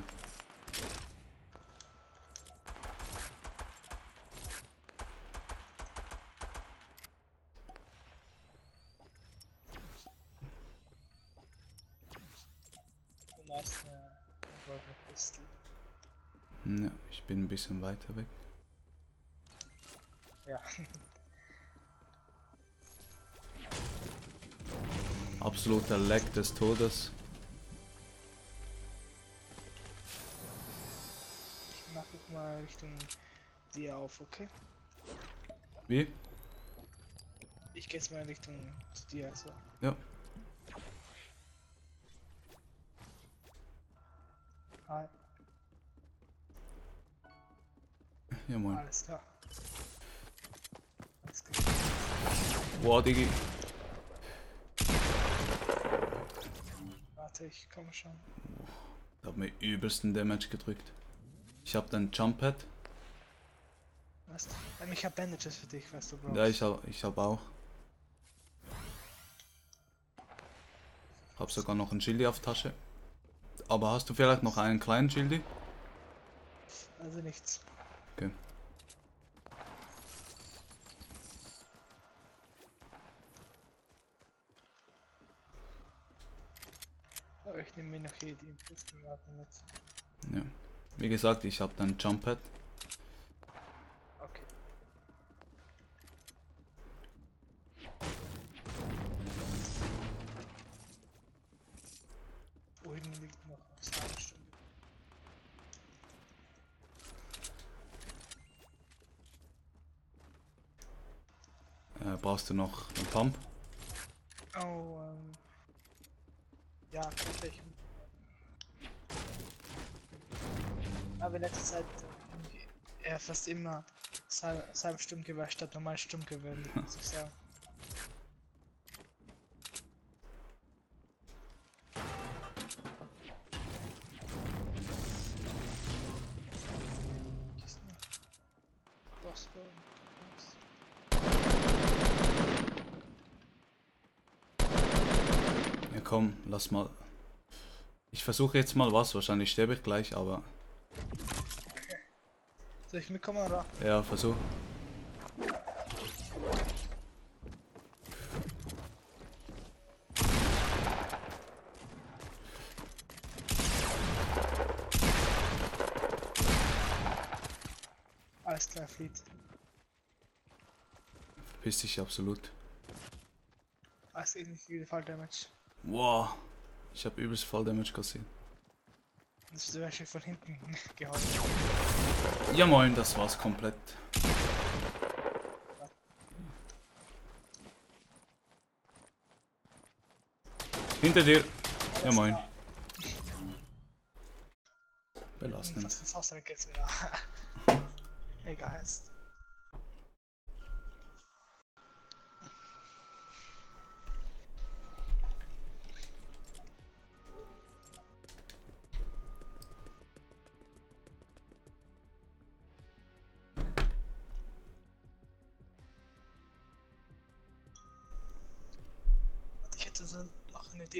Die meisten äh, Revolver Pistol. Ja, ich bin ein bisschen weiter weg. Ja. Absoluter Leck des Todes. Ich mach jetzt mal Richtung dir auf, okay? Wie? Ich geh jetzt mal Richtung zu dir, so. Ja. Ja moin. alles klar. Alles klar. Boah, Digi. Warte, ich komme schon. Da hat mir übelsten Damage gedrückt. Ich hab den Jump Pad. Was? Ähm, ich hab Bandages für dich, was du brauchst. Ja, ich hab, ich hab auch. Hab sogar noch ein Schildi auf Tasche. Aber hast du vielleicht noch einen kleinen Schildi? Also nichts. Okay. Aber ich nehme mir noch hier die Impulsgranaten mit. Ja. Wie gesagt, ich hab den Jump Pad. Okay. Wohin liegt noch eine Stunde? Du noch einen Pump? Oh, ähm. Ja, könnte ich. Aber in letzter Zeit äh, eher fast immer Salb Salb Sturmgewehr statt normal Sturmgewehr, muss ich sagen. Lass mal. Ich versuche jetzt mal was, wahrscheinlich sterbe ich gleich, aber Soll ich mitkommen oder? ja, versuch. Alles klar, flieht. Piss dich absolut. Alles eh nicht viel Fall Damage. Wow, ich habe übelst Fall Damage kassiert. Das ist zum Beispiel von hinten gehauen. Ja moin, das war's komplett. Hinter dir. Ja moin. Belastend. Egal ist.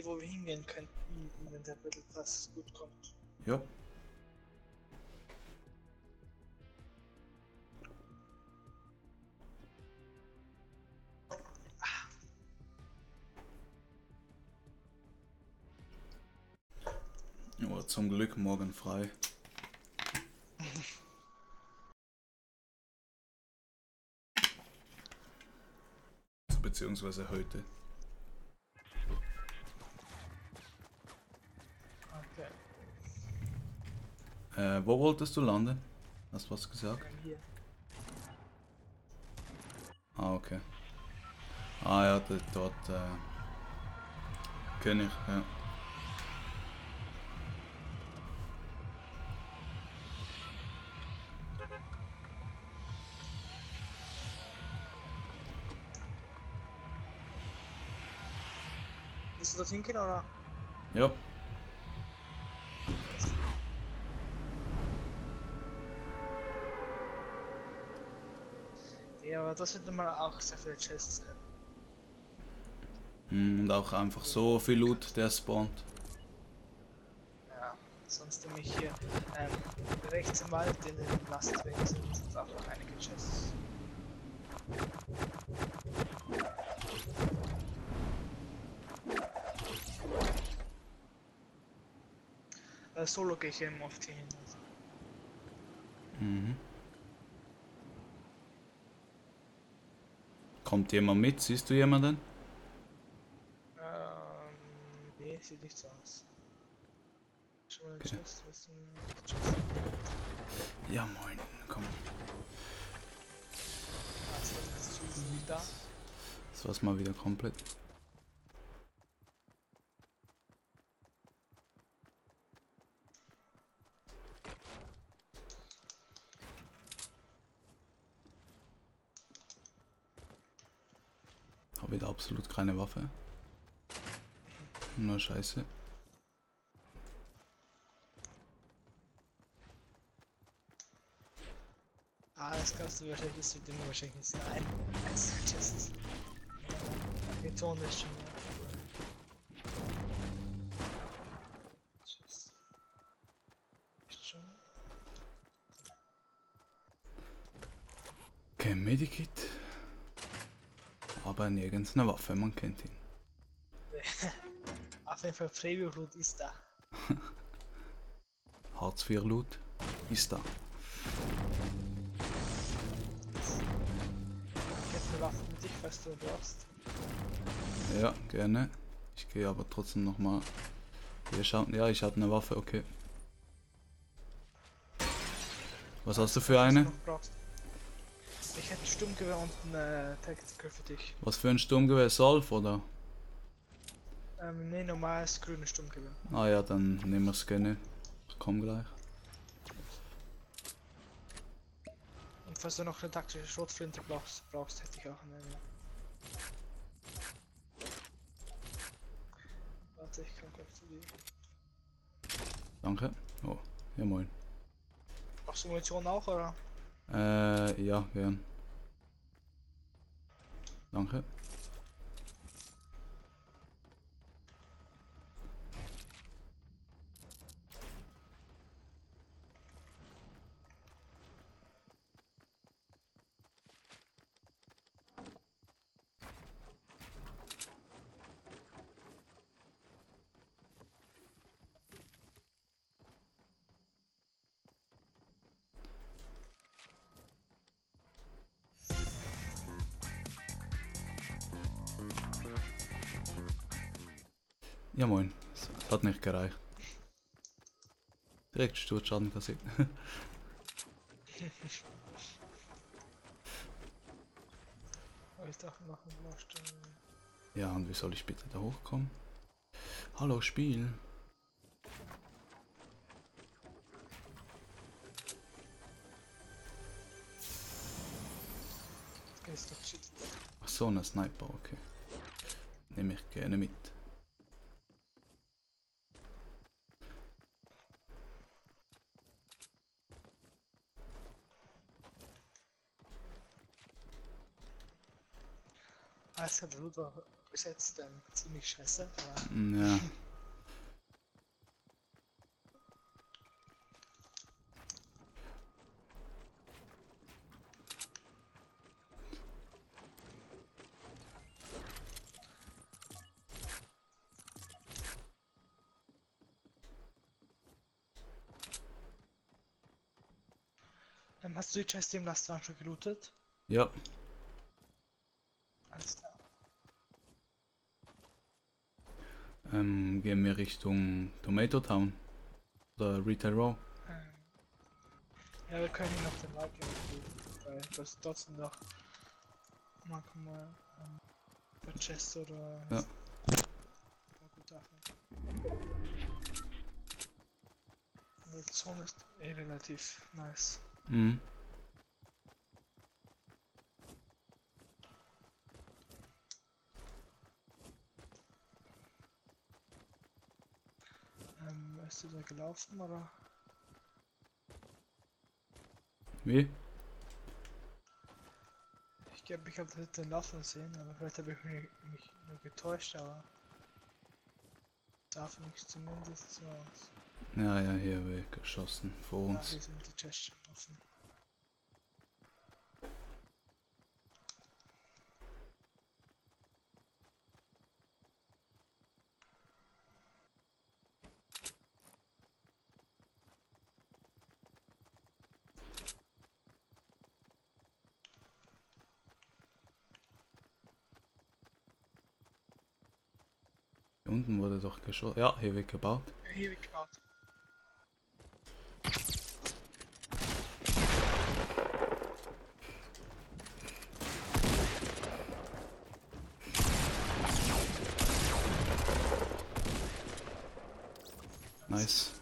Wo wir hingehen könnten, wenn der Battle Pass gut kommt. Ja. Ja, zum Glück morgen frei. Beziehungsweise heute. Wo wolltest du landen? Hast du was gesagt? hier. Ah, okay. Ah ja, dort äh, kenne ich, ja. Willst du das hingehen oder? Ja, Ja, aber das wird mal auch sehr viele Chests sein. mm, und auch einfach so viel Loot, der spawnt. Ja, sonst nämlich hier ähm, rechts im Wald in den Lastwagen sind auch noch einige Chests. Äh, Solo gehe ich eben oft hier hin. Mhm. Kommt jemand mit? Siehst du jemanden? Äh, Nee, sieht nicht so aus. Schon mal Okay. Chest, was Chest? Ja, moin. Komm. Ah. Das war's mal wieder komplett. Hab wieder absolut keine Waffe. Nur Scheiße. Ah, das kannst du wahrscheinlich, das wird immer wahrscheinlich nicht sein. Das ist. Die Ton ist schon. Kein Medikit. Aber nirgends eine Waffe, man kennt ihn. Auf jeden Fall Preview-Loot ist da. Hartz IV Loot ist da. Ich hätte eine Waffe mit dich, falls du brauchst. Ja, gerne. Ich gehe aber trotzdem nochmal. Hier schauen. Ja, ich habe eine Waffe, okay. Was hast du für eine? Ich hätte ein Sturmgewehr und eine Tactical für dich. Was für ein Sturmgewehr? Solf oder? Ähm, nee, normales grünes Sturmgewehr. Ah ja, dann nehmen wir es gerne. Ich komm gleich. Und falls du noch eine taktische Schrotflinte brauchst, brauchst hätte ich auch eine. ja. Warte, ich kann kurz zu dir. Danke. Oh, ja moin. Brauchst du Munition auch, oder? Äh, ja, gern. Danke. Ja Gereicht. Direkt Sturzschaden ich dachte ein Stunden. ja, und wie soll ich bitte da hochkommen? Hallo Spiel. Ach so, eine Sniper, okay. Nehme ich gerne mit. Loot war bis jetzt ähm, ziemlich scheiße, aber Ja. ähm, hast du die Chest im Lastwagen schon gelootet? Ja, Alles klar. Ähm, gehen wir Richtung Tomato Town. Oder Retail Row. Ja, wir können ihn auf den Wald gehen, weil das trotzdem noch manchmal ähm, bei Chest oder Ja. Die Zone ist eh relativ nice. Mhm. Ähm, ist du da gelaufen oder? Wie? Ich glaube, ich habe das hinten laufen sehen, aber vielleicht habe ich mich, mich nur getäuscht, aber für mich zumindest so aus. Ja, ja, hier weggeschossen. Vor Ja, uns. hier geschossen. Ja, hier wird gebaut. Hier wird gebaut. Nice.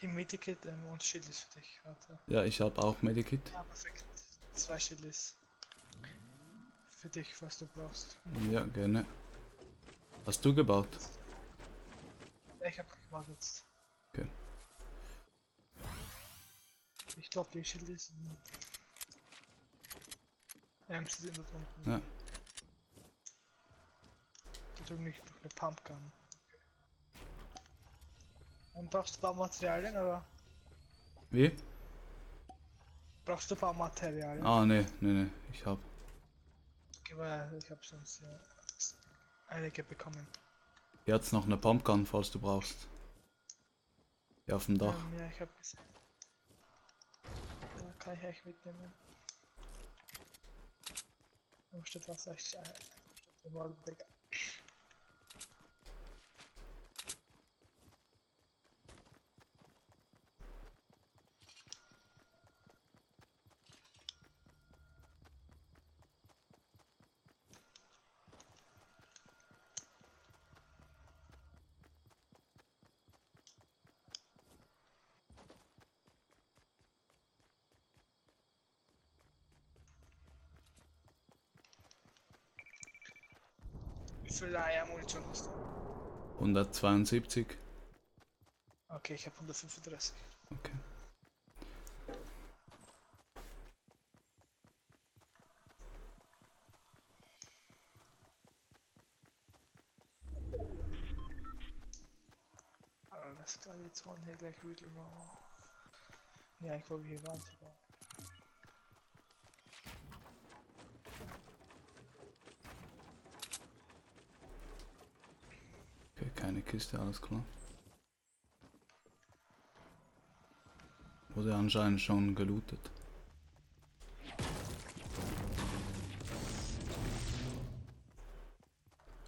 Im Medikit ähm, und Schild ist für dich. Warte. Ja, ich habe auch Medikit. Ja, perfekt. Zwei Schild ist für dich, was du brauchst. Ja, gerne. Hast du gebaut? Ich hab gemacht jetzt. Okay. Ich glaube, die Schild ist. Ja, sie sind da drunten. Ja. Da drüben liegt noch eine Pumpgun. Und brauchst du Baumaterialien oder? Wie? Brauchst du Baumaterialien? Ah, ne, ne, ne. Ich hab. Okay, weil ich hab sonst ja einige bekommen. Jetzt noch eine Pumpgun, falls du brauchst. Ja, auf dem Dach. Ähm, ja, ich hab gesehen. Da kann ich echt mitnehmen. Da steht was echt. Äh, steht mal, Digga. Viel Eier Munition hast du? 172. Okay, ich hab 135. Okay. Alles klar, jetzt waren hier gleich wieder mal. Ja, ich wollte hier waren sogar. Okay, keine Kiste, alles klar. Wurde anscheinend schon gelootet.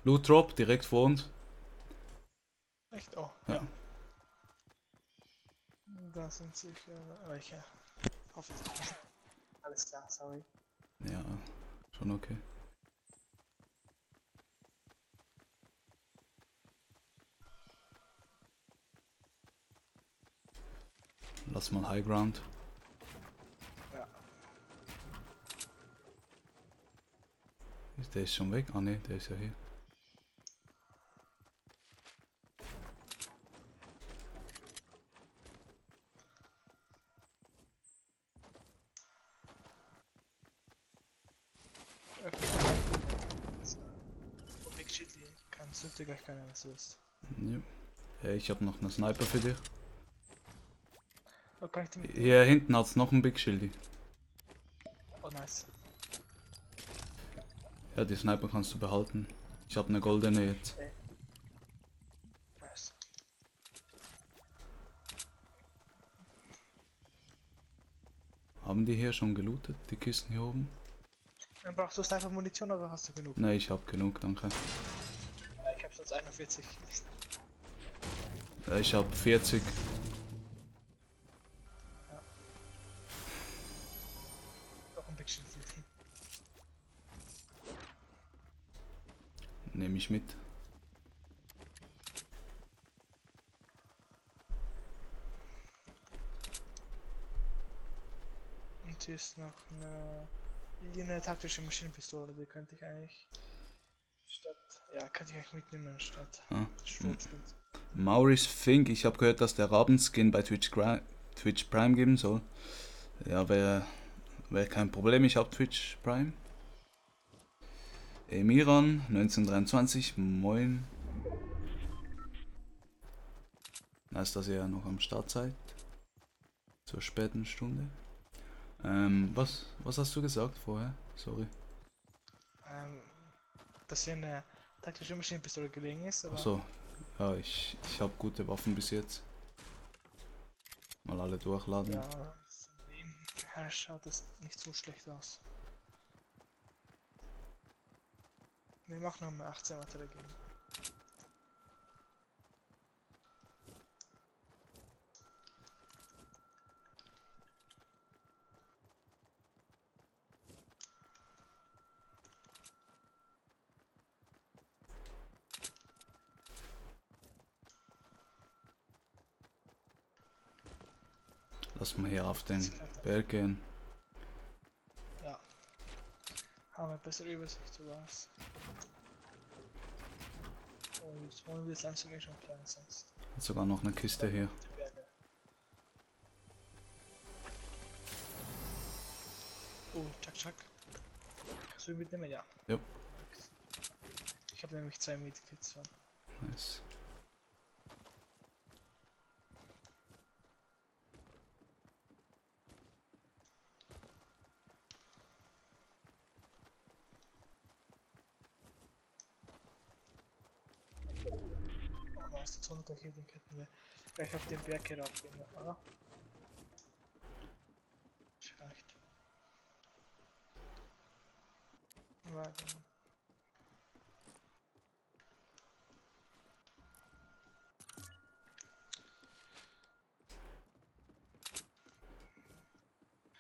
Loot Drop direkt vor uns. Echt? Oh, Ja. ja. Da sind sicher welche. Hoffentlich. Alles klar, sorry. Ja, schon okay. Lass mal High Ground. Ja. Ist der ist schon weg? Ah ne, der ist ja hier. Big Chili. Kannst du dir gleich keine was du willst. Ja. Hey, ich habe noch einen Sniper für dich. Oh, kann ich den mit? Hier hinten hat's noch einen Big Shieldy. Oh, nice. Ja, die Sniper kannst du behalten. Ich habe eine goldene jetzt. Nice. Haben die hier schon gelootet, die Kisten hier oben? Dann brauchst du Sniper Munition oder hast du genug? Ne, ich habe genug, danke. Ich hab sonst 41. Ja, Ich habe 40. Ich mit. Und hier ist noch eine, eine taktische Maschinenpistole, die könnte ich eigentlich statt. Ja, könnte ich eigentlich mitnehmen statt. Ah. Schrotflinte. Maurice Fink, ich habe gehört, dass der Rabenskin bei Twitch, Gra Twitch Prime geben soll. Ja, wäre wär kein Problem, ich habe Twitch Prime. Emiran, 1923, moin. Nice, dass ihr noch am Start seid. Zur späten Stunde. Ähm, was, was hast du gesagt vorher? Sorry. Ähm, dass hier eine taktische Maschinenpistole gelegen ist, aber Achso, ja, ich, ich habe gute Waffen bis jetzt. Mal alle durchladen. ja, schaut das nicht so schlecht aus. Wir machen nochmal 18 Watt dagegen. Lass mal hier auf den Berg gehen. Ja. Haben wir bessere Übersicht über was. Oh, jetzt wollen wir jetzt langsam eh schon klein sonst. Hat sogar noch eine Kiste hier. Oh, Chuck Chuck. Kannst du mitnehmen? Ja. Ja. Ich habe nämlich zwei Medikits. So. Nice. Oh, da den könnten wir gleich auf den Berg hier raufgehen, oder? Vielleicht. Warte.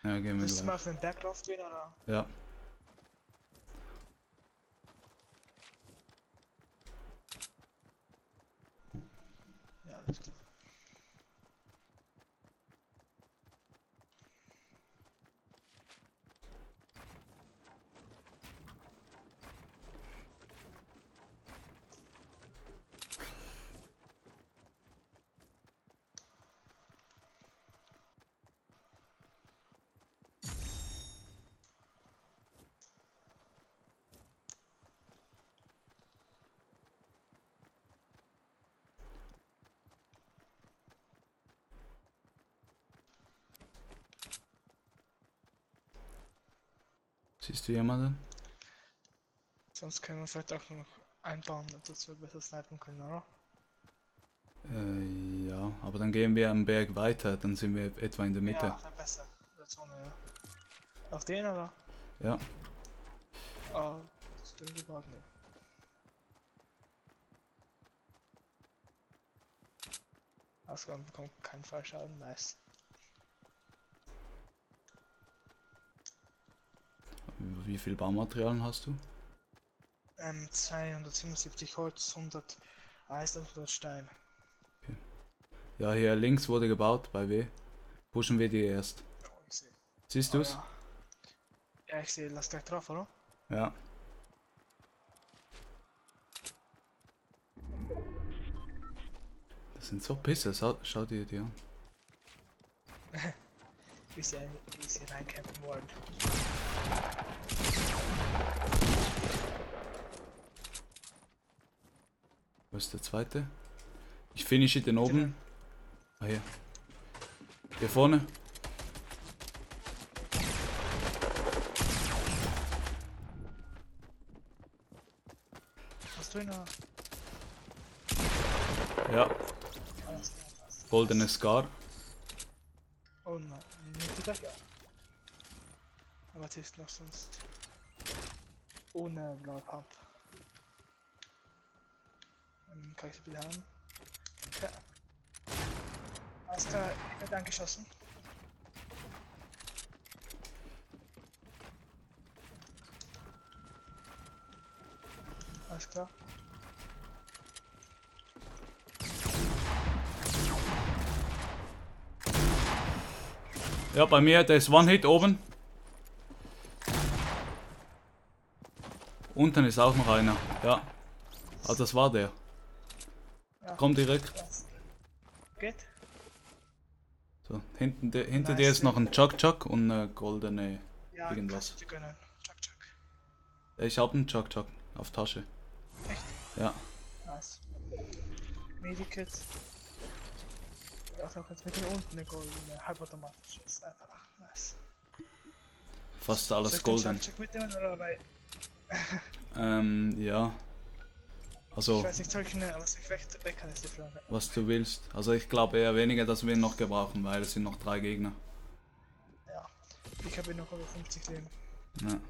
Ja, gehen wir mal gleich. auf den Berg raufgehen, oder? Ja, alles klar. Du jemanden? Sonst können wir vielleicht auch noch einbauen, dass wir besser snipen können, oder? Äh, ja, aber dann gehen wir am Berg weiter, dann sind wir etwa in der Mitte. Ja, besser. Der Zone, ja. Auf den, oder? Ja. Ah, das wir überhaupt nicht. Ausgaben bekommt keinen Fallschaden, nice. Wie viel Baumaterialien hast du? Ähm, 277 Holz, 100 Eis und 100 Stein. Ja, hier links wurde gebaut bei W. Pushen wir die erst. Oh. Siehst Oh, du's? ja. ja, ich sehe, lass gleich drauf, oder? Ja. Das sind so Pisse, schau, schau dir die an. Wie sie reinkämpfen wollen. Wo ist der zweite? Ich finische den oben. Ah hier. Hier vorne. Hast du ihn noch? Ja, goldene Scar. Oh nein, nicht wieder ja. Was ist noch sonst? Ohne blaue Pump. Ähm, kann ich sie wieder haben? Ja. Alles klar, ich werde angeschossen. Alles klar. Ja, bei mir, der ist One-Hit oben. Unten ist auch noch einer. Ja. Ah, das war der. Ja. Komm direkt. Geht. So, hinten, de, hinter dir Nice. ist noch ein Chuck Chuck und eine goldene. Ja, Irgendwas. kannst dir. Chuck, chuck. Ich hab einen Chuck Chuck auf Tasche. Echt? Ja. Nice. Medikit. Auch noch jetzt mit den unten eine goldene halbautomatische Sniper. Nice. Fast alles golden. Chuck mitnehmen oder bei. Ähm, ja. Also, Ich weiß nicht, ich eine, was ich weg, weg kann, ist die Frage. was du willst. Also, ich glaube eher weniger, dass wir ihn noch gebrauchen, weil es sind noch drei Gegner. Ja. Ich habe noch über 50 Leben. Ja.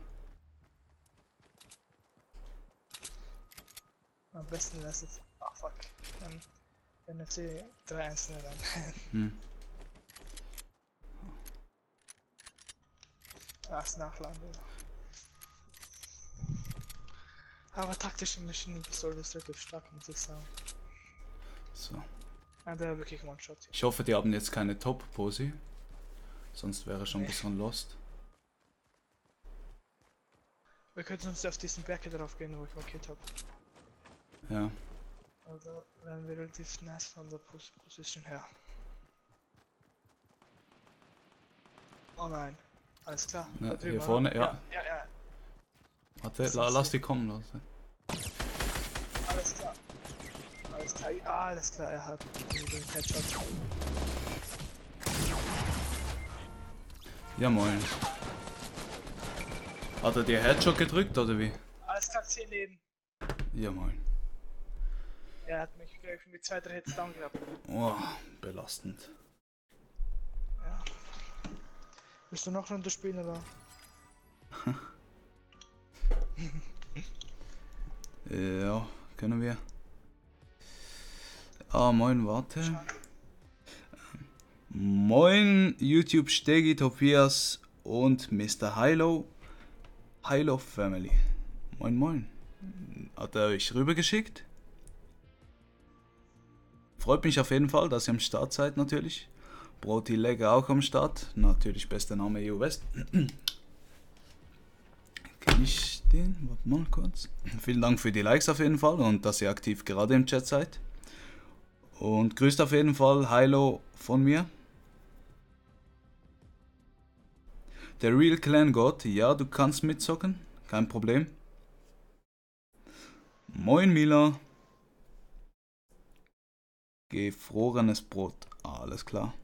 Am besten lässt es. Ach fuck. Dann wenn jetzt die drei einzelne dann. Hm. Erst nachladen. wieder. Aber taktische Maschinenpistole ist relativ stark, muss ich sagen. So. Ja, der wirklich One-Shot. Ich hoffe, die haben jetzt keine Top-Posi. Sonst wäre schon ein bisschen lost. Wir könnten uns auf diesen Berg hier drauf gehen, wo ich markiert habe. Ja. Also wären wir relativ nice von der Pos Position her. Oh nein. Alles klar. Drüben, hier vorne, ja. Ja, ja, ja. Warte, la, lass die kommen. Lass. Alles klar. Alles klar. Alles klar. Er hat den Headshot. Ja, moin. Hat er dir Headshot gedrückt oder wie? Alles klar, 10 Leben. Ja, moin. Er hat mich, glaube ich, mit zwei, drei Hits down gehabt. Oh, belastend. Ja. Willst du noch Runde spielen oder? Ja, können wir. Ah, moin, warte. Moin, YouTube Stegi, Tobias und Mr. Hilo. Hilo Family. Moin, moin. Hat er euch rübergeschickt? Freut mich auf jeden Fall, dass ihr am Start seid natürlich. Broti Legger auch am Start. Natürlich bester Name EU West. Kenn ich den? Warte mal kurz. Vielen Dank für die Likes auf jeden Fall und dass ihr aktiv gerade im Chat seid. Und grüßt auf jeden Fall Hilo von mir. Der Real Clan God, ja, du kannst mitzocken, kein Problem. Moin Mila. Gefrorenes Brot, alles klar.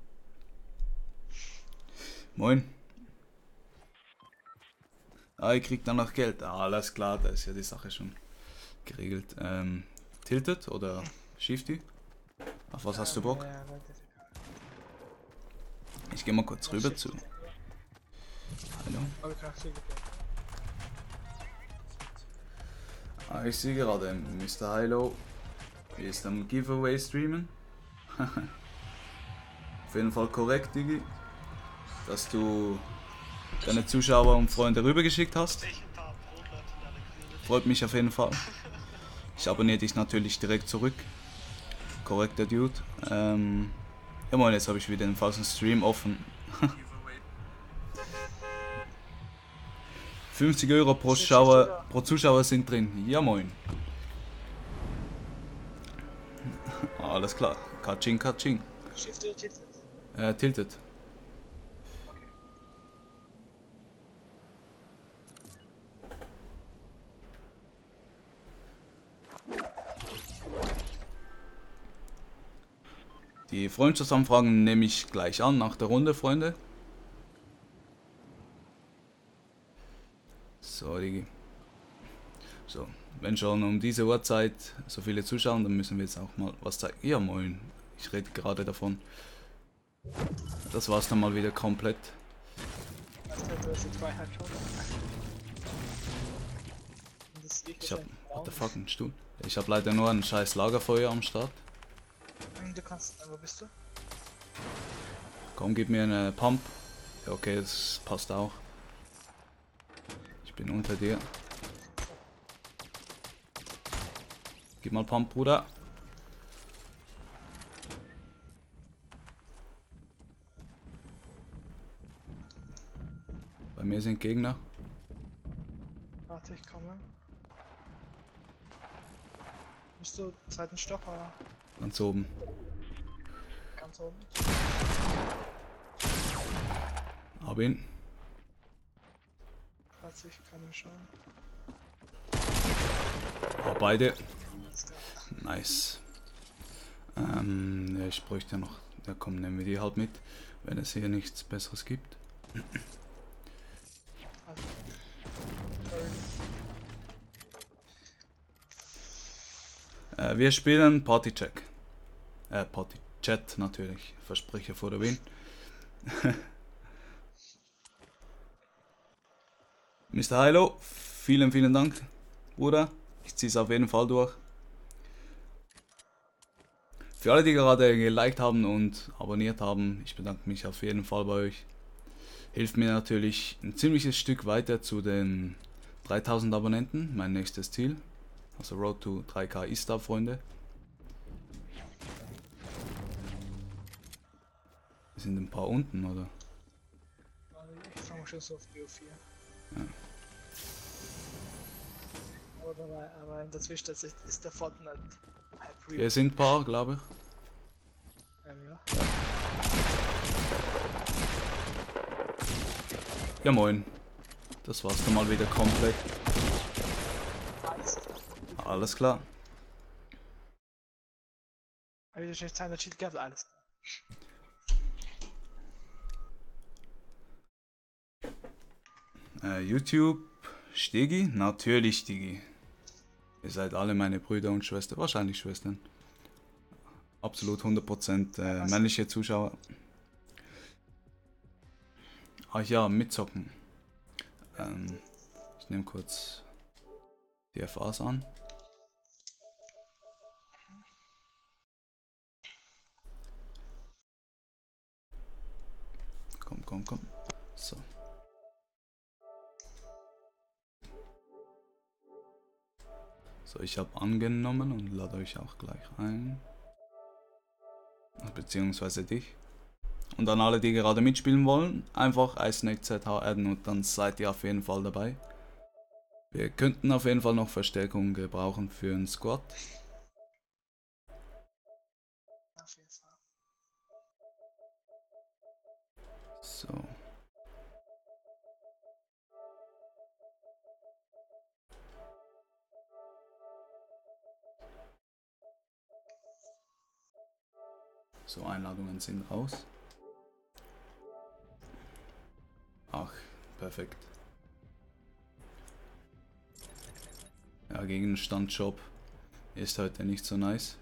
Moin. Ah, ihr kriegt dann noch Geld. Ah, alles klar, da ist ja die Sache schon geregelt. Ähm, tilted oder Shifty? Auf was hast du Bock? Ich gehe mal kurz rüber zu. Hallo. Ich Ah, ich sehe gerade, Mr. Hilo ist am Giveaway streamen. Auf jeden Fall korrekt, Digi. Dass du deine Zuschauer und Freunde rübergeschickt hast. Freut mich auf jeden Fall. Ich abonniere dich natürlich direkt zurück. Korrekter Dude. Ähm, ja moin, jetzt habe ich wieder den falschen Stream offen. 50 Euro pro Zuschauer, pro Zuschauer sind drin. Ja moin. Alles klar. Katsching, katsching. Shift oder Tilted? Äh, tilted. Die Freundschaftsanfragen nehme ich gleich an nach der Runde, Freunde. So, Digi. So, wenn schon um diese Uhrzeit so viele zuschauen, dann müssen wir jetzt auch mal was zeigen. Ja, moin. Ich rede gerade davon. Das war's dann mal wieder komplett. Ich hab. What the fuck, ein Stuhl? Ich hab leider nur ein scheiß Lagerfeuer am Start. Hm, Du kannst, wo bist du? Komm, gib mir eine Pump. Ja, okay, das passt auch. Ich bin unter dir. Gib mal Pump, Bruder. Bei mir sind Gegner. Warte, ich komme. Bist du zweiten Stock oder Ganz oben. ganz oben? Hab ihn. Warte, ich kann mir schauen. Hab beide. Nice. Ähm, ja, ich bräuchte noch. Ja, komm, nehmen wir die halt mit, wenn es hier nichts Besseres gibt. Also. Äh, wir spielen Party Check. Äh, Party Chat natürlich. Versprecher vor der Win. Mr. Hilo, vielen, vielen Dank, Bruder. Ich zieh's auf jeden Fall durch. für alle, die gerade geliked haben und abonniert haben, ich bedanke mich auf jeden Fall bei euch. Hilft mir natürlich ein ziemliches Stück weiter zu den 3000 Abonnenten, mein nächstes Ziel. Also Road to 3K ist da, Freunde. Sind ein paar unten, oder? Ich mich schon so auf BO4. Ja. Aber, aber in der Zwischenzeit ist, der Fortnite real. Hier sind ein paar, glaube ich. Ähm, ja. Ja moin. Das war's dann mal wieder komplett. Alles. Klar. Habe ich schon 200 Schild gehabt? Alles. Äh, YouTube, Stigi? Natürlich Stigi. Ihr seid alle meine Brüder und Schwestern, wahrscheinlich Schwestern. Absolut 100% äh, männliche Zuschauer. Ach ja, mitzocken. Ähm, ich nehme kurz die FAs an. Komm, komm, komm. So. So, ich habe angenommen und lade euch auch gleich ein. Beziehungsweise dich. Und an alle, die gerade mitspielen wollen, einfach IceNateZH adden und dann seid ihr auf jeden Fall dabei. Wir könnten auf jeden Fall noch Verstärkung gebrauchen für einen Squad. Auf jeden Fall. So. So, Einladungen sind raus. Ach, perfekt. Ja, Gegenstandshop ist heute nicht so nice.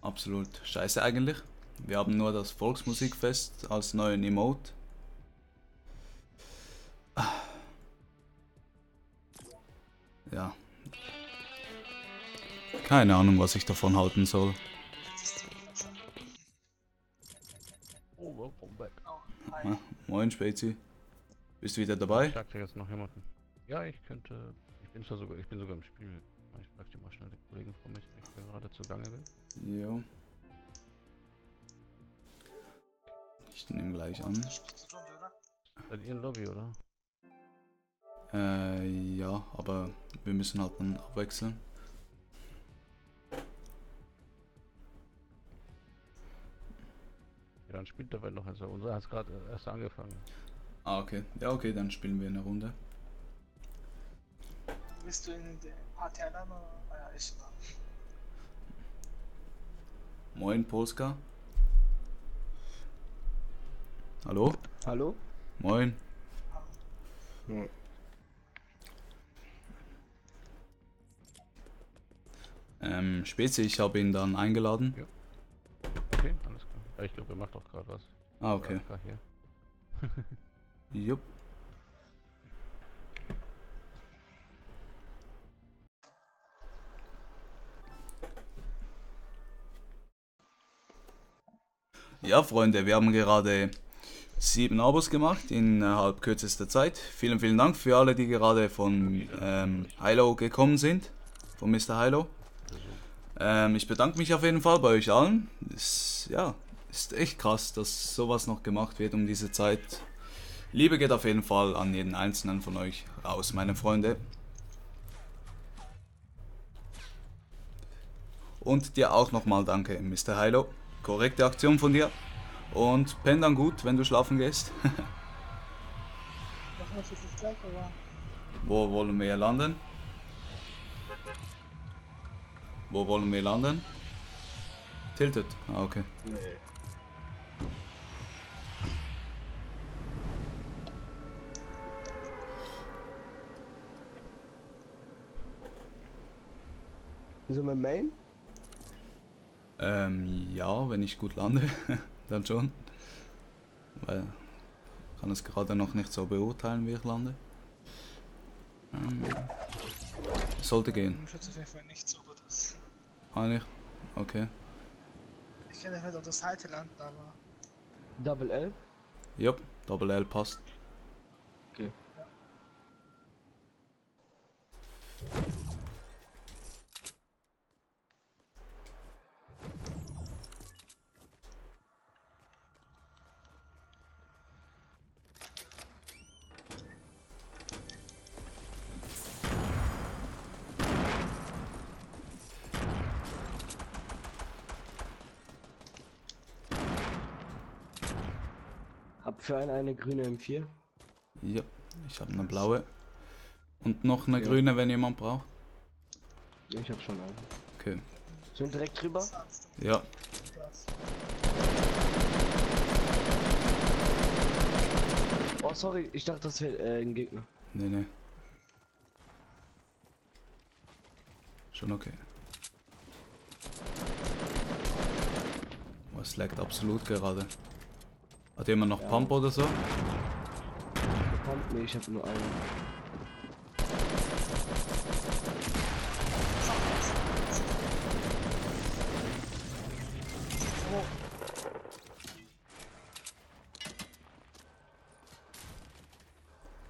Absolut scheiße eigentlich. Wir haben nur das Volksmusikfest als neuen Emote. Ja. Keine Ahnung, was ich davon halten soll. Moin Spezi. Bist du wieder dabei? Sagt dir jetzt noch jemanden? Ja, ich könnte. Ich bin zwar sogar, ich bin sogar im Spiel. Ich frag dir mal schnell den Kollegen von mich, der gerade zugange will. Jo. Ich nehme gleich an. Seid ihr in Lobby, oder? Äh, ja, aber wir müssen halt dann abwechseln. Ja, dann spielt dabei noch. Also unser hat gerade erst angefangen. Ah, okay. Ja, okay, dann spielen wir eine Runde. Bist du in oder? Ah ja, ich war. Moin Polska. Hallo? Hallo? Moin. Hm. Ähm, Spezi, ich habe ihn dann eingeladen. Klar. Ja, ich glaube, er macht doch gerade was. Ah, okay. Jupp. Ja, Freunde, wir haben gerade sieben Abos gemacht innerhalb kürzester Zeit. Vielen, vielen Dank für alle, die gerade von ähm, Hilo gekommen sind. Von Mr. Hilo. Ähm, ich bedanke mich auf jeden Fall bei euch allen. Es, ja, ist echt krass, dass sowas noch gemacht wird um diese Zeit. Liebe geht auf jeden Fall an jeden einzelnen von euch raus, meine Freunde. Und dir auch nochmal danke, Mr. Hilo. Korrekte Aktion von dir. Und penn dann gut, wenn du schlafen gehst. Wo wollen wir landen? Wo wollen wir landen? Tilted. Ah, okay. So mit Main? Ähm, ja, wenn ich gut lande, dann schon. Weil ich kann es gerade noch nicht so beurteilen, wie ich lande. Ähm, sollte gehen. Mir schaut auf jeden Fall nicht so gut aus. Ah, nicht? Okay. Ich kann halt auf der Seite landen, aber. Double L? Jupp, Doppel L passt. Okay. Hab für einen eine grüne M4. Ja, ich habe eine blaue. Und noch eine Ja. grüne, wenn jemand braucht. Ich hab schon eine. Okay. Sind direkt drüber? Ja, Oh, sorry, ich dachte, das wäre äh, ein Gegner. nee, nee. Schon okay. Oh, es laggt absolut gerade. Hat jemand noch Ja. Pump oder so? Bekommen? Nee, ich hab nur einen.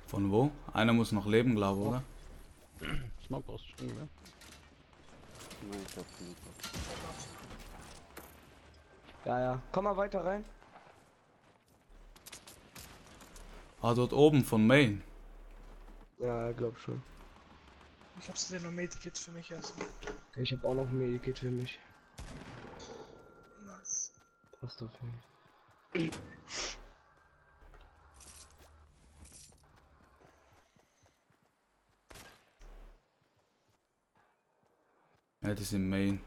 Von wo? Einer muss noch leben, glaube ich, oder? Smoke ausstellen, ne? Ja, ja. Komm mal weiter rein. Ah, dort oben von Main. Ja, glaub schon. Ich hab's dir noch Medikit für mich erstmal. Ich hab auch noch ein Medikit für mich. Nice. Passt auf mich. Ja, das ist im Main.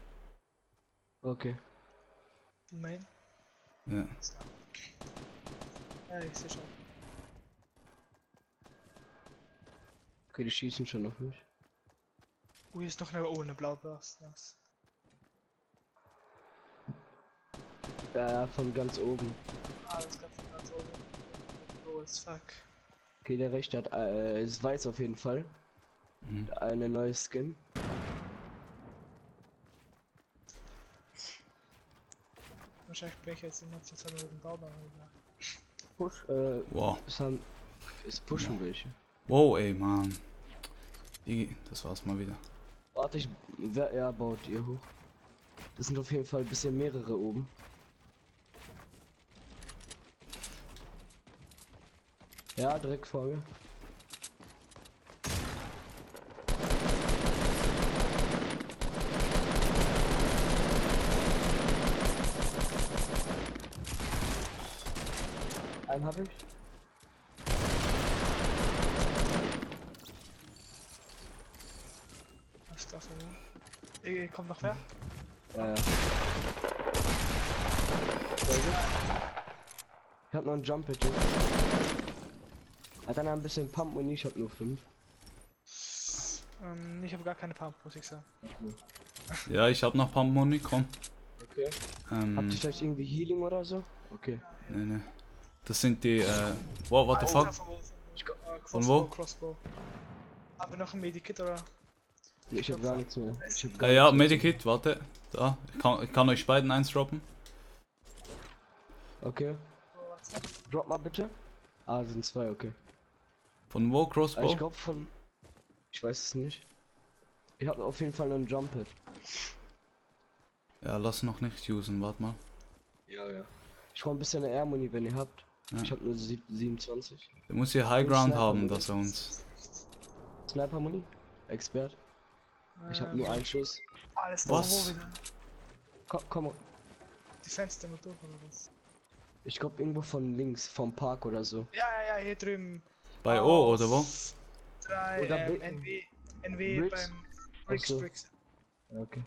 Okay. Main? Ja. Ja, ich seh schon. Okay, die schießen schon auf mich. Oh, hier ist noch eine, oh, eine Blaublast. Nice. Ja, ja, von ganz oben. Ah, das von ganz oben. Oh, fuck. Okay, der rechte hat, äh, ist weiß auf jeden Fall. Mhm. Eine neue Skin. Wahrscheinlich bin ich jetzt in letzter Zeit mit dem rüber. Push, äh, Wow. es haben, es pushen welche. Wow, ey, Mann. Digi, das war's mal wieder. Warte, ich, wer, er baut ihr hoch. Das sind auf jeden Fall ein bisschen mehrere oben. Ja, direkt vor mir. Einen habe ich. Was ist das denn? Äh, kommt noch wer? Ja, ja. Sehr gut. Ich hab noch einen Jump Hit. Hat dann ein bisschen Pump und ich hab nur 5. Ähm, ich habe gar keine Pump, muss ich sagen. Ja, ich hab noch Pump Money, komm. Okay. Ähm, Habt ihr vielleicht irgendwie Healing oder so? Okay. nee, nee. Das sind die, äh, wow, what the fuck? Ah, Von wo? Von Crossbow, wo? Crossbow. Haben wir noch ein Medikit oder? Ich hab gar nichts mehr. Gar Äh, ja. Medikit, warte. Da, ich kann, ich kann euch beiden eins droppen. Okay. Drop mal bitte. Ah, sind zwei, okay. Von wo, Ah, Crossbow? ich glaube von. Ich weiß es nicht. Ich habe auf jeden Fall einen Jump Hit. Ja, lass noch nicht usen, warte mal. Ja, ja. Ich brauche ein bisschen Air Money, wenn ihr habt. Ja. Ich habe nur sieb- 27. Der muss hier High Ground haben, dass er uns. Sniper Money? Expert? Ich habe Ähm, nur einen Schuss. Alles Was? Wo wieder? Komm, komm. Die Fenster mit durch oder was? Ich glaube irgendwo von links, vom Park oder so. Ja, ja, ja, hier drüben. Bei O, oder wo? Drei, Oder ähm, NW. NW Bricks? beim Bricks, so. Bricks. Okay.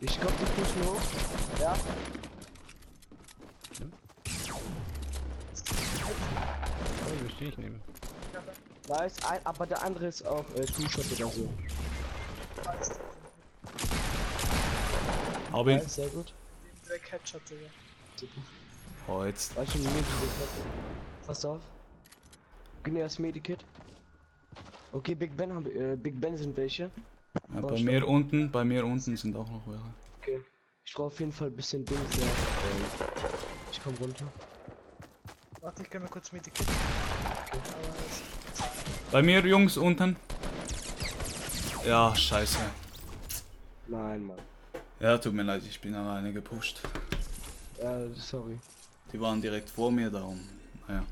Ich glaube, die pushen hoch. Ja. Oh, will ich nehmen. Da ist ein, aber der andere ist auch äh, Two-Shot oder so. Hab Ja, ihn. ist sehr gut. direkt Headshot, Digga. Super. Oh, jetzt. Weißt du, wie Medikit Pass auf. Gib mir das Medikit. Okay, Big Ben haben äh, Big Ben sind welche. Ja, Oh, bei stopp. mir unten, bei mir unten sind auch noch welche. Okay. Ich brauche auf jeden Fall ein bisschen Dings, ja. Ich komm runter. Warte, ich kann mir kurz. Aber das- Bei mir, Jungs, unten. Ja, scheiße. Nein, Mann. Ja, tut mir leid, ich bin alleine gepusht. Ja, sorry. Die waren direkt vor mir, darum. Naja.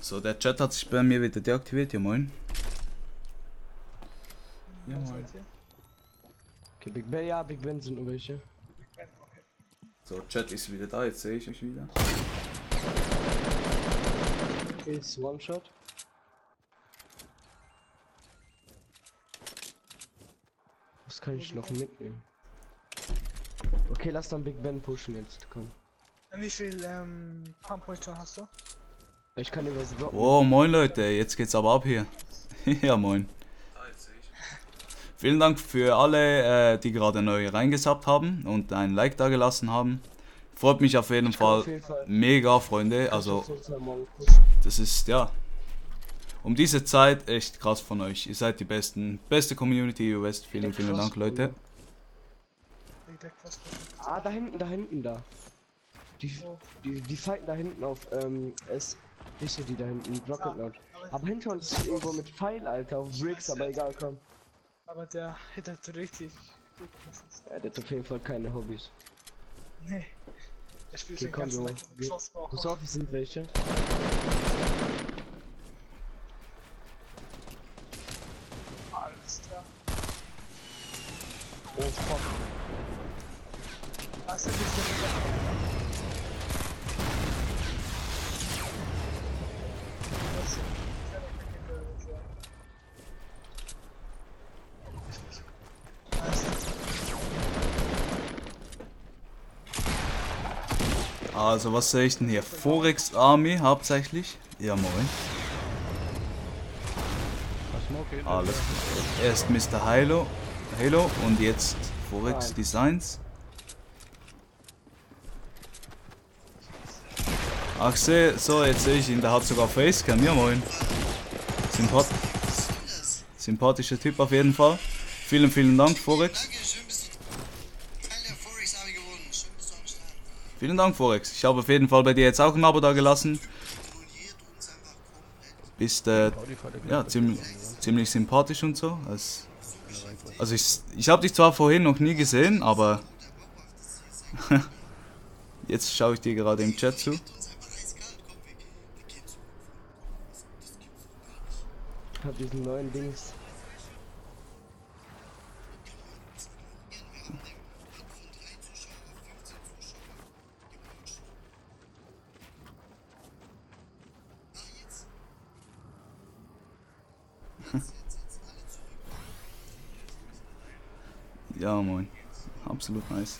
So, der Chat hat sich bei mir wieder deaktiviert, ja moin. Ja moin. Okay, Big Ben, ja, Big Ben sind nur welche. So, Chat ist wieder da, jetzt sehe ich euch wieder. Ist One-Shot. Kann ich noch mitnehmen? Okay, lass dann Big Ben pushen jetzt, komm. Und Wie viel ähm, Pump-Munition hast du? Ich kann dir was droppen. Oh, moin Leute, jetzt geht's aber ab hier. ja, moin. Vielen Dank für alle, äh, die gerade neu reingesappt haben und ein Like da gelassen haben. Freut mich auf jeden Fall auf jeden Fall- mega, Freunde. Also, das ist ja um diese Zeit echt krass von euch. Ihr seid die besten, beste Community West. Vielen, vielen Dank, Leute. Ah, da hinten, da hinten, da. Die, die, die fighten da hinten auf, ähm, S. Siehst du die da hinten, Rocket Launch. Aber hinter uns ist irgendwo mit Pfeil, Alter, auf Bricks, aber egal, komm. Aber der hittert richtig. Ja, der hat auf jeden Fall keine Hobbys. Nee. Der spielt Okay, den komm, ganzen Junge. Tag mit. Pass auf, es sind welche. Alles klar. Oh, fuck. Hast du ein bisschen Also, was sehe ich denn hier? Forex Army hauptsächlich. Ja, moin. Alles klar. Erst Mr. Halo, Halo und jetzt Forex. Designs. Ach seh, so jetzt sehe ich ihn, der hat sogar Facecam, ja moin. Sympath Sympathischer Typ auf jeden Fall. Vielen, vielen Dank, Forex. Danke, schön bist du Teil der Forex Army geworden. Schön bist du am Start. Vielen Dank, Forex. Ich habe auf jeden Fall bei dir jetzt auch ein Abo da gelassen. Bist äh, ja, ziemlich, ziemlich sympathisch und so. Also, ich, ich habe dich zwar vorhin noch nie gesehen, aber jetzt schaue ich dir gerade im Chat zu. Ich hab diesen neuen Dings. Wir haben den Hub von 3 Zuschauer auf 15 Zuschauer gepusht. Na, jetzt. Jetzt, jetzt, jetzt. Alle zurück. Ja, moin. Absolut nice.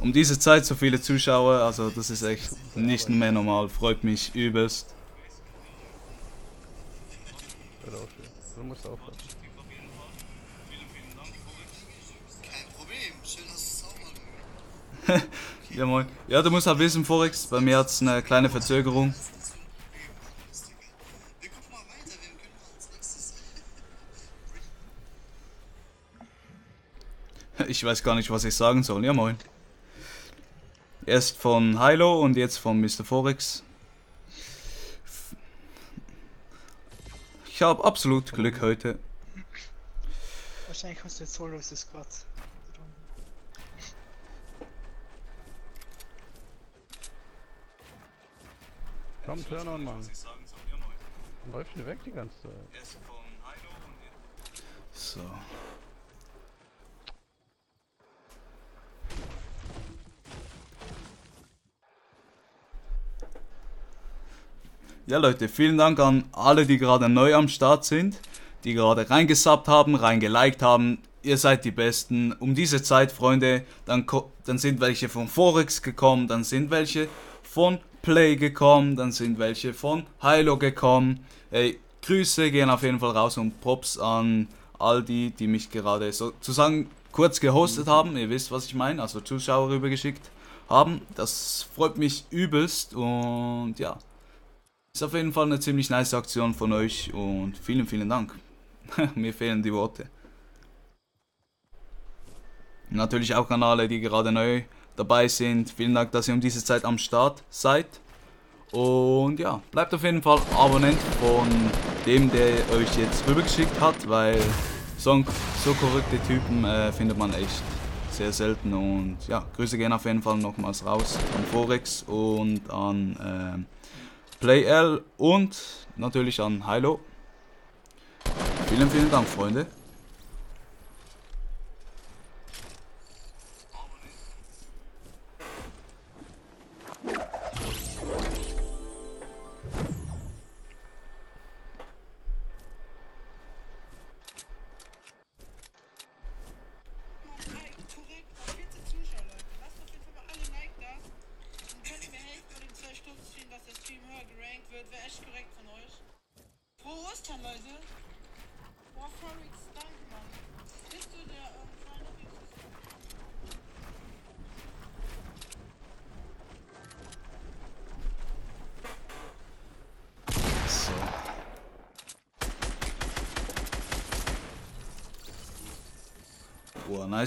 Um diese Zeit so viele Zuschauer, also das ist echt nicht mehr normal. Freut mich übelst. Du musst aufhören. Ja, moin. Ja, du musst halt wissen, Forex, bei mir hat es eine kleine Verzögerung. Ich weiß gar nicht, was ich sagen soll. Ja, moin. Erst von Hilo und jetzt von Mr. Forex. Ich habe absolut Glück heute. Wahrscheinlich hast du jetzt Solo ist Squad. Komm, turn on, Mann. Läuft schon weg die ganze Zeit. So. Ja Leute, vielen Dank an alle, die gerade neu am Start sind, die gerade reingesubbt haben, reingeliked haben. Ihr seid die Besten. Um diese Zeit, Freunde, dann, dann sind welche von Forex gekommen, dann sind welche von Play gekommen, dann sind welche von Hilo gekommen. Ey, Grüße gehen auf jeden Fall raus und Props an all die, die mich gerade sozusagen kurz gehostet haben. Ihr wisst, was ich meine, also Zuschauer rübergeschickt haben. Das freut mich übelst und ja. Ist auf jeden Fall eine ziemlich nice Aktion von euch und vielen, vielen Dank. Mir fehlen die Worte. Natürlich auch an alle, die gerade neu dabei sind. Vielen Dank, dass ihr um diese Zeit am Start seid. Und ja, bleibt auf jeden Fall Abonnent von dem, der euch jetzt rübergeschickt hat, weil so, so korrekte Typen äh, findet man echt sehr selten. Und ja, Grüße gehen auf jeden Fall nochmals raus an Forex und an ähm, PlayL und natürlich an Hilo. Vielen, vielen Dank, Freunde.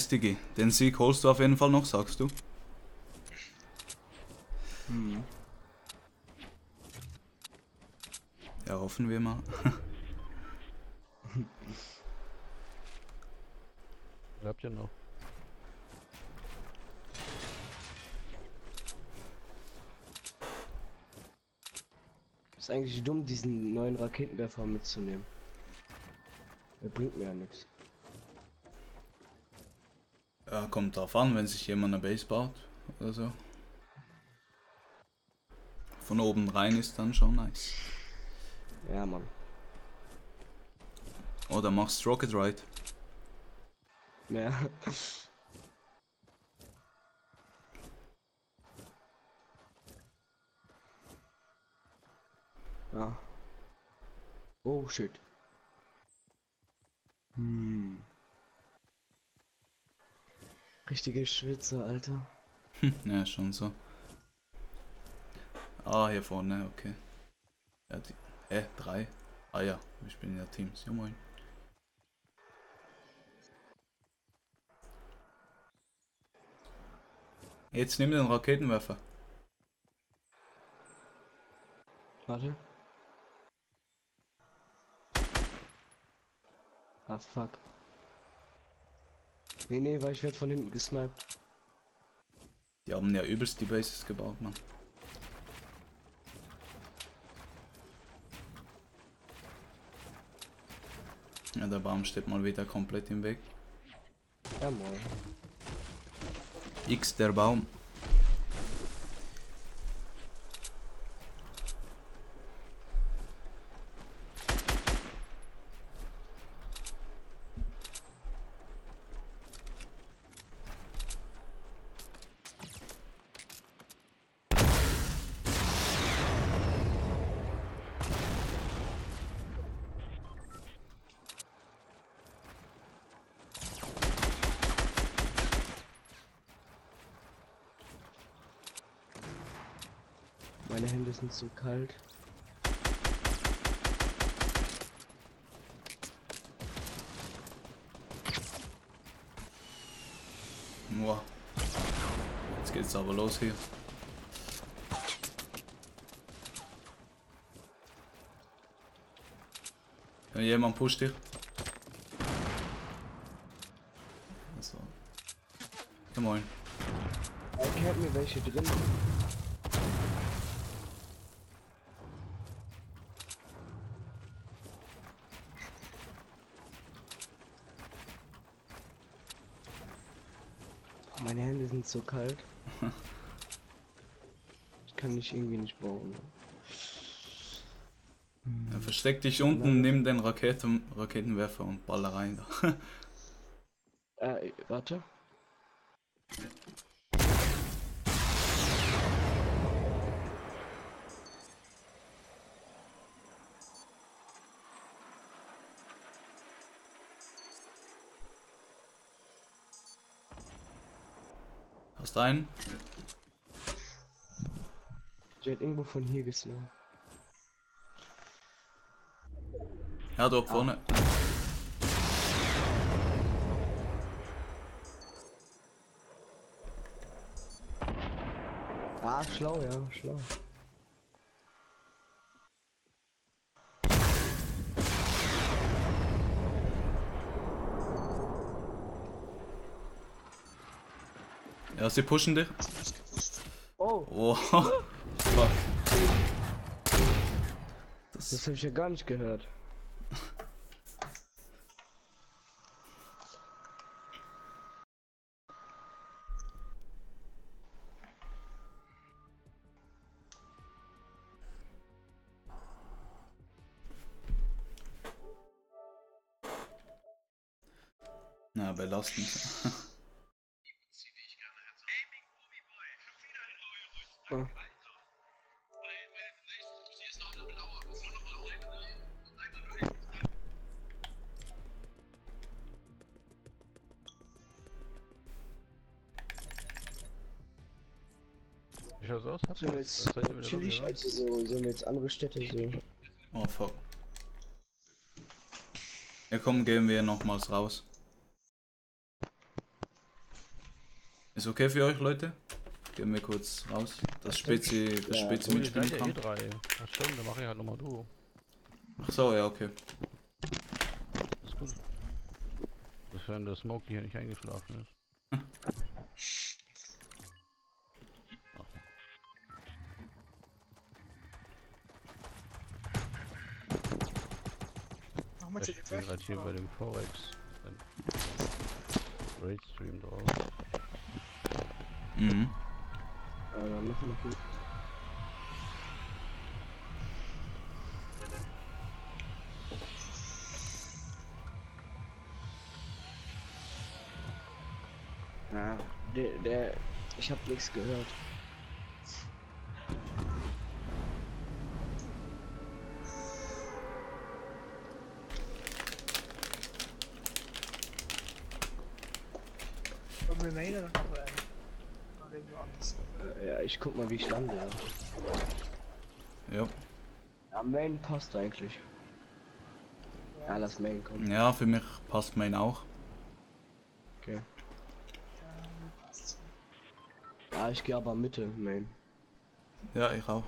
Nice, Digi. Den Sieg holst du auf jeden Fall noch, sagst du? Hm. Ja, hoffen wir mal. Bleibt ja noch. Ist eigentlich dumm, diesen neuen Raketenwerfer mitzunehmen. Der bringt mir ja nichts. Ja, kommt drauf an, wenn sich jemand eine Base baut oder so. Von oben rein ist dann schon nice. Ja, Mann. Oder machst Rocket Ride. Ja. Ja. Oh shit. Hm. Richtige Schwitze, Alter. Hm, ja, schon so. Ah, hier vorne, okay. Ja, die, äh, drei. Ah ja, wir spielen ja Teams. Ja, moin. Jetzt nimm den Raketenwerfer. Warte. Ah, fuck. Nee, nee, weil ich werd von hinten gesniped. Die haben ja übelst die Bases gebaut, Mann. Ja, der Baum steht mal wieder komplett im Weg. Ja, moin. X der Baum. Meine Hände sind so kalt. Boah. Jetzt geht's aber los hier. Ja, jemand pusht dich. Also. Ja, moin. Ich hab mir welche drin. Oh, So kalt. Ich kann mich irgendwie nicht bauen. Ja, versteck dich unten, nimm den Raketen, Raketenwerfer und baller rein. Äh, warte. Fest ein. Der hat irgendwo von hier gesehen. Ja, dort ah. vorne. Ah, schlau, ja, schlau. Ja, sie pushen dich. Oh, Oh, fuck. das habe ich ja gar nicht gehört. Na, belastend. Ah. Wie schaut's aus? Ihr jetzt dabei? also so, sollen wir jetzt andere Städte sehen? Oh, fuck. Ja, komm, gehen wir nochmals raus. Ist okay für euch, Leute? Gehen wir kurz raus. Das Spezi, das Ja, Spezi Oh, mitspielen ja eh kann. drei. Ach stimmt, dann mache ich halt nochmal du. Ach so, ja, okay. Ist gut. Sofern der Smokey hier nicht eingeschlafen ist. Gerade hier bei dem Forex. Raid Stream drauf. Mhm. Ja, dann machen wir gut. Ja, der, der, ich hab nichts gehört. Wollen wir Mail oder noch rein? Oder irgendwo anders? Äh, Ja, ich guck mal, wie ich lande. Ja. Ja. ja, Main passt eigentlich. Ja, lass Main kommen. ja, für mich passt mein auch. Okay. Ja, ich gehe aber Mitte, Main. Ja, ich auch.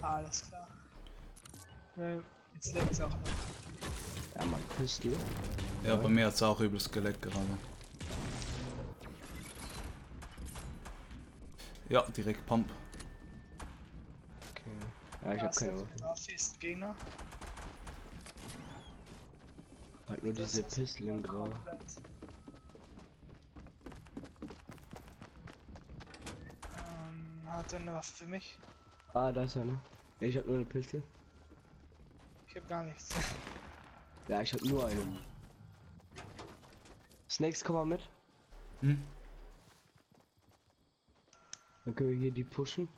Alles klar. Jetzt leckt's auch noch. Ja, mein Pistol. Ja, bei mir hat es auch übelst geleckt gerade. Ja, direkt Pump. Ja, ich hab keine Waffe. Northeast Gegner. Halt nur diese Pistolen gerade. Ähm, hat er eine Waffe für mich? Ah, da ist einer. Ja, ich hab nur eine Pistole. Ich hab gar nichts. Ja, ich hab nur eine. Snakes, komm mal mit. Hm? Dann können wir hier die pushen.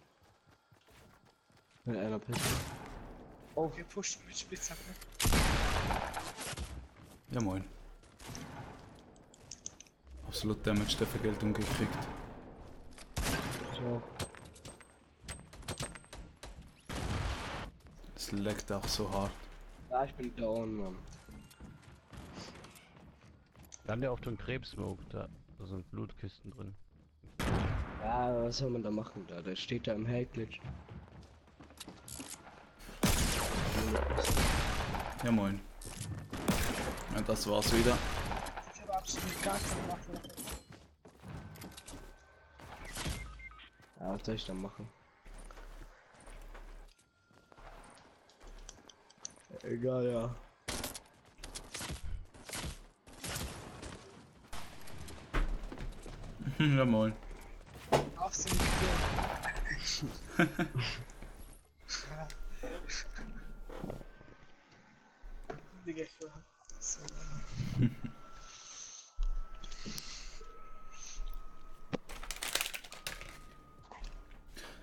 Mit einer Pistole. Oh, Wir pushen mit Spitzhacke. Ja, moin. Absolut Damage der Vergeltung gekriegt. so. Es leckt auch so hart. Ja, ich bin down, Mann. Dann der auf den Krebsmoke, da, da sind Blutkisten drin. Ja, was soll man da machen da? Der steht da im Hellglitch. Ja, moin. Ja, das war's wieder. Ich habe absolut gar keine Waffe. Ja, was soll ich da machen? Egal, ja. ja, moin. Auf ich will. So.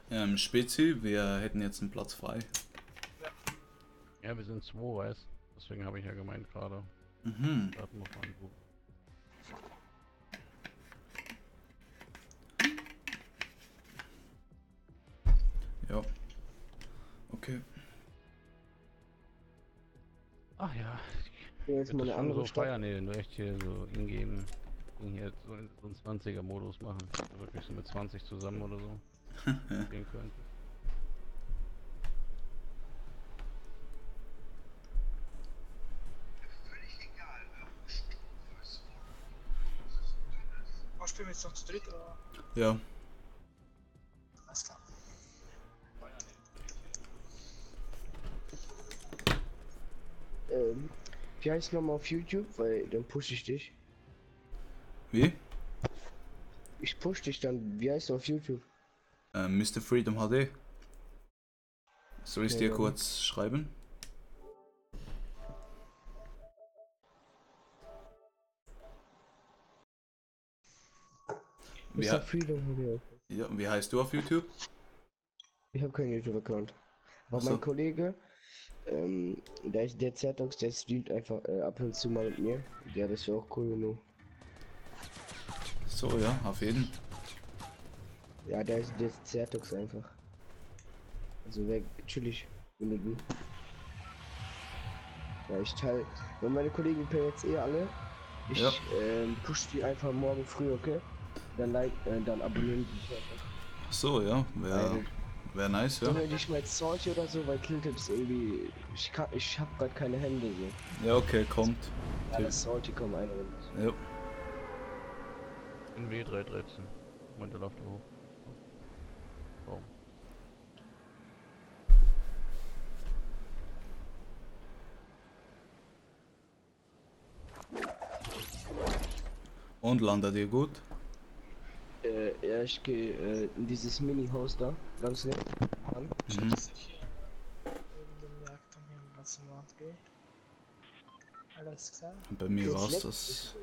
Ähm, Spezi, wir hätten jetzt einen Platz frei. Ja, wir sind zwei, weißt Deswegen habe ich ja gemeint gerade. Mhm. Warten wir mal wo. Ja. Okay. Ach ja, Hier ist ich mal eine andere so Stadt. feiern, nee, nur echt hier so Ding hier so, in- so einen 20er Modus machen. Wirklich so mit 20 zusammen oder so. Gehen könnte. Oh, spielen wir jetzt noch zu dritt oder? Ja. Ähm, wie heißt nochmal auf YouTube? Weil dann push ich dich. Wie? Ich push dich dann. Wie heißt du auf YouTube? Äh, Mr. Freedom HD. Soll ich Ja, dir ja. kurz schreiben? Wie, Mr. Freedom HD. ja, wie heißt du auf YouTube? Ich habe keinen YouTube-Account. Aber so. mein Kollege, ähm, der, ist- der Zertox, der streamt einfach äh, ab und zu mal mit mir. Ja, das wäre auch cool genug. So, ja, auf jeden. Ja, der ist der Zertox einfach. Also wäre chillig, du. Ja, ich teile. Wenn meine Kollegen per jetzt eh alle. Ich Ja. ähm, push die einfach morgen früh, okay? Dann like, äh, dann abonnieren die einfach. So, ja, wäre nice, ja. Dann hätte ich mal Salty oder so, weil Killtips irgendwie. Ich kann ich hab grad keine Hände so. Ja, okay, kommt. Ja, das Salty kommt eine Runde. Ja. In W313. Moment, da läuft er hoch. Warum? Und landet ihr gut? Äh, ja, ich gehe äh, in dieses Mini-Haus da, ganz nett. An. Mhm. Alles klar. Bei mir war's leck- das.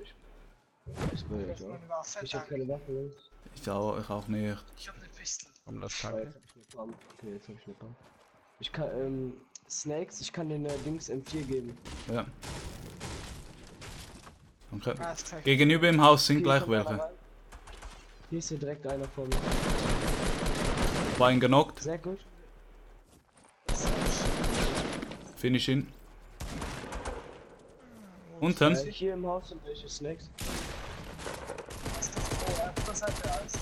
Ich will Ich nicht, Waffe, Ich hab keine Waffe. Ich auch, ich auch nicht. Ich hab eine Pistole. Komm, das Ah, Tanke. jetzt hab ich eine Pump. Okay, jetzt hab ich eine Pump. Ich kann, ähm, Snakes, ich kann den äh, Dings M4 geben. Ja. Okay. Klar. Gegenüber im Haus sind Okay, gleich welche. Hier ist hier direkt einer vor mir. War ihn genockt. Sehr gut. Finish ihn. Unten. Hier im Haus sind welche Snakes. Oh, auf der alles.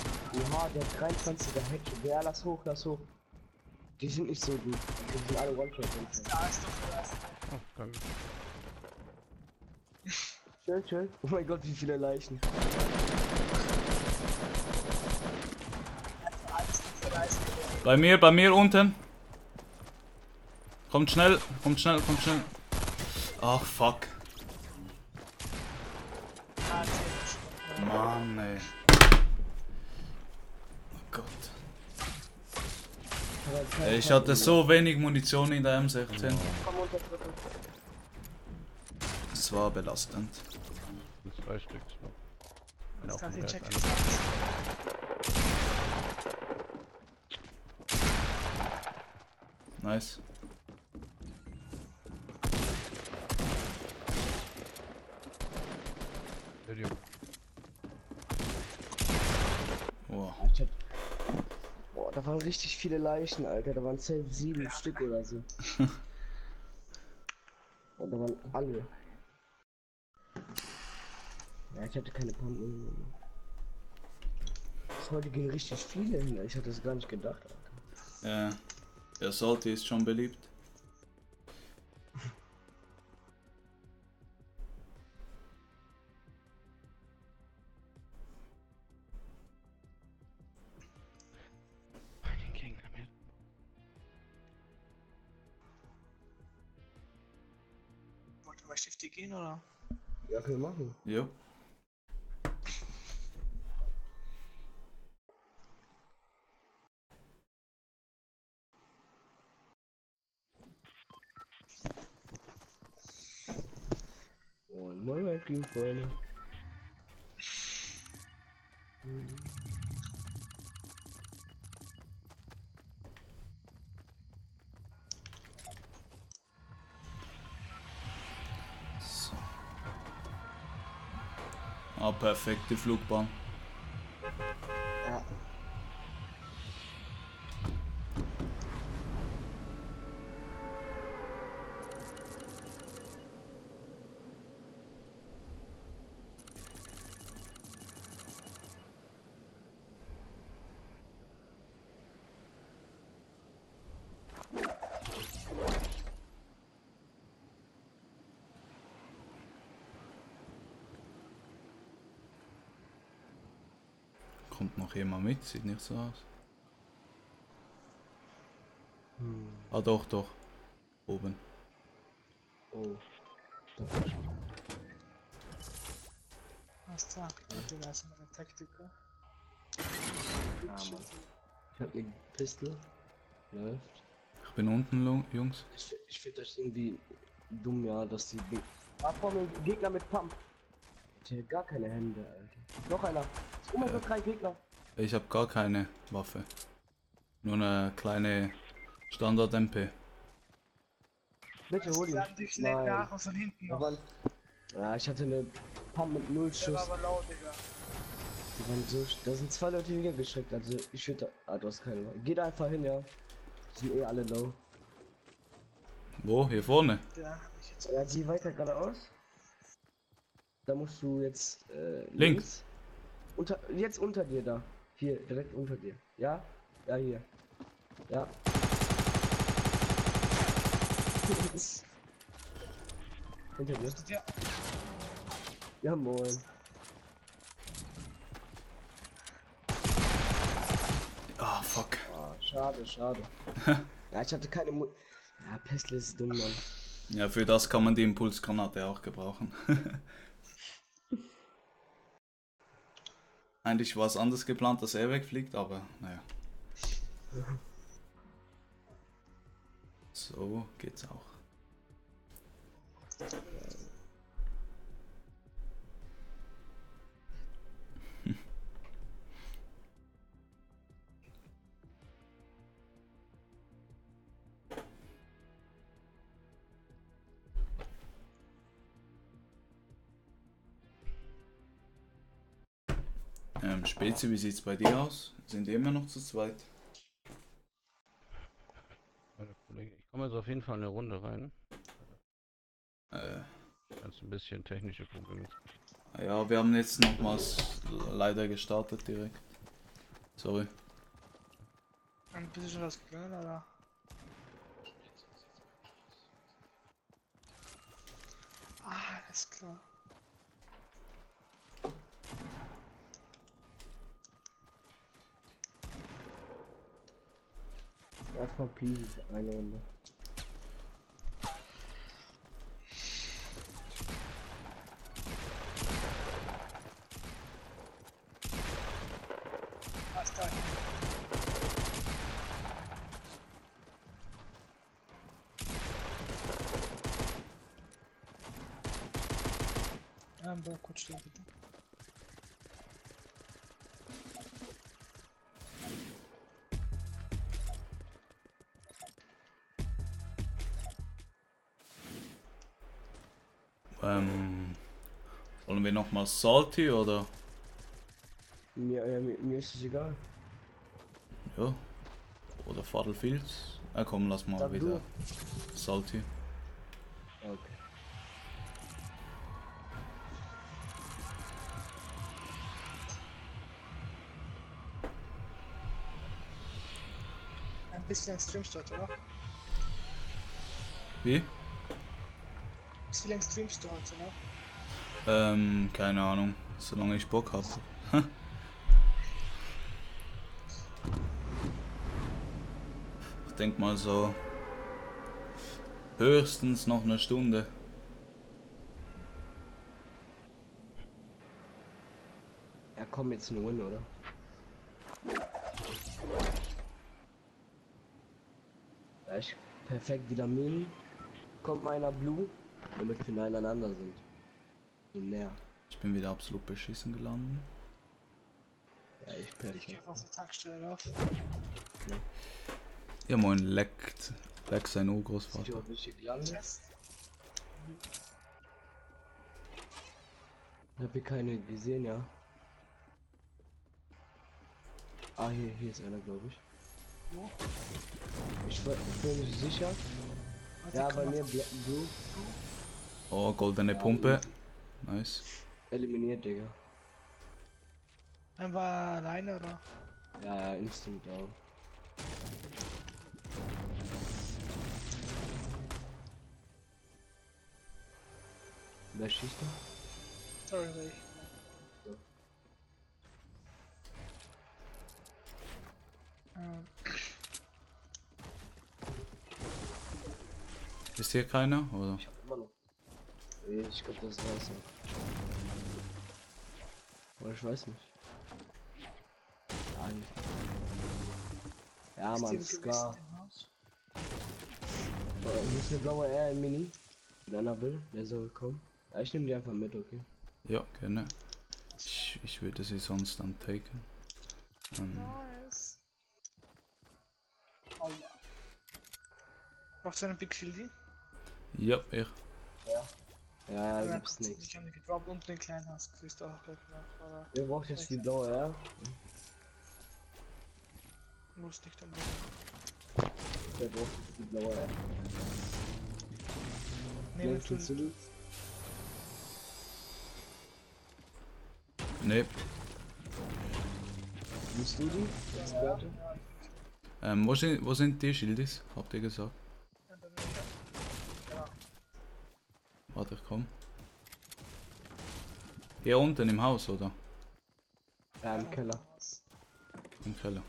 Oha, der 23er Headshot. Ja, lass hoch, lass hoch. Die sind nicht so gut. Die sind alle One-Shot. Da ist doch der erste. Oh, danke. Chill, chill. Oh mein Gott, wie viele Leichen. Alles doch der erste. Bei mir, bei mir unten. Kommt schnell, kommt schnell, kommt schnell. Ach fuck. Mann ey. Oh Gott. Ich hatte so wenig Munition in der M16. Komm unter Brücke. Es war belastend. zwei Stück. So. Einer Das auf kann dem ich Berg, checken. einer- Nice. Ich hab... Boah, da waren richtig viele Leichen, Alter. Da waren safe sieben Stück oder so. Und da waren alle. Ja, ich hatte keine Pumpen. Heute gehen richtig viele hin. Ich hatte es gar nicht gedacht, Alter. Ja. Der Salty ist schon beliebt. Wollt ihr Shifty gehen oder? Ja, können wir machen. Jo. Team, Freunde. So. Ah, perfekte Flugbahn. Ja. Noch jemand mit? Sieht nicht so aus. Hm. Ah doch, doch. Oben. Oh. Was da? Du weißt meine Taktiker. Ich hab ne Pistole. Läuft. Ich bin unten, Jungs. Ich, ich finde das irgendwie dumm, ja, dass die. Ge- Ah, vor mir Gegner mit Pump. Ich hätte gar keine Hände, Alter. Noch einer. Immer so drei Gegner. Ich habe gar keine Waffe. Nur eine kleine Standard-MP. Bitte hol ihn. Dich schlägt nach und von hinten noch. waren, ja, ich hatte eine Pump mit null Der war Schuss. aber laut, Digga. Die waren so, sch- da sind zwei Leute hingeschreckt, also ich würde, ah, du hast keine Waffe. Geht einfach hin, ja. Die sind eh alle low. Wo? Hier vorne? Hat mich jetzt Ja, geh weiter geradeaus. Da musst du jetzt, äh, Links. Unter, jetzt unter dir da. Hier, direkt unter dir. Ja? Ja, hier. Ja. Hinter dir. Ja. Ja, moin. Ah, fuck. Ah, schade, schade. ja, ich hatte keine Mu Ja, Pestle ist dumm, Mann. Ja, für das kann man die Impulsgranate auch gebrauchen. Eigentlich war es anders geplant, dass er wegfliegt, aber naja. So geht's auch. Spezi, wie sieht's bei dir aus? Sind die immer noch zu zweit? Meine Kollegen, ich komme jetzt auf jeden Fall eine Runde rein. Äh, Ganz ein bisschen technische Probleme. ja, wir haben jetzt nochmals leider gestartet direkt. Sorry. Bist du schon rausgegangen, oder? Ah, alles klar. Erstmal Peace, eine Runde. Was da? Ja, bleib kurz Ähm, wollen wir nochmal Salty oder? Mir, äh, mir, mir ist es egal. Ja. Oder Fadelfields? Ah komm, lass mal Sag wieder du. Salty. Okay. Ein bisschen streamst du heute, oder? Wie? Wie lange streamst du heute, ne? Ähm, keine Ahnung. Solange ich Bock hab. ich denk mal so. Höchstens noch eine Stunde. Ja, komm jetzt ein Win, oder? Gleich perfekt wieder Minen. Kommt meiner Blue, damit wir nebeneinander sind. So näher. Ich bin wieder absolut beschissen gelandet. Ja, ich Ich perfekt. geh auf die Tankstelle rauf. Ja moin, leckt. Leckt sein Urgroßvater. Ich hab hier keine gesehen, ja. Ah, hier, hier ist einer, glaube ich. Wo? Ich war- ich bin nicht sicher. Warte, Ja, bei mir Blue Oh, goldene oh, Pumpe. Nice. Eliminiert, Digga. Er war alleine, oder? Ja, ja, instant down. Wer schießt da? Sorry, ich. Ist hier keiner, oder? Ich ich glaube, das war's. Aber ich weiß nicht. Nein. Ja, Ist Mann? Äh, Hier ist eine blaue R im Mini. Wenn einer will, der soll kommen. Ja, ich nehme die einfach mit, okay? Ja, gerne. Ich, ich würde sie sonst dann taken. Ähm, Nice. Oh ja. Brauchst du einen Big Shieldy? ja, ich. Ja, Ja, gibt's nichts. Ich habe gedroppt und den kleinen hast. Siehst du auch gleich nach, oder? Wer braucht jetzt die blaue R? Muss nicht dann. Wer braucht jetzt die blaue R? Nehmen Nimmst du du zu? Nee, Nimmst du die? Experte? ähm, wo sind, wo sind die Schildis? Habt ihr gesagt? Warte, ich komm. Hier unten im Haus, oder? Ja, im Keller. Im Keller.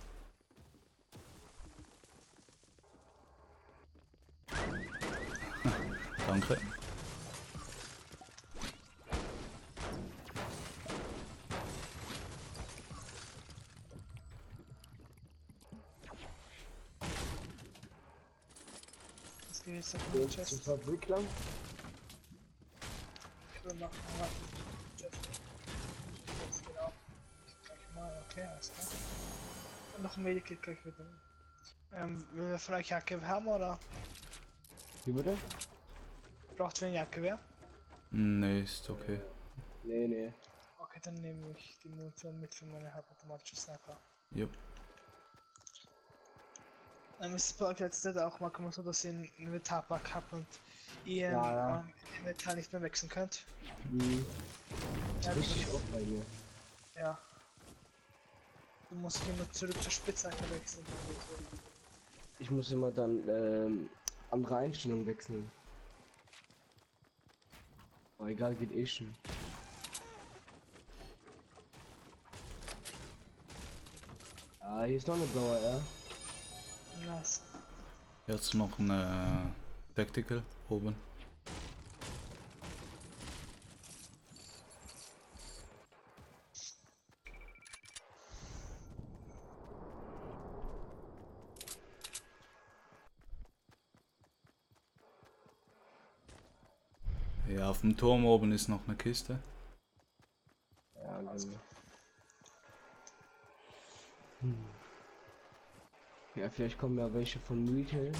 Danke. Jetzt auf Geh den Zur Chest. Fabrik lang. Jetzt genau. Gleich mal, okay, alles klar. Und noch ein Medikit gleich wieder. Ähm, will wir vielleicht Jacke haben oder? Wie bitte? Braucht wer eine Jacke wer? Nee, ist okay. Nee, nee. Okay, dann nehme ich die Munition mit für meine halbautomatische Sniper. Jupp. Ähm, ist es bei euch jetzt auch manchmal so, dass ihr einen Inventarpack habt und ihr Ja, ja. ähm, Inventar nicht mehr wechseln könnt? Hm. Ja, Richtig oft bei mir. Ja. Du musst immer zurück zur Spitzhacke wechseln. Ich muss immer dann ähm, andere Einstellungen wechseln. Aber egal, geht eh schon. Ah, hier ist noch eine blaue R. Nice. Jetzt noch eine Tactical oben. Ja, auf dem Turm oben ist noch eine Kiste. Ja, genau. Hm. Ja, vielleicht kommen ja welche von Retail.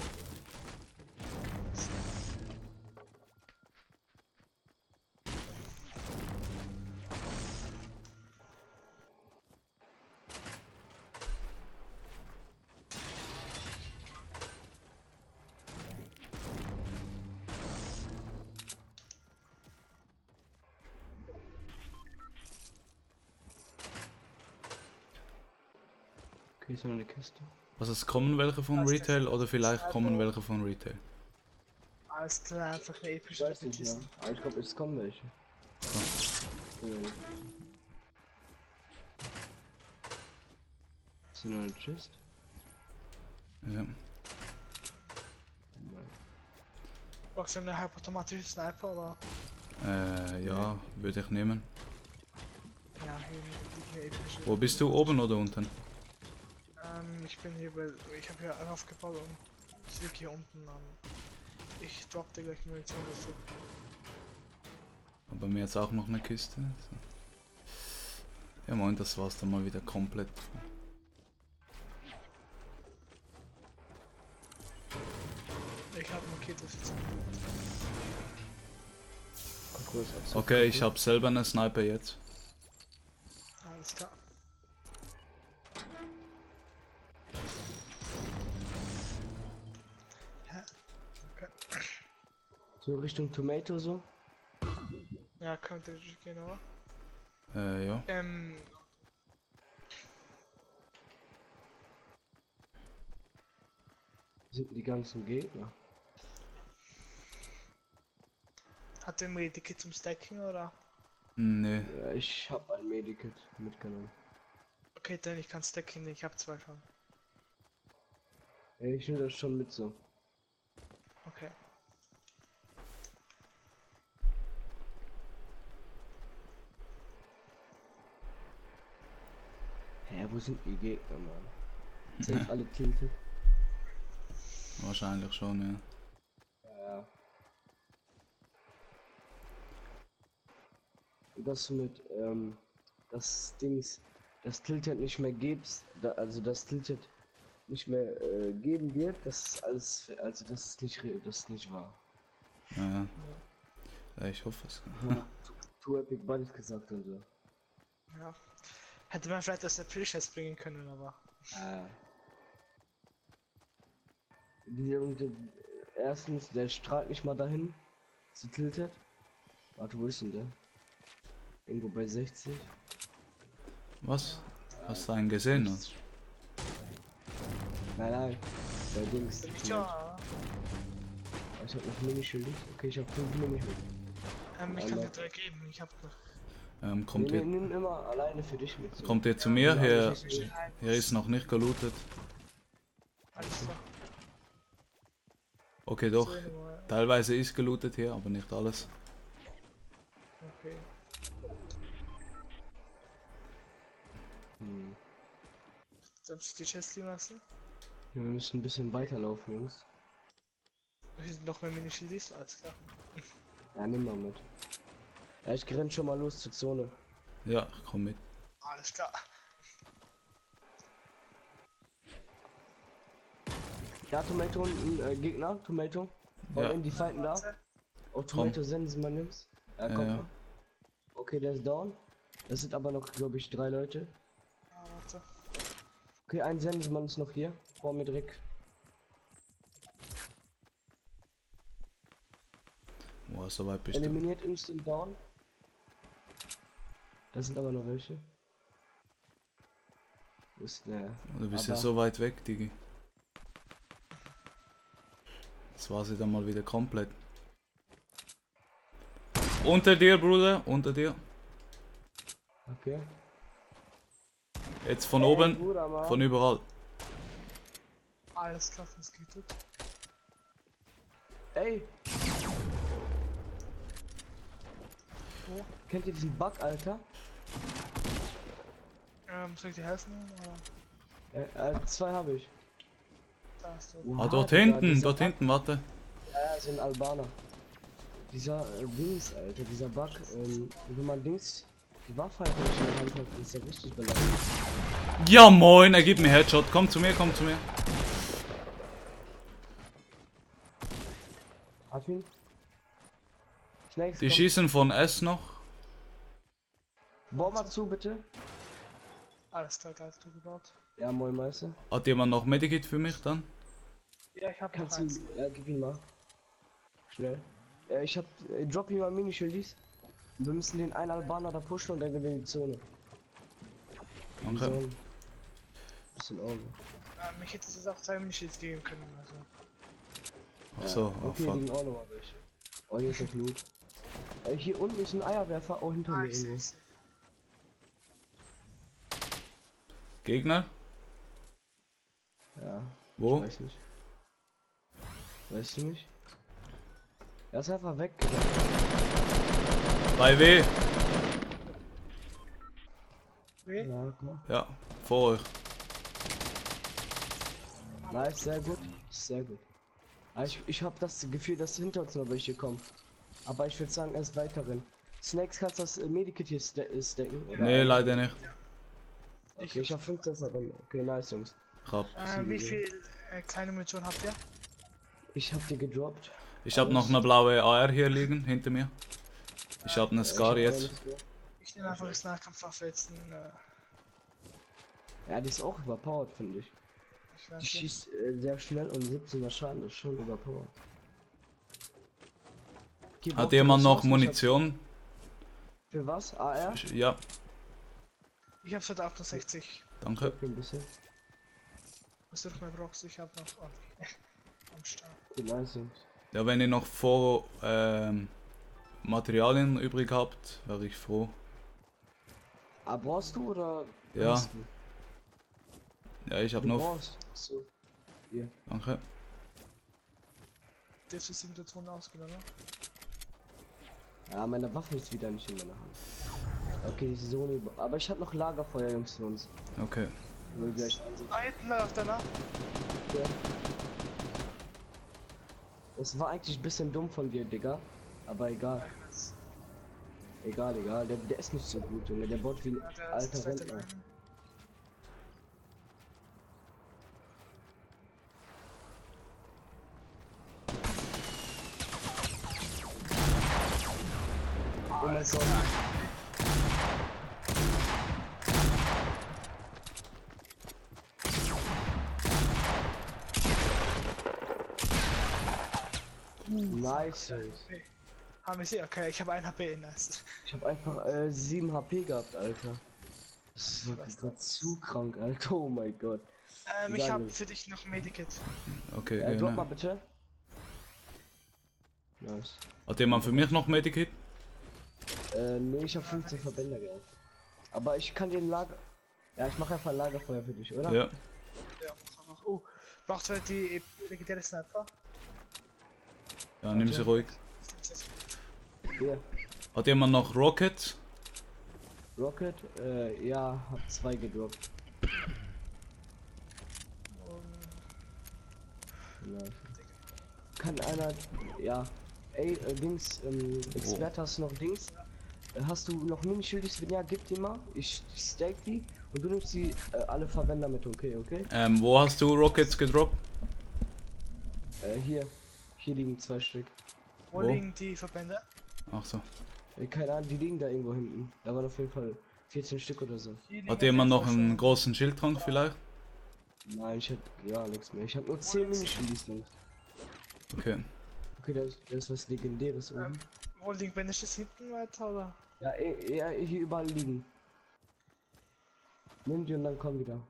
Noch eine Kiste. Also es kommen welche von Was ist Retail das? oder vielleicht Also- kommen welche von Retail. Alles klar, einfach eine Ich epische weiß nicht, ja. Kiste. Aber ich glaube, es kommen welche. Ja. Ist hier noch eine Chest? Ja. Brauchst du eine halbautomatische Sniper oder? Äh, ja, würde ich nehmen. Ja, hier hier epische. Wo bist du? Oben oder unten? Ähm, ich bin hier bei. Ich habe hier aufgebaut und ich lieg hier unten an. Ich drop dir gleich Munition dazu. Aber mir jetzt auch noch eine Kiste. So. Ja moin, das war's dann mal wieder komplett. Ich habe markiert, das jetzt. Okay, ich habe selber eine Sniper jetzt. Alles klar. So Richtung Tomato so? Ja, könnte gehen, oder? Äh, ja. Ähm. Sind die ganzen Gegner? Hat der Medikit zum Stacking oder? Nee. Ja, ich hab ein Medikit mitgenommen. Okay, dann ich kann Stacking, ich habe zwei schon. Ich nehme das schon mit so. Okay. Hä, wo sind die Gegner, Mann? Sind alle tilted? Wahrscheinlich schon, ja. Ja. Und dass du mit, ähm, das Dings, das Tilted nicht mehr gibst, da, also das Tilted nicht mehr äh, geben wird, das ist alles, also das ist nicht, re- das ist nicht wahr. Ja, ja. ja ich hoffe es. Ja. Two Epic Buddies gesagt und so. Ja. Hätte man vielleicht aus der Pre-Chest bringen können, aber. Ah. Erstens, der strahlt nicht mal dahin. Zu tiltet. Warte, wo ist denn der? Irgendwo bei 60. Was? Hast du einen gesehen? Oder? Nein, nein. Bei Dings. Ich hab noch Minischild. Okay, ich hab 5 Minischild. Ähm, ich kann dir drei geben, ich hab noch. Ähm, kommt, Nee, ihr, nee, nimm immer alleine für dich mit. so. kommt ihr zu mir? Hier, hier ist noch nicht gelootet. alles klar. Okay, doch. Teilweise ist gelootet hier, aber nicht alles. Okay. Hm. Soll ich die Chest liegen lassen? Wir müssen ein bisschen weiterlaufen, Jungs. Hier sind noch mehr Mini-Shieldis, alles klar. Ja, nimm mal mit. Ja, ich renn schon mal los zur Zone. Ja, komm mit. Alles klar. Ja, Tomato und äh, Gegner, Tomato. Und Ja. in die fighten da. Oh, Tomato senden sie mal nimmst. Ja, Ja, komm ja. mal. Okay, der ist down. Das sind aber noch, glaube ich, drei Leute. Ah, warte. Okay, ein Sensenmann ist noch hier. Vor mir direkt. Boah, so weit bist du. Eliminiert instant down. Da sind aber noch welche. Wo ist der? Du bist ja Aber- so weit weg, Digi. Das war sie dann mal wieder komplett. Unter dir, Bruder, unter dir. Okay. Jetzt von Ey, oben, Bruder, von überall. Alles klar, das geht gut. Ey, Wo? kennt ihr diesen Bug, Alter? Ähm, soll ich dir helfen? Oder? Äh, äh, zwei habe ich. Da der. Oha, Ah, dort hinten, dort Bug- hinten, warte. Ja, ja, so ein Albaner. Dieser äh, Dings, Alter, dieser Bug, ähm, wenn man Dings, die Waffe halt nicht in der Hand hat, ist ja richtig beleidigend. Ja moin, er gibt mir Headshot. Komm zu mir, komm zu mir. Hat ihn? Snakes, Die komm. schießen von S noch. Mal zu, bitte. Alles klar, geil, du gebaut. Ja, moin, Meister. Hat jemand noch Medikit für mich dann? Ja, ich hab noch Kannst du, eins. ja, gib ihn mal. Schnell. Ja, ich hab, äh, drop ihm mal Minischildis. Wir müssen den einen Albaner da pushen und dann gewinnen wir die Zone. Okay. Zone. Ist in Ordnung. Ähm, ich hätte es jetzt auch zwei Mini-Shields geben können, also. Ach so, oh Okay, fuck. liegen auch noch mal welche. Oh, hier ist noch Loot. Äh, hier unten ist ein Eierwerfer, auch hinter Ah, mir ich irgendwo. Gegner? Ja, Wo? weiß nicht. Weißt du nicht? Er ist einfach weg. Bei W. Weh? Ja, mal. Ja, vor euch. Nice, sehr gut. Sehr gut. Aber ich, ich habe das Gefühl, dass hinter uns noch welche kommen. Aber ich würde sagen, erst weiterhin. Snakes kannst du das Medikit hier ste stacken? Oder? Nee, leider nicht. Okay, ich habe 15 Sekunden. Okay, nice, Jungs. Ich hab, Ähm, wie viel äh, kleine Munition habt ihr? Ich hab die gedroppt. ich hab noch eine blaue AR hier liegen, hinter mir. Ich hab eine Äh, ich Scar hab jetzt. Ich nehme einfach das Nahkampfwaffe jetzt. Äh, Ja, die ist auch überpowered, finde ich. ich weiß Die schießt äh, sehr schnell und 17er Schaden, ist schon überpowered. Hat jemand noch? Ich Munition? hab- Für was? AR? Ja, Ich hab seit 68. danke. Ein bisschen. Was du noch mehr brauchst, ich hab noch oh, am Start. Nice, Jungs. Ja, wenn ihr noch vor ähm, Materialien übrig habt, wäre ich froh. Ah, brauchst du oder? Ja. du? Ja, ich hab Du noch. brauchst. So. Hier. Danke. Jetzt ist die Situation ausgegangen. Ja, meine Waffe ist wieder nicht in meiner Hand. Okay, so nicht. Aber ich hab noch Lagerfeuer, Jungs, für uns. Okay. Wir gleich ansetzen. Da hinten läuft einer. Es war eigentlich ein bisschen dumm von dir, Digga. Aber egal. Egal, egal. Der, der ist nicht so gut, Junge. Der baut wie ein Ja, alter Rentner. Oh mein Gott. Jungs. Haben wir sie? Okay, ich habe ein HP in das. Ich habe einfach äh, 7 HP gehabt, Alter. Das ist wirklich grad zu krank, Alter. Oh mein Gott. Ähm, ich habe für dich noch Medikit. Okay, Äh, drop mal gerne. bitte. Nice. Hat jemand für mich noch Medikit? Äh, nee, ich habe 15 Verbände gehabt. Aber ich kann den Lager. Ja, ich mache einfach ein Lagerfeuer für dich, oder? Ja. Ja, mach einfach. Oh, braucht wer die legendäre Sniper? Ja, nimm sie ruhig. Hier. Hat jemand noch Rocket? Rocket, äh, ja, hab zwei gedroppt. Nice. Kann einer. Ja. Ey, äh, Dings, ähm, Experte, hast du noch Dings? Äh, Hast du noch Minischildis? Wenn ja, gib die mal. Ich stack die und du nimmst die äh, alle Verwender mit, okay, okay? Ähm, wo hast du Rockets gedroppt? Äh, hier. Hier liegen zwei Stück. Wo, Wo? liegen die Verbände? Ach so. Äh, keine Ahnung, die liegen da irgendwo hinten. Da waren auf jeden Fall 14 Stück oder so. Liegen Hat jemand noch einen schon. großen Schildtrank vielleicht? Nein, ich hab ja nichts mehr. Ich hab nur 10 Minischildis, Jungs. Okay. Okay, da ist, da ist was Legendäres oben. Ähm, wo liegen Bandages hinten weiter oder? Ja, eh- ja, hier überall liegen. Nimm die und dann komm wieder.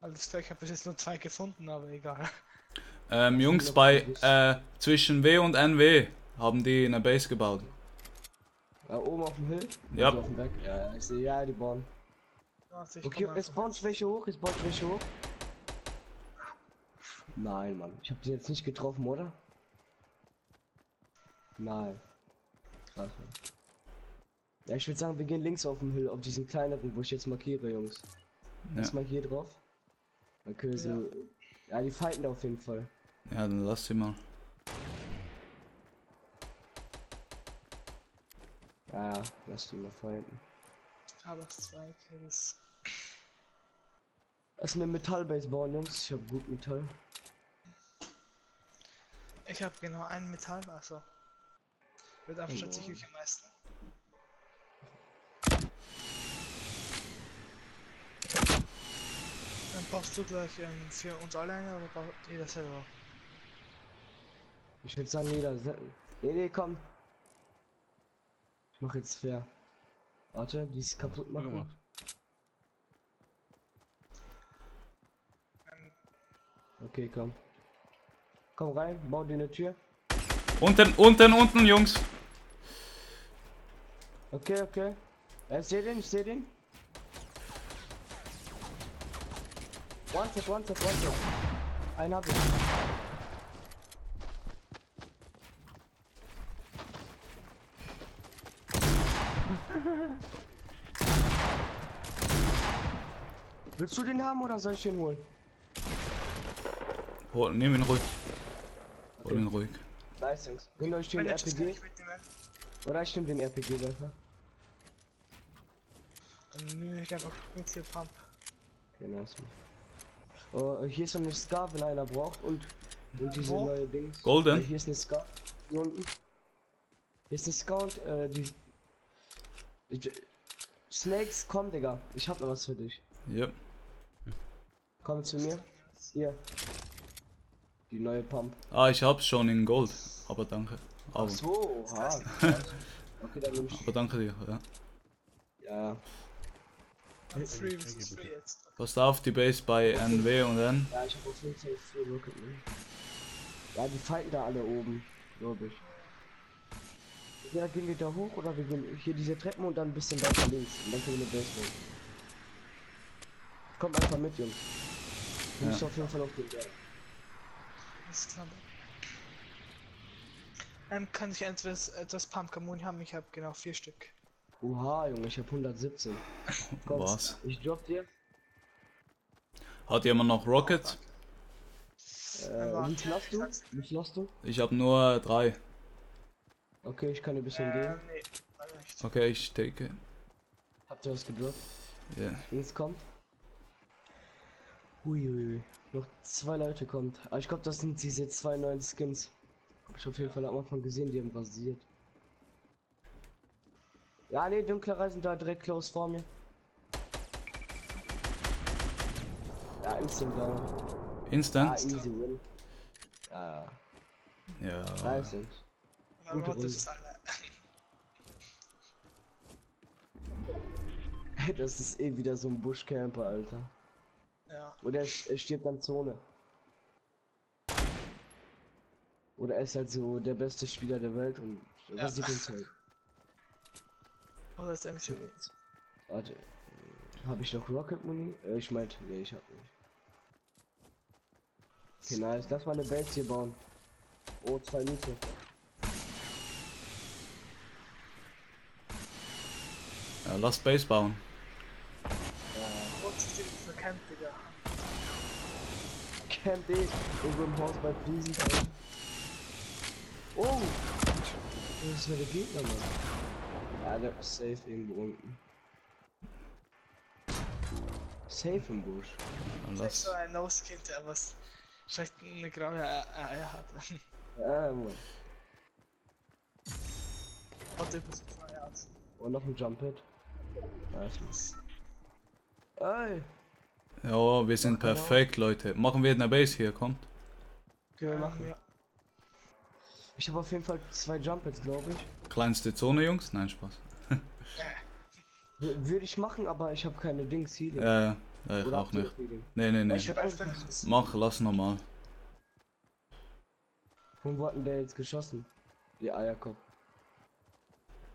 Alles klar, ich habe bis jetzt nur zwei gefunden, aber egal. Ähm, Jungs, bei äh, zwischen W und NW haben die eine Base gebaut. Da oben auf dem Hill? Ja. Also auf dem Berg? Ja, ja, ich sehe, ja, die ich Okay, einfach. bauen welche hoch, jetzt bauen welche hoch. Nein, Mann. Ich hab die jetzt nicht getroffen, oder? Nein. Krass, Mann. Ja, ich würde sagen, wir gehen links auf dem Hill, auf diesen kleineren, wo ich jetzt markiere, Jungs. Ja. Lass mal hier drauf. Dann können so. Ja, die fighten da auf jeden Fall. Ja, dann lass sie mal. Ja, ja, lass die mal fighten. Aber zwei Kills. Lass mir Metallbase bauen, Jungs. Ich hab gut Metall. Ich habe genau einen Metall, also. Wird Abstand Oh. sicherlich am meisten. Dann brauchst du gleich ähm, für uns alle eine oder braucht jeder selber? Ich sagen, jeder. se- Nee, nee, komm. Ich mach jetzt fair. Warte, die ist kaputt machen. gemacht. Okay, komm. Komm rein, bau dir eine Tür. Unten, unten, unten, Jungs. Okay, okay. Ja, ich seh den, ich seh den. One tap, one tap, one tap. Einen hab ich. Willst du den haben oder soll ich den holen? Hol, nimm ihn ruhig. Hol ihn ruhig. Nice, Jungs. Nehmt euch den RPG. Oder ich nehm den RPG. Dann nehme ich einfach mit hier Pump. Okay, nice. Oh, hier ist so eine Scar, wenn einer braucht und, und diese Wo? neue Dings. Golden? Hier ist eine Scar. Hier unten. Hier ist eine Scar und äh, die. Ich, Snakes, komm, Digga. Ich hab noch was für dich. Ja. Komm zu mir. Hier. Die neue Pump. Ah, ich hab's schon in Gold. Aber danke. Ach Aber, so, oha. okay, dann ich. aber danke dir, ja. Ja. Passt auf, die Base bei NW und N. Ja, ich hab auf jeden Fall viel Rocket? Ja, die fighten da alle oben, glaube ich. Ja, gehen wir da hoch oder wir gehen hier diese Treppen und dann ein bisschen weiter links. Und dann können wir eine Base bauen. Kommt einfach mit, Jungs. Du Ja. musst auf jeden Fall auf den Berg. Alles klar. Ähm, kann ich etwas, etwas Pumpkamon haben? Ich habe genau vier Stück. Oha, Junge, ich hab 117. Komm, Was? Ich drop dir. Hat jemand noch Rocket? Äh, wie viel hast du? Wie viel hast du? Ich habe nur drei. Okay, ich kann dir ein bisschen Äh, geben. nee. Okay, ich take. Habt ihr was gedroppt? Ja. Links kommt. Huiuiui. Noch zwei Leute kommt. Aber ich glaube, das sind diese zwei neuen Skins. Hab ich auf jeden Fall am Anfang gesehen, die haben rasiert. Ja, nee, dunklere sind da direkt close vor mir. Ja, instant down. Ah, Instant? easy win. Ja, Ja. 30. Na, Gute warte, Runde. das ist alle. Das ist eh wieder so ein Buschcamper, Alter. Ja. Oder er, er stirbt an Zone. Oder er ist halt so der beste Spieler der Welt und Ja. rasiert uns halt. Oh, das ist MC Warte. Habe ich noch Rocket Muni? Äh, ich meinte, nee, ich hab nicht. Okay, nice. Lass mal eine Base hier bauen. Oh, zwei Miete. ja lass Base bauen. Oh, ist verkennt, Digga. Camp eh. Irgendwo im Haus bei Fliesen. Oh! Das ist ja der Gegner, Mann. Ja, der ist safe irgendwo unten. Safe im Busch. Dann Das ist so ein No-Skin, der was vielleicht eine graue Eier hat. Ja, Mann. Und der aus. Und noch ein Jump Hit. Nice. Ey! Ja, wir sind perfekt, Leute. Machen wir eine Base hier, kommt. Wir machen. Ja. Ich habe auf jeden Fall zwei Jump Hits, glaube ich. Kleinste Zone, Jungs? Nein, Spaß. Würde ich machen, aber ich habe keine Dings Healing. Ja, ja. ja ich Oder auch nicht. Healing? Nee, nee, nee. Ich hab einfach. Mach, lass nochmal. Von wo hat denn der jetzt geschossen? Die Eierkopf.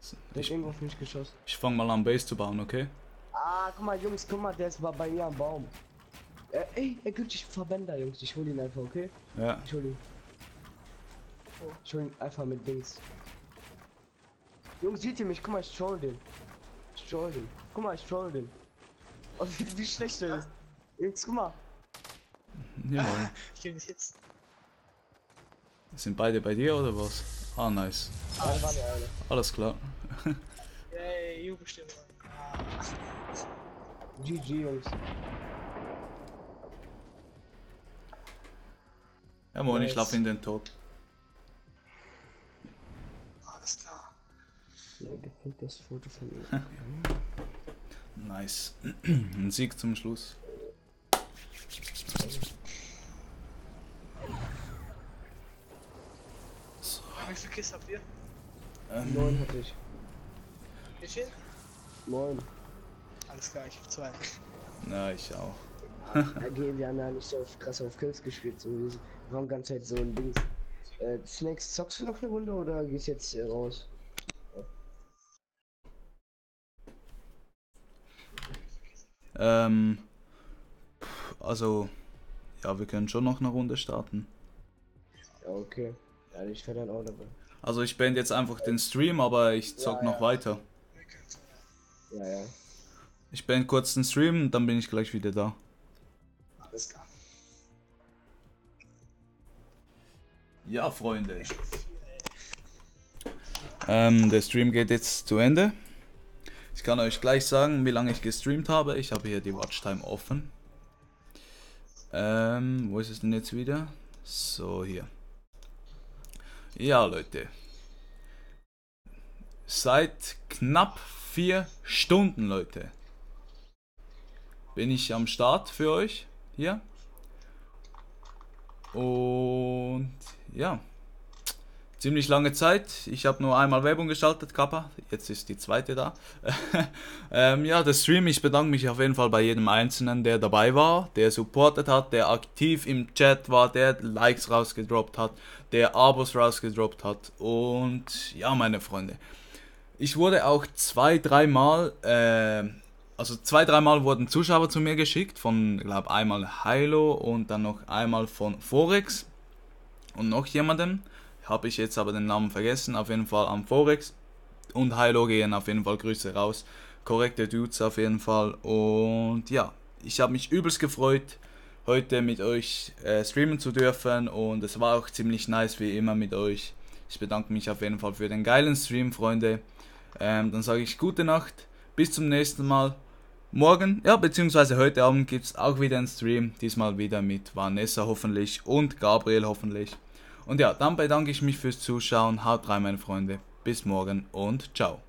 Der hat Ich, irgendwo auf mich geschossen. ich fang mal an, Base zu bauen, okay? Ah, guck mal, Jungs, guck mal, der ist mal bei mir am Baum. Äh, ey, er gibt dich Verbänder, Jungs. Ich hol ihn einfach, okay? Ja. Ich hol ihn. Ich hol ihn einfach mit Dings. Jungs, seht ihr mich? Guck mal, ich troll den. Ich troll den. Guck mal, ich troll den. Oh, wie, wie schlecht der ist. Jungs, guck mal. ja. Jetzt. Sind beide bei dir oder was? Ah, nice. Alles klar. Yay, Jubelstimme. Ah. GG, Jungs. Ja, moin, ich Nice. lauf in den Tod. Alles klar. Mir gefällt das Foto von ihm. Nice. Ein Sieg zum Schluss. Wie viel Kiss habt ihr? Ähm, Neun hatte ich. Wie viel? Neun. Alles klar, ich hab zwei. na, ich auch. Okay, wir haben ja nicht so krass auf Kills gespielt. So. Wir wir haben ganz Zeit so ein Dings. Äh, Snakes, zockst du noch eine Runde oder gehst jetzt äh, raus? Ähm, also, ja, wir können schon noch eine Runde starten. Ja, okay. Ja, ich werde dann auch dabei. Also ich beende jetzt einfach den Stream, aber ich zock Ja, noch ja. weiter. Ja, ja. Ich beende kurz den Stream und dann bin ich gleich wieder da. Alles klar. Ja, Freunde. Ähm, der Stream geht jetzt zu Ende. Ich kann euch gleich sagen, wie lange ich gestreamt habe. Ich habe hier die Watchtime offen. Ähm, wo ist es denn jetzt wieder? So, hier. Ja, Leute. Seit knapp vier Stunden, Leute, bin ich am Start für euch hier. Und ja, ziemlich lange Zeit. Ich habe nur einmal Werbung geschaltet, Kappa. Jetzt ist die zweite da. ähm, ja, der Stream, ich bedanke mich auf jeden Fall bei jedem Einzelnen, der dabei war, der supportet hat, der aktiv im Chat war, der Likes rausgedroppt hat, der Abos rausgedroppt hat. Und ja, meine Freunde. Ich wurde auch zwei, dreimal, äh, also zwei, dreimal wurden Zuschauer zu mir geschickt, von, glaube einmal Hilo und dann noch einmal von Forex und noch jemandem. Habe ich jetzt aber den Namen vergessen, auf jeden Fall am Forex. und Hilo gehen auf jeden Fall Grüße raus. Korrekte Dudes auf jeden Fall. Und ja, ich habe mich übelst gefreut, heute mit euch äh, streamen zu dürfen. Und es war auch ziemlich nice wie immer mit euch. Ich bedanke mich auf jeden Fall für den geilen Stream, Freunde. Ähm, dann sage ich gute Nacht. Bis zum nächsten Mal. Morgen, ja, beziehungsweise heute Abend gibt es auch wieder einen Stream. Diesmal wieder mit Vanessa hoffentlich und Gabriel hoffentlich. Und ja, dann bedanke ich mich fürs Zuschauen. Haut rein, meine Freunde. Bis morgen und ciao.